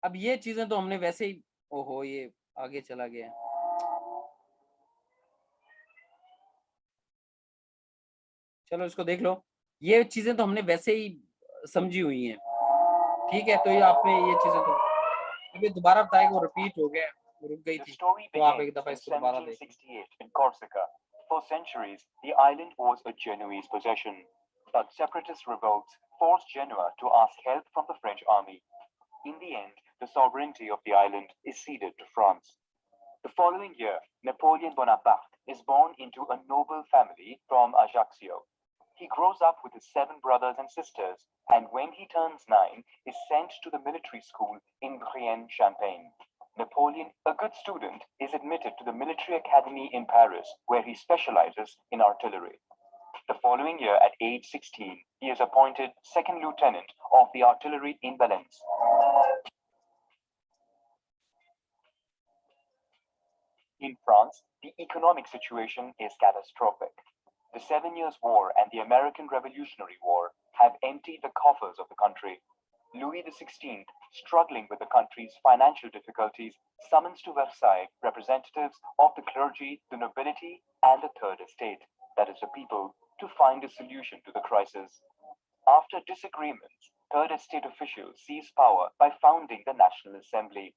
अब ये चीजें तो हमने वैसे ही ओहो ये आगे चला गया चलो इसको देख लो ये चीजें तो हमने वैसे ही समझी हुई हैं ठीक है तो ये आपने ये चीजें तो अभी दोबारा बताएगा वो रिपीट हो गया रुक गई थी तो आप एक दफा इसको दोबारा देखिए in Corsica. For centuries, the island was a Genoese possession, but separatist revolts forced Genoa to ask help from the French army. In the end, the sovereignty of the island is ceded to France. The following year, Napoleon Bonaparte is born into a noble family from Ajaccio. he grows up with his seven brothers and sisters, and when he turns nine, is sent to the military school in Brienne-Champagne. Napoleon, a good student, is admitted to the military academy in Paris, where he specializes in artillery. The following year, at age 16, he is appointed second lieutenant of the artillery in Valence. In France, the economic situation is catastrophic. The Seven Years' War and the American Revolutionary War have emptied the coffers of the country. Louis XVI, struggling with the country's financial difficulties, summons to Versailles representatives of the clergy, the nobility, and the third estate, that is, the people, to find a solution to the crisis. After disagreements, third estate officials seize power by founding the National Assembly.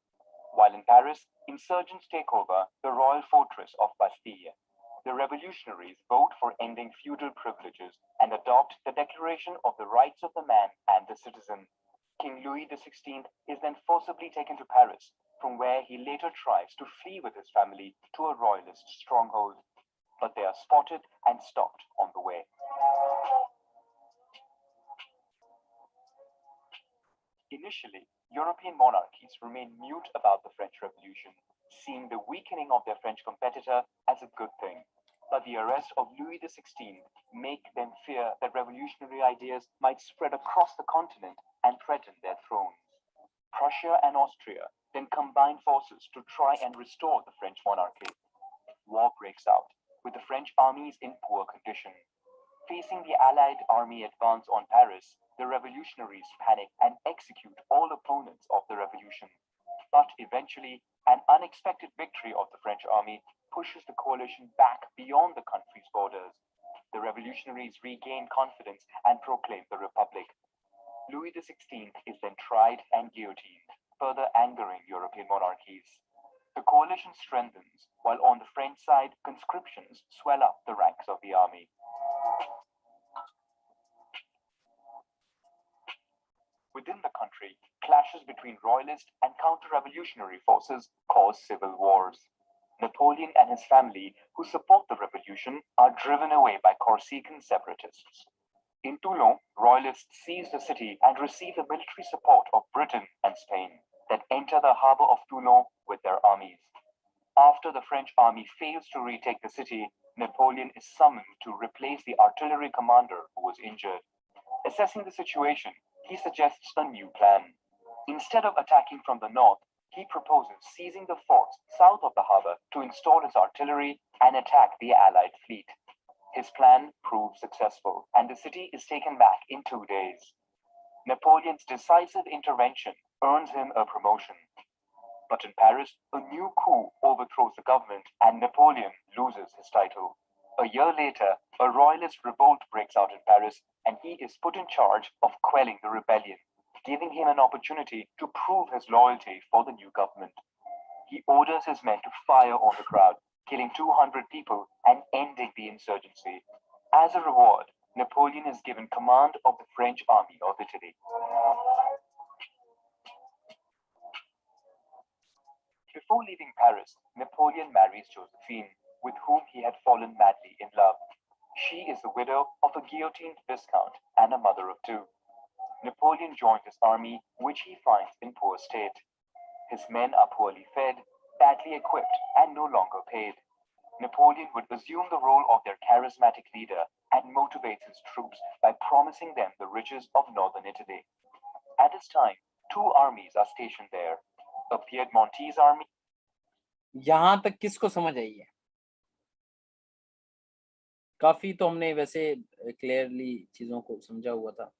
While in Paris, insurgents take over the royal fortress of Bastille the revolutionaries vote for ending feudal privileges and adopt the Declaration of the Rights of the Man and the Citizen. King Louis XVI is then forcibly taken to Paris, from where he later tries to flee with his family to a royalist stronghold. But they are spotted and stopped on the way. Initially, European monarchies remained mute about the French Revolution seeing the weakening of their French competitor as a good thing. But the arrest of Louis XVI make them fear that revolutionary ideas might spread across the continent and threaten their thrones. Prussia and Austria then combine forces to try and restore the French monarchy. War breaks out, with the French armies in poor condition. Facing the Allied army advance on Paris, the revolutionaries panic and execute all opponents of the revolution. But eventually, an unexpected victory of the French army pushes the coalition back beyond the country's borders. The revolutionaries regain confidence and proclaim the Republic. Louis XVI is then tried and guillotined, further angering European monarchies. The coalition strengthens, while on the French side, conscriptions swell up the ranks of the army. Within the country, clashes between royalist and counter-revolutionary forces cause civil wars. Napoleon and his family, who support the revolution, are driven away by Corsican separatists. In Toulon, royalists seize the city and receive the military support of Britain and Spain, that enter the harbor of Toulon with their armies. After the French army fails to retake the city, Napoleon is summoned to replace the artillery commander who was injured. Assessing the situation, he suggests a new plan. Instead of attacking from the north, he proposes seizing the forts south of the harbor to install his artillery and attack the Allied fleet. His plan proves successful, and the city is taken back in two days. Napoleon's decisive intervention earns him a promotion. But in Paris, a new coup overthrows the government, and Napoleon loses his title. A year later, a royalist revolt breaks out in Paris, and he is put in charge of quelling the rebellion, giving him an opportunity to prove his loyalty for the new government. He orders his men to fire on the crowd, killing 200 people and ending the insurgency. As a reward, Napoleon is given command of the French army of Italy. Before leaving Paris, Napoleon marries Josephine, with whom he had fallen madly in love. She is the widow of a guillotined viscount and a mother of two. Napoleon joined his army, which he finds in poor state. His men are poorly fed, badly equipped, and no longer paid. Napoleon would assume the role of their charismatic leader and motivates his troops by promising them the riches of northern Italy. At this time, two armies are stationed there a Piedmontese army यहां तक किसको समझ आई है काफ़ी तो हमने वैसे क्लियरली चीज़ों को समझा हुआ था।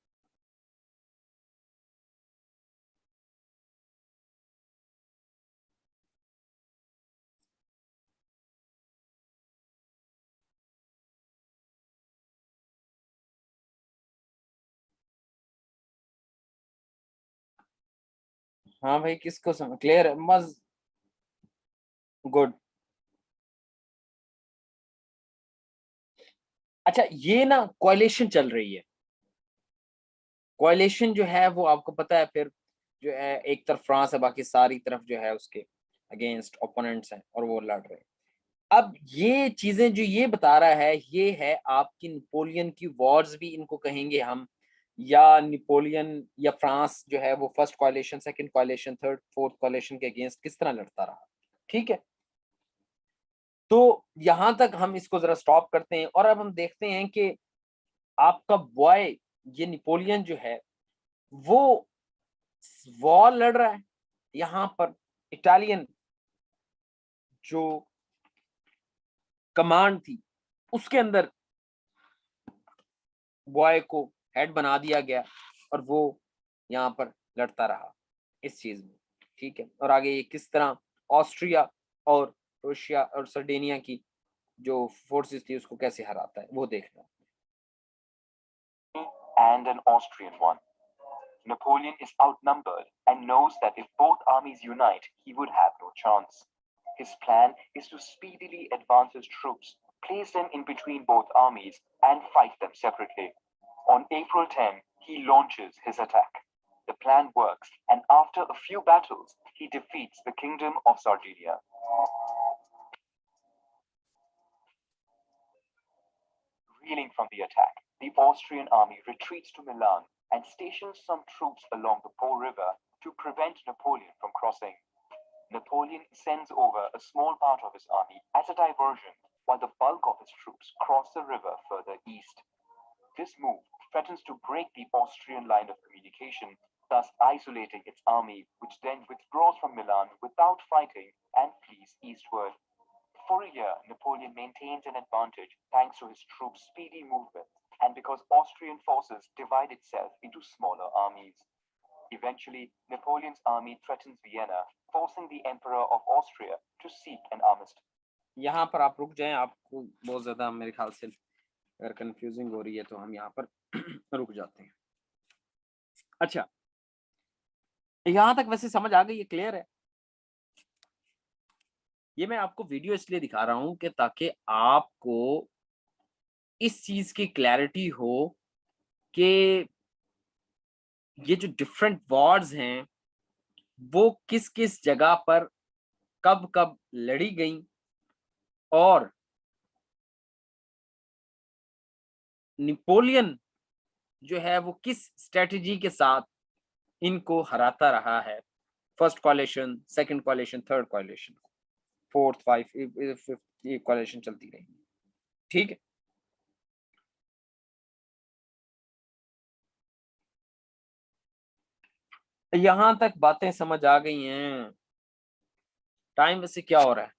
हाँ भाई, किसको समझ क्लियर मज, गुड। अच्छा ये ना कोalition चल रही है। कोalition जो है, वो आपको पता है, फिर जो है, एक तरफ़ फ्रांस है, बाकी सारी तरफ़ जो है, उसके अगेंस्ट ओपोनेंट्स हैं, और वो लड़ रहे हैं। अब ये चीज़ें जो ये बता रहा है, ये है आपकी नेपोलियन की वॉर्स भी इनको कहेंगे हम, या नेपोलियन या फ्रांस जो है, वो फ़र्स्ट कोalition सेकंड कोalition थर्ड फोर्थ कोalition के अगेंस्ट किस तरह लड़ता रहा? ठीक है? तो यहाँ तक हम इसको जरा स्टॉप करते हैं और अब हम देखते हैं कि आपका बॉय ये नेपोलियन जो है, वो वॉर लड़ रहा है यहाँ पर इटालियन जो कमांड थी, उसके अंदर बॉय को हेड बना दिया गया और वो यहाँ पर लड़ता रहा इस चीज़ में, ठीक है? और आगे ये किस तरह ऑस्ट्रिया और रशिया और सर्डेनिया की जो फोर्सेस थी उसको कैसे हराता है वो देखना and an Austrian one. Napoleon is outnumbered and knows that if both armies unite, he would have no chance. His plan is to speedily advance his troops, place them in between both armies, and fight them separately. On April 10, he launches his attack. The plan works, and after a few battles, he defeats the Kingdom of Sardinia. Reeling from the attack, the Austrian army retreats to Milan and stations some troops along the Po River to prevent Napoleon from crossing. Napoleon sends over a small part of his army as a diversion, while the bulk of his troops cross the river further east. This move threatens to break the Austrian line of communication, thus isolating its army, which then withdraws from Milan without fighting and flees eastward. For a year, Napoleon maintains an advantage thanks to his troops' speedy movement and because Austrian forces divide itself into smaller armies. Eventually, Napoleon's army threatens Vienna, forcing the Emperor of Austria to seek an armistice. यहाँ पर आप रुक जाएं आपको बहुत ज्यादा मेरे ख्याल से अगर कंफ्यूजिंग हो रही है तो हम यहाँ पर रुक जाते हैं अच्छा यहाँ तक वैसे समझ आ गई ये क्लियर है ये मैं आपको वीडियो इसलिए दिखा रहा हूँ कि ताकि आपको इस चीज़ की क्लैरिटी हो कि ये जो डिफरेंट वार्ड्स हैं, वो किस किस जगह पर कब कब लड़ी गई और नेपोलियन जो है वो किस स्ट्रेटजी के साथ इनको हराता रहा है? First coalition second coalition third coalition fourth five fifth ये कॉलेशन चलती रहेगी। ठीक है? यहाँ तक बातें समझ आ गई हैं। टाइम वैसे क्या हो रहा है?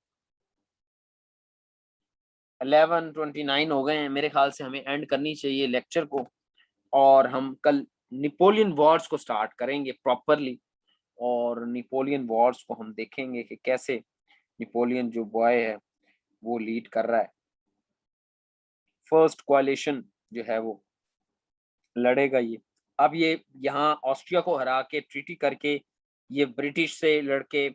अलेवन ट्वेंटी नाइन हो गए हैं। मेरे ख्याल से हमें एंड करनी चाहिए लेक्चर को और हम कल निपोलियन वॉर्स को स्टार्ट करेंगे प्रॉपरली और निपोलियन वॉर्स को हम देखेंगे कि कैसे निपोलियन जो बॉय है, वो लीड कर रहा है। फ़र्स्ट क्वालिशन जो है वो लड़ेगा ये। अब ये यहाँ ऑस्ट्रिया को हरा के ट्रीटी करके ये ब्रिटिश से लड़के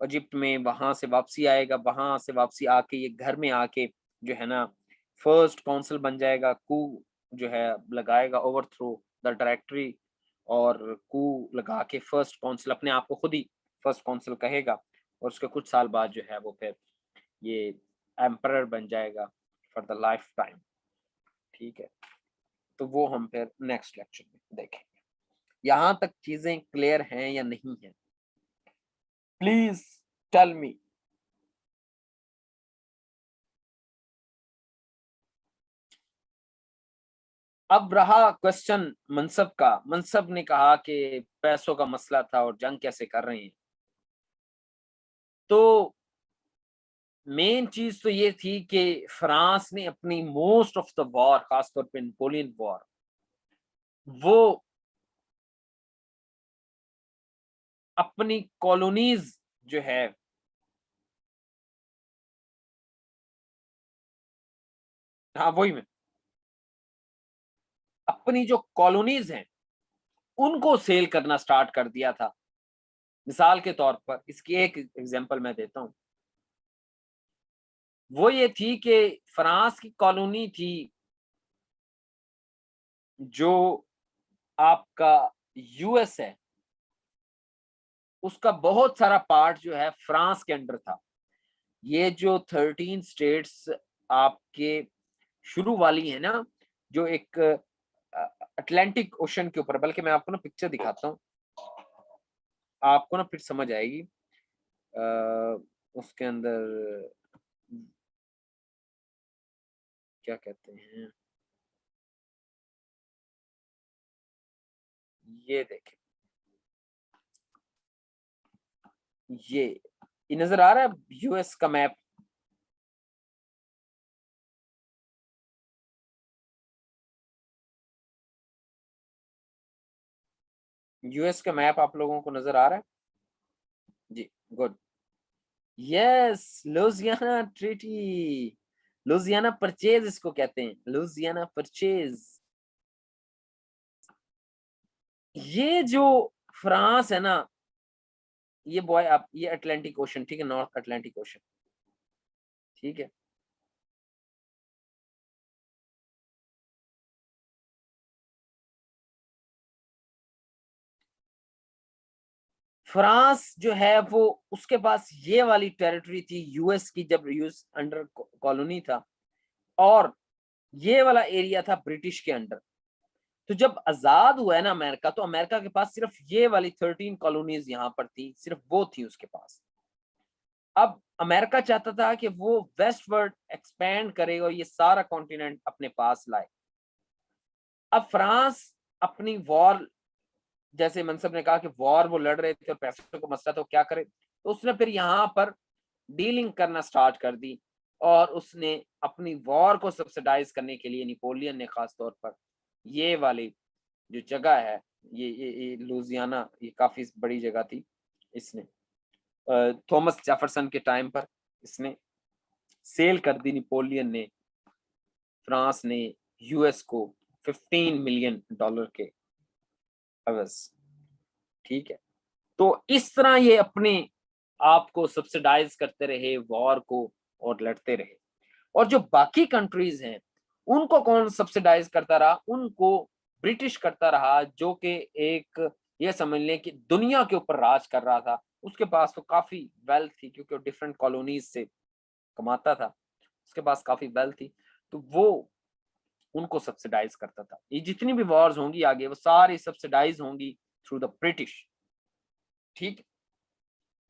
इजिप्ट में वहाँ से वापसी आएगा, वहाँ से वापसी आके ये घर में आके जो है ना फ़र्स्ट काउंसिल बन जाएगा। कू जो है लगाएगा ओवर थ्रो द डायरेक्टरी और कू लगा के फ़र्स्ट काउंसिल अपने आप को खुद ही फ़र्स्ट काउंसिल कहेगा। और उसके कुछ साल बाद जो है वो फिर ये एम्पर बन जाएगा फॉर द लाइफ टाइम। ठीक है? तो वो हम फिर नेक्स्ट लेक्चर में देखेंगे। यहाँ तक चीज़ें क्लियर हैं या नहीं है? Please tell me. अब रहा क्वेश्चन मनसब का। मनसब ने कहा कि पैसों का मसला था और जंग कैसे कर रहे हैं। तो मेन चीज़ तो ये थी कि फ्रांस ने अपनी मोस्ट ऑफ़ द वॉर, खासतौर पे नेपोलियन वॉर, वो अपनी कॉलोनीज जो है हाँ वही में, अपनी जो कॉलोनीज हैं, उनको सेल करना स्टार्ट कर दिया था। मिसाल के तौर पर, इसकी एक एग्जांपल मैं देता हूँ। वो ये थी कि फ्रांस की कॉलोनी थी जो आपका यूएस है। उसका बहुत सारा पार्ट जो है फ्रांस के अंडर था। ये जो थर्टीन स्टेट्स आपके शुरू वाली है ना, जो एक अटलांटिक ओशन के ऊपर, बल्कि मैं आपको ना पिक्चर दिखाता हूँ। आपको ना फिर समझ आएगी। आ, उसके अंदर क्या कहते हैं? ये देखें। ये नज़र आ रहा है यूएस का मैप? यूएस का मैप आप लोगों को नज़र आ रहा है? जी good yes Louisiana treaty Louisiana purchase इसको कहते हैं। लुजियाना परचेज ये जो फ्रांस है ना, ये बॉय आप, ये अटलांटिक ओशन ठीक है नॉर्थ अटलांटिक ओशन ठीक है? फ्रांस जो है वो उसके पास ये वाली टेरिटरी थी यूएस की, जब यूएस अंडर कॉलोनी था। और ये वाला एरिया था ब्रिटिश के अंडर तो जब आज़ाद हुआ है ना अमेरिका तो अमेरिका के पास सिर्फ़ ये वाली थर्टीन कॉलोनीज यहाँ पर थी, सिर्फ़ वो थी उसके पास। अब अमेरिका चाहता था कि वो वेस्टवर्ड एक्सपेंड करे और ये सारा कॉन्टिनेंट अपने पास लाए। अब फ्रांस अपनी वॉर जैसे मनसब ने कहा कि वॉर वो लड़ रहे थे और पैसों को मसला तो क्या करे? तो उसने फिर यहाँ पर डीलिंग करना स्टार्ट कर दी और उसने अपनी वॉर को सब्सिडाइज करने के लिए नेपोलियन ने खास तौर पर ये वाली जो जगह है ये ये, ये लुजियाना ये काफ़ी बड़ी जगह थी इसने। थॉमस जेफरसन के टाइम पर इसने सेल कर दी नेपोलियन ने फ्रांस ने यूएस को 15 मिलियन डॉलर के अवज ठीक है। तो इस तरह ये अपने आप को सब्सिडाइज करते रहे वॉर को और लड़ते रहे। और जो बाकी कंट्रीज़ हैं, उनको कौन सब्सिडाइज करता रहा? उनको ब्रिटिश करता रहा, जो कि एक ये समझ लें कि दुनिया के ऊपर राज कर रहा था। उसके पास तो काफ़ी वेल्थ थी, क्योंकि वो डिफरेंट कॉलोनीज से कमाता था। उसके पास काफ़ी वेल्थ थी। तो वो उनको सब्सिडाइज करता था। ये जितनी भी वॉर्स होंगी आगे, वो सारी सब्सिडाइज होंगी थ्रू द ब्रिटिश ठीक?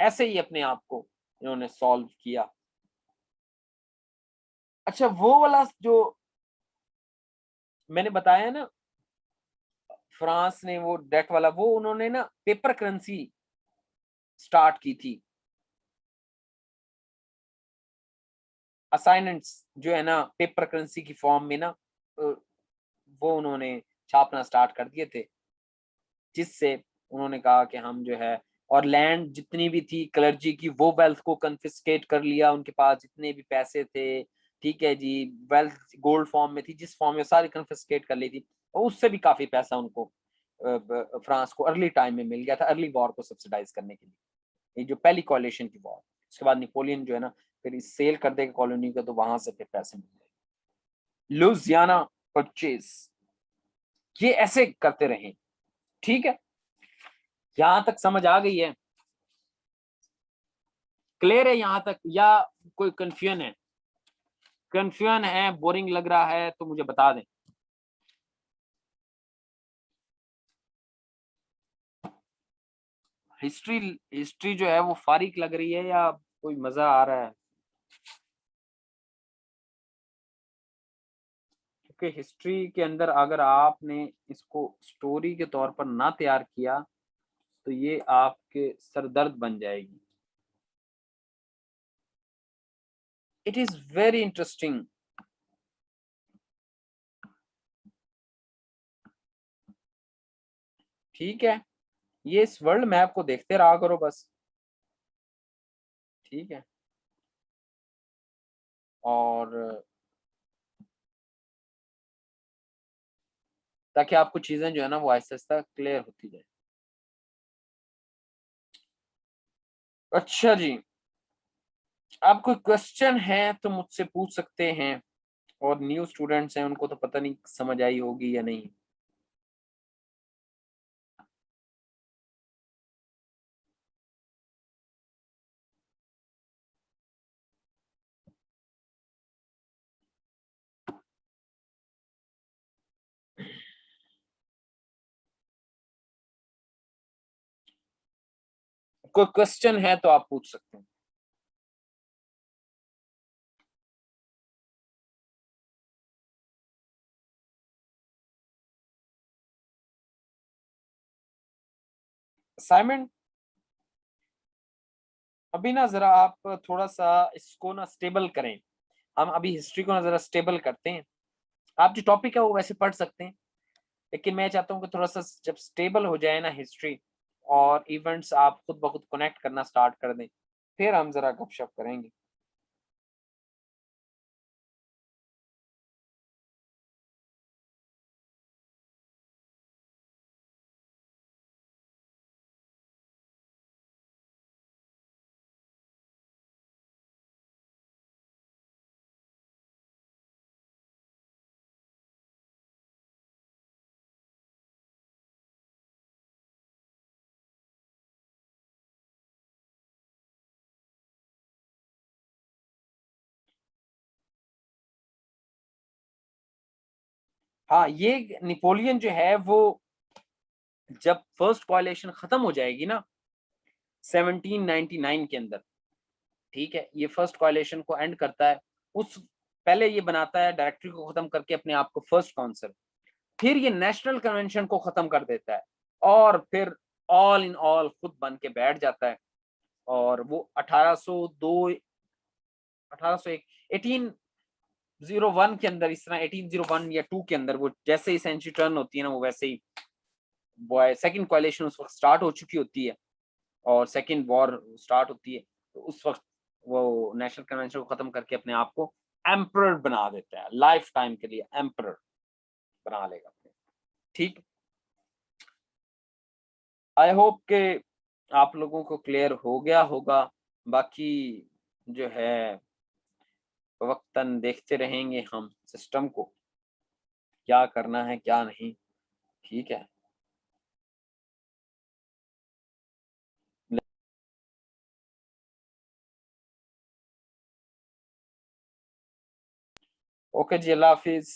ऐसे ही अपने आप को इन्होंने सॉल्व किया। अच्छा वो वाला जो मैंने बताया ना, फ्रांस ने वो डेट वाला, वो उन्होंने ना पेपर करेंसी स्टार्ट की थी। असाइनमेंट्स जो है ना पेपर करेंसी की फॉर्म में ना वो उन्होंने छापना स्टार्ट कर दिए थे, जिससे उन्होंने कहा कि हम जो है, और लैंड जितनी भी थी क्लर्जी की, वो वेल्थ को कन्फिस्केट कर लिया, उनके पास जितने भी पैसे थे, ठीक है जी वेल्थ गोल्ड फॉर्म में थी, जिस फॉर्म में सारी कन्फिस्केट कर ली थी, और उससे भी काफ़ी पैसा उनको फ्रांस को अर्ली टाइम में मिल गया था अर्ली वॉर को सब्सिडाइज करने के लिए। ये जो पहली कॉलेशन की वॉर उसके बाद नेपोलियन जो है ना, फिर सेल कर देगा कॉलोनी का तो वहाँ से फिर पैसे मिल। लुजियाना परचेज ये ऐसे करते रहे। ठीक है? यहाँ तक समझ आ गई है? क्लियर है यहाँ तक या कोई कंफ्यूजन है? कंफ्यूजन है बोरिंग लग रहा है तो मुझे बता दें। हिस्ट्री हिस्ट्री जो है वो फारिक लग रही है या कोई मज़ा आ रहा है? क्योंकि हिस्ट्री के अंदर अगर आपने इसको स्टोरी के तौर पर ना तैयार किया तो ये आपके सरदर्द बन जाएगी। इट इज़ वेरी इंटरेस्टिंग ठीक है? ये इस वर्ल्ड मैप को देखते रहा करो बस। ठीक है? और ताकि आपको चीज़ें जो है ना, वो आहिस्ता आहिस्ता क्लियर होती जाए। अच्छा जी। आप कोई क्वेश्चन है तो मुझसे पूछ सकते हैं, और न्यू स्टूडेंट्स हैं, उनको तो पता नहीं, समझ आई होगी या नहीं। कोई क्वेश्चन है तो आप पूछ सकते हैं। असाइनमेंट अभी ना जरा आप थोड़ा सा इसको ना स्टेबल करें। हम अभी हिस्ट्री को ना जरा स्टेबल करते हैं। आप जो टॉपिक है वो वैसे पढ़ सकते हैं। लेकिन मैं चाहता हूँ कि थोड़ा सा जब स्टेबल हो जाए ना हिस्ट्री और इवेंट्स आप खुद ब खुद कनेक्ट करना स्टार्ट कर दें। फिर हम जरा गपशप करेंगे। हाँ ये नेपोलियन जो है, वो जब फ़र्स्ट कॉलेशन खत्म हो जाएगी ना 1799 के अंदर, ठीक है, ये फ़र्स्ट कॉलेशन को एंड करता है, उस, पहले ये बनाता है डायरेक्टरी को खत्म करके अपने आप को फ़र्स्ट काउंसिल फिर ये नेशनल कन्वेंशन को खत्म कर देता है, और फिर ऑल इन ऑल खुद बन के बैठ जाता है, और वो 1802 1801 1801 के अंदर, इस तरह 1801 या 2 के अंदर, वो जैसे ही सेंचुरी टर्न होती है ना, वो वैसे ही बॉय सेकंड कॉलेशन उस वक्त स्टार्ट हो चुकी होती है और सेकंड वॉर स्टार्ट होती है। तो उस वक्त वो नेशनल कन्वेंशन को खत्म करके अपने आप को एम्पर बना देता है लाइफ टाइम के लिए एम्पर बना लेगा ठीक? आई होप के आप लोगों को क्लियर हो गया होगा। बाकी जो है वक्तन देखते रहेंगे हम सिस्टम को। क्या करना है, क्या नहीं, ठीक है? ओके जी, अल्लाह हाफिज।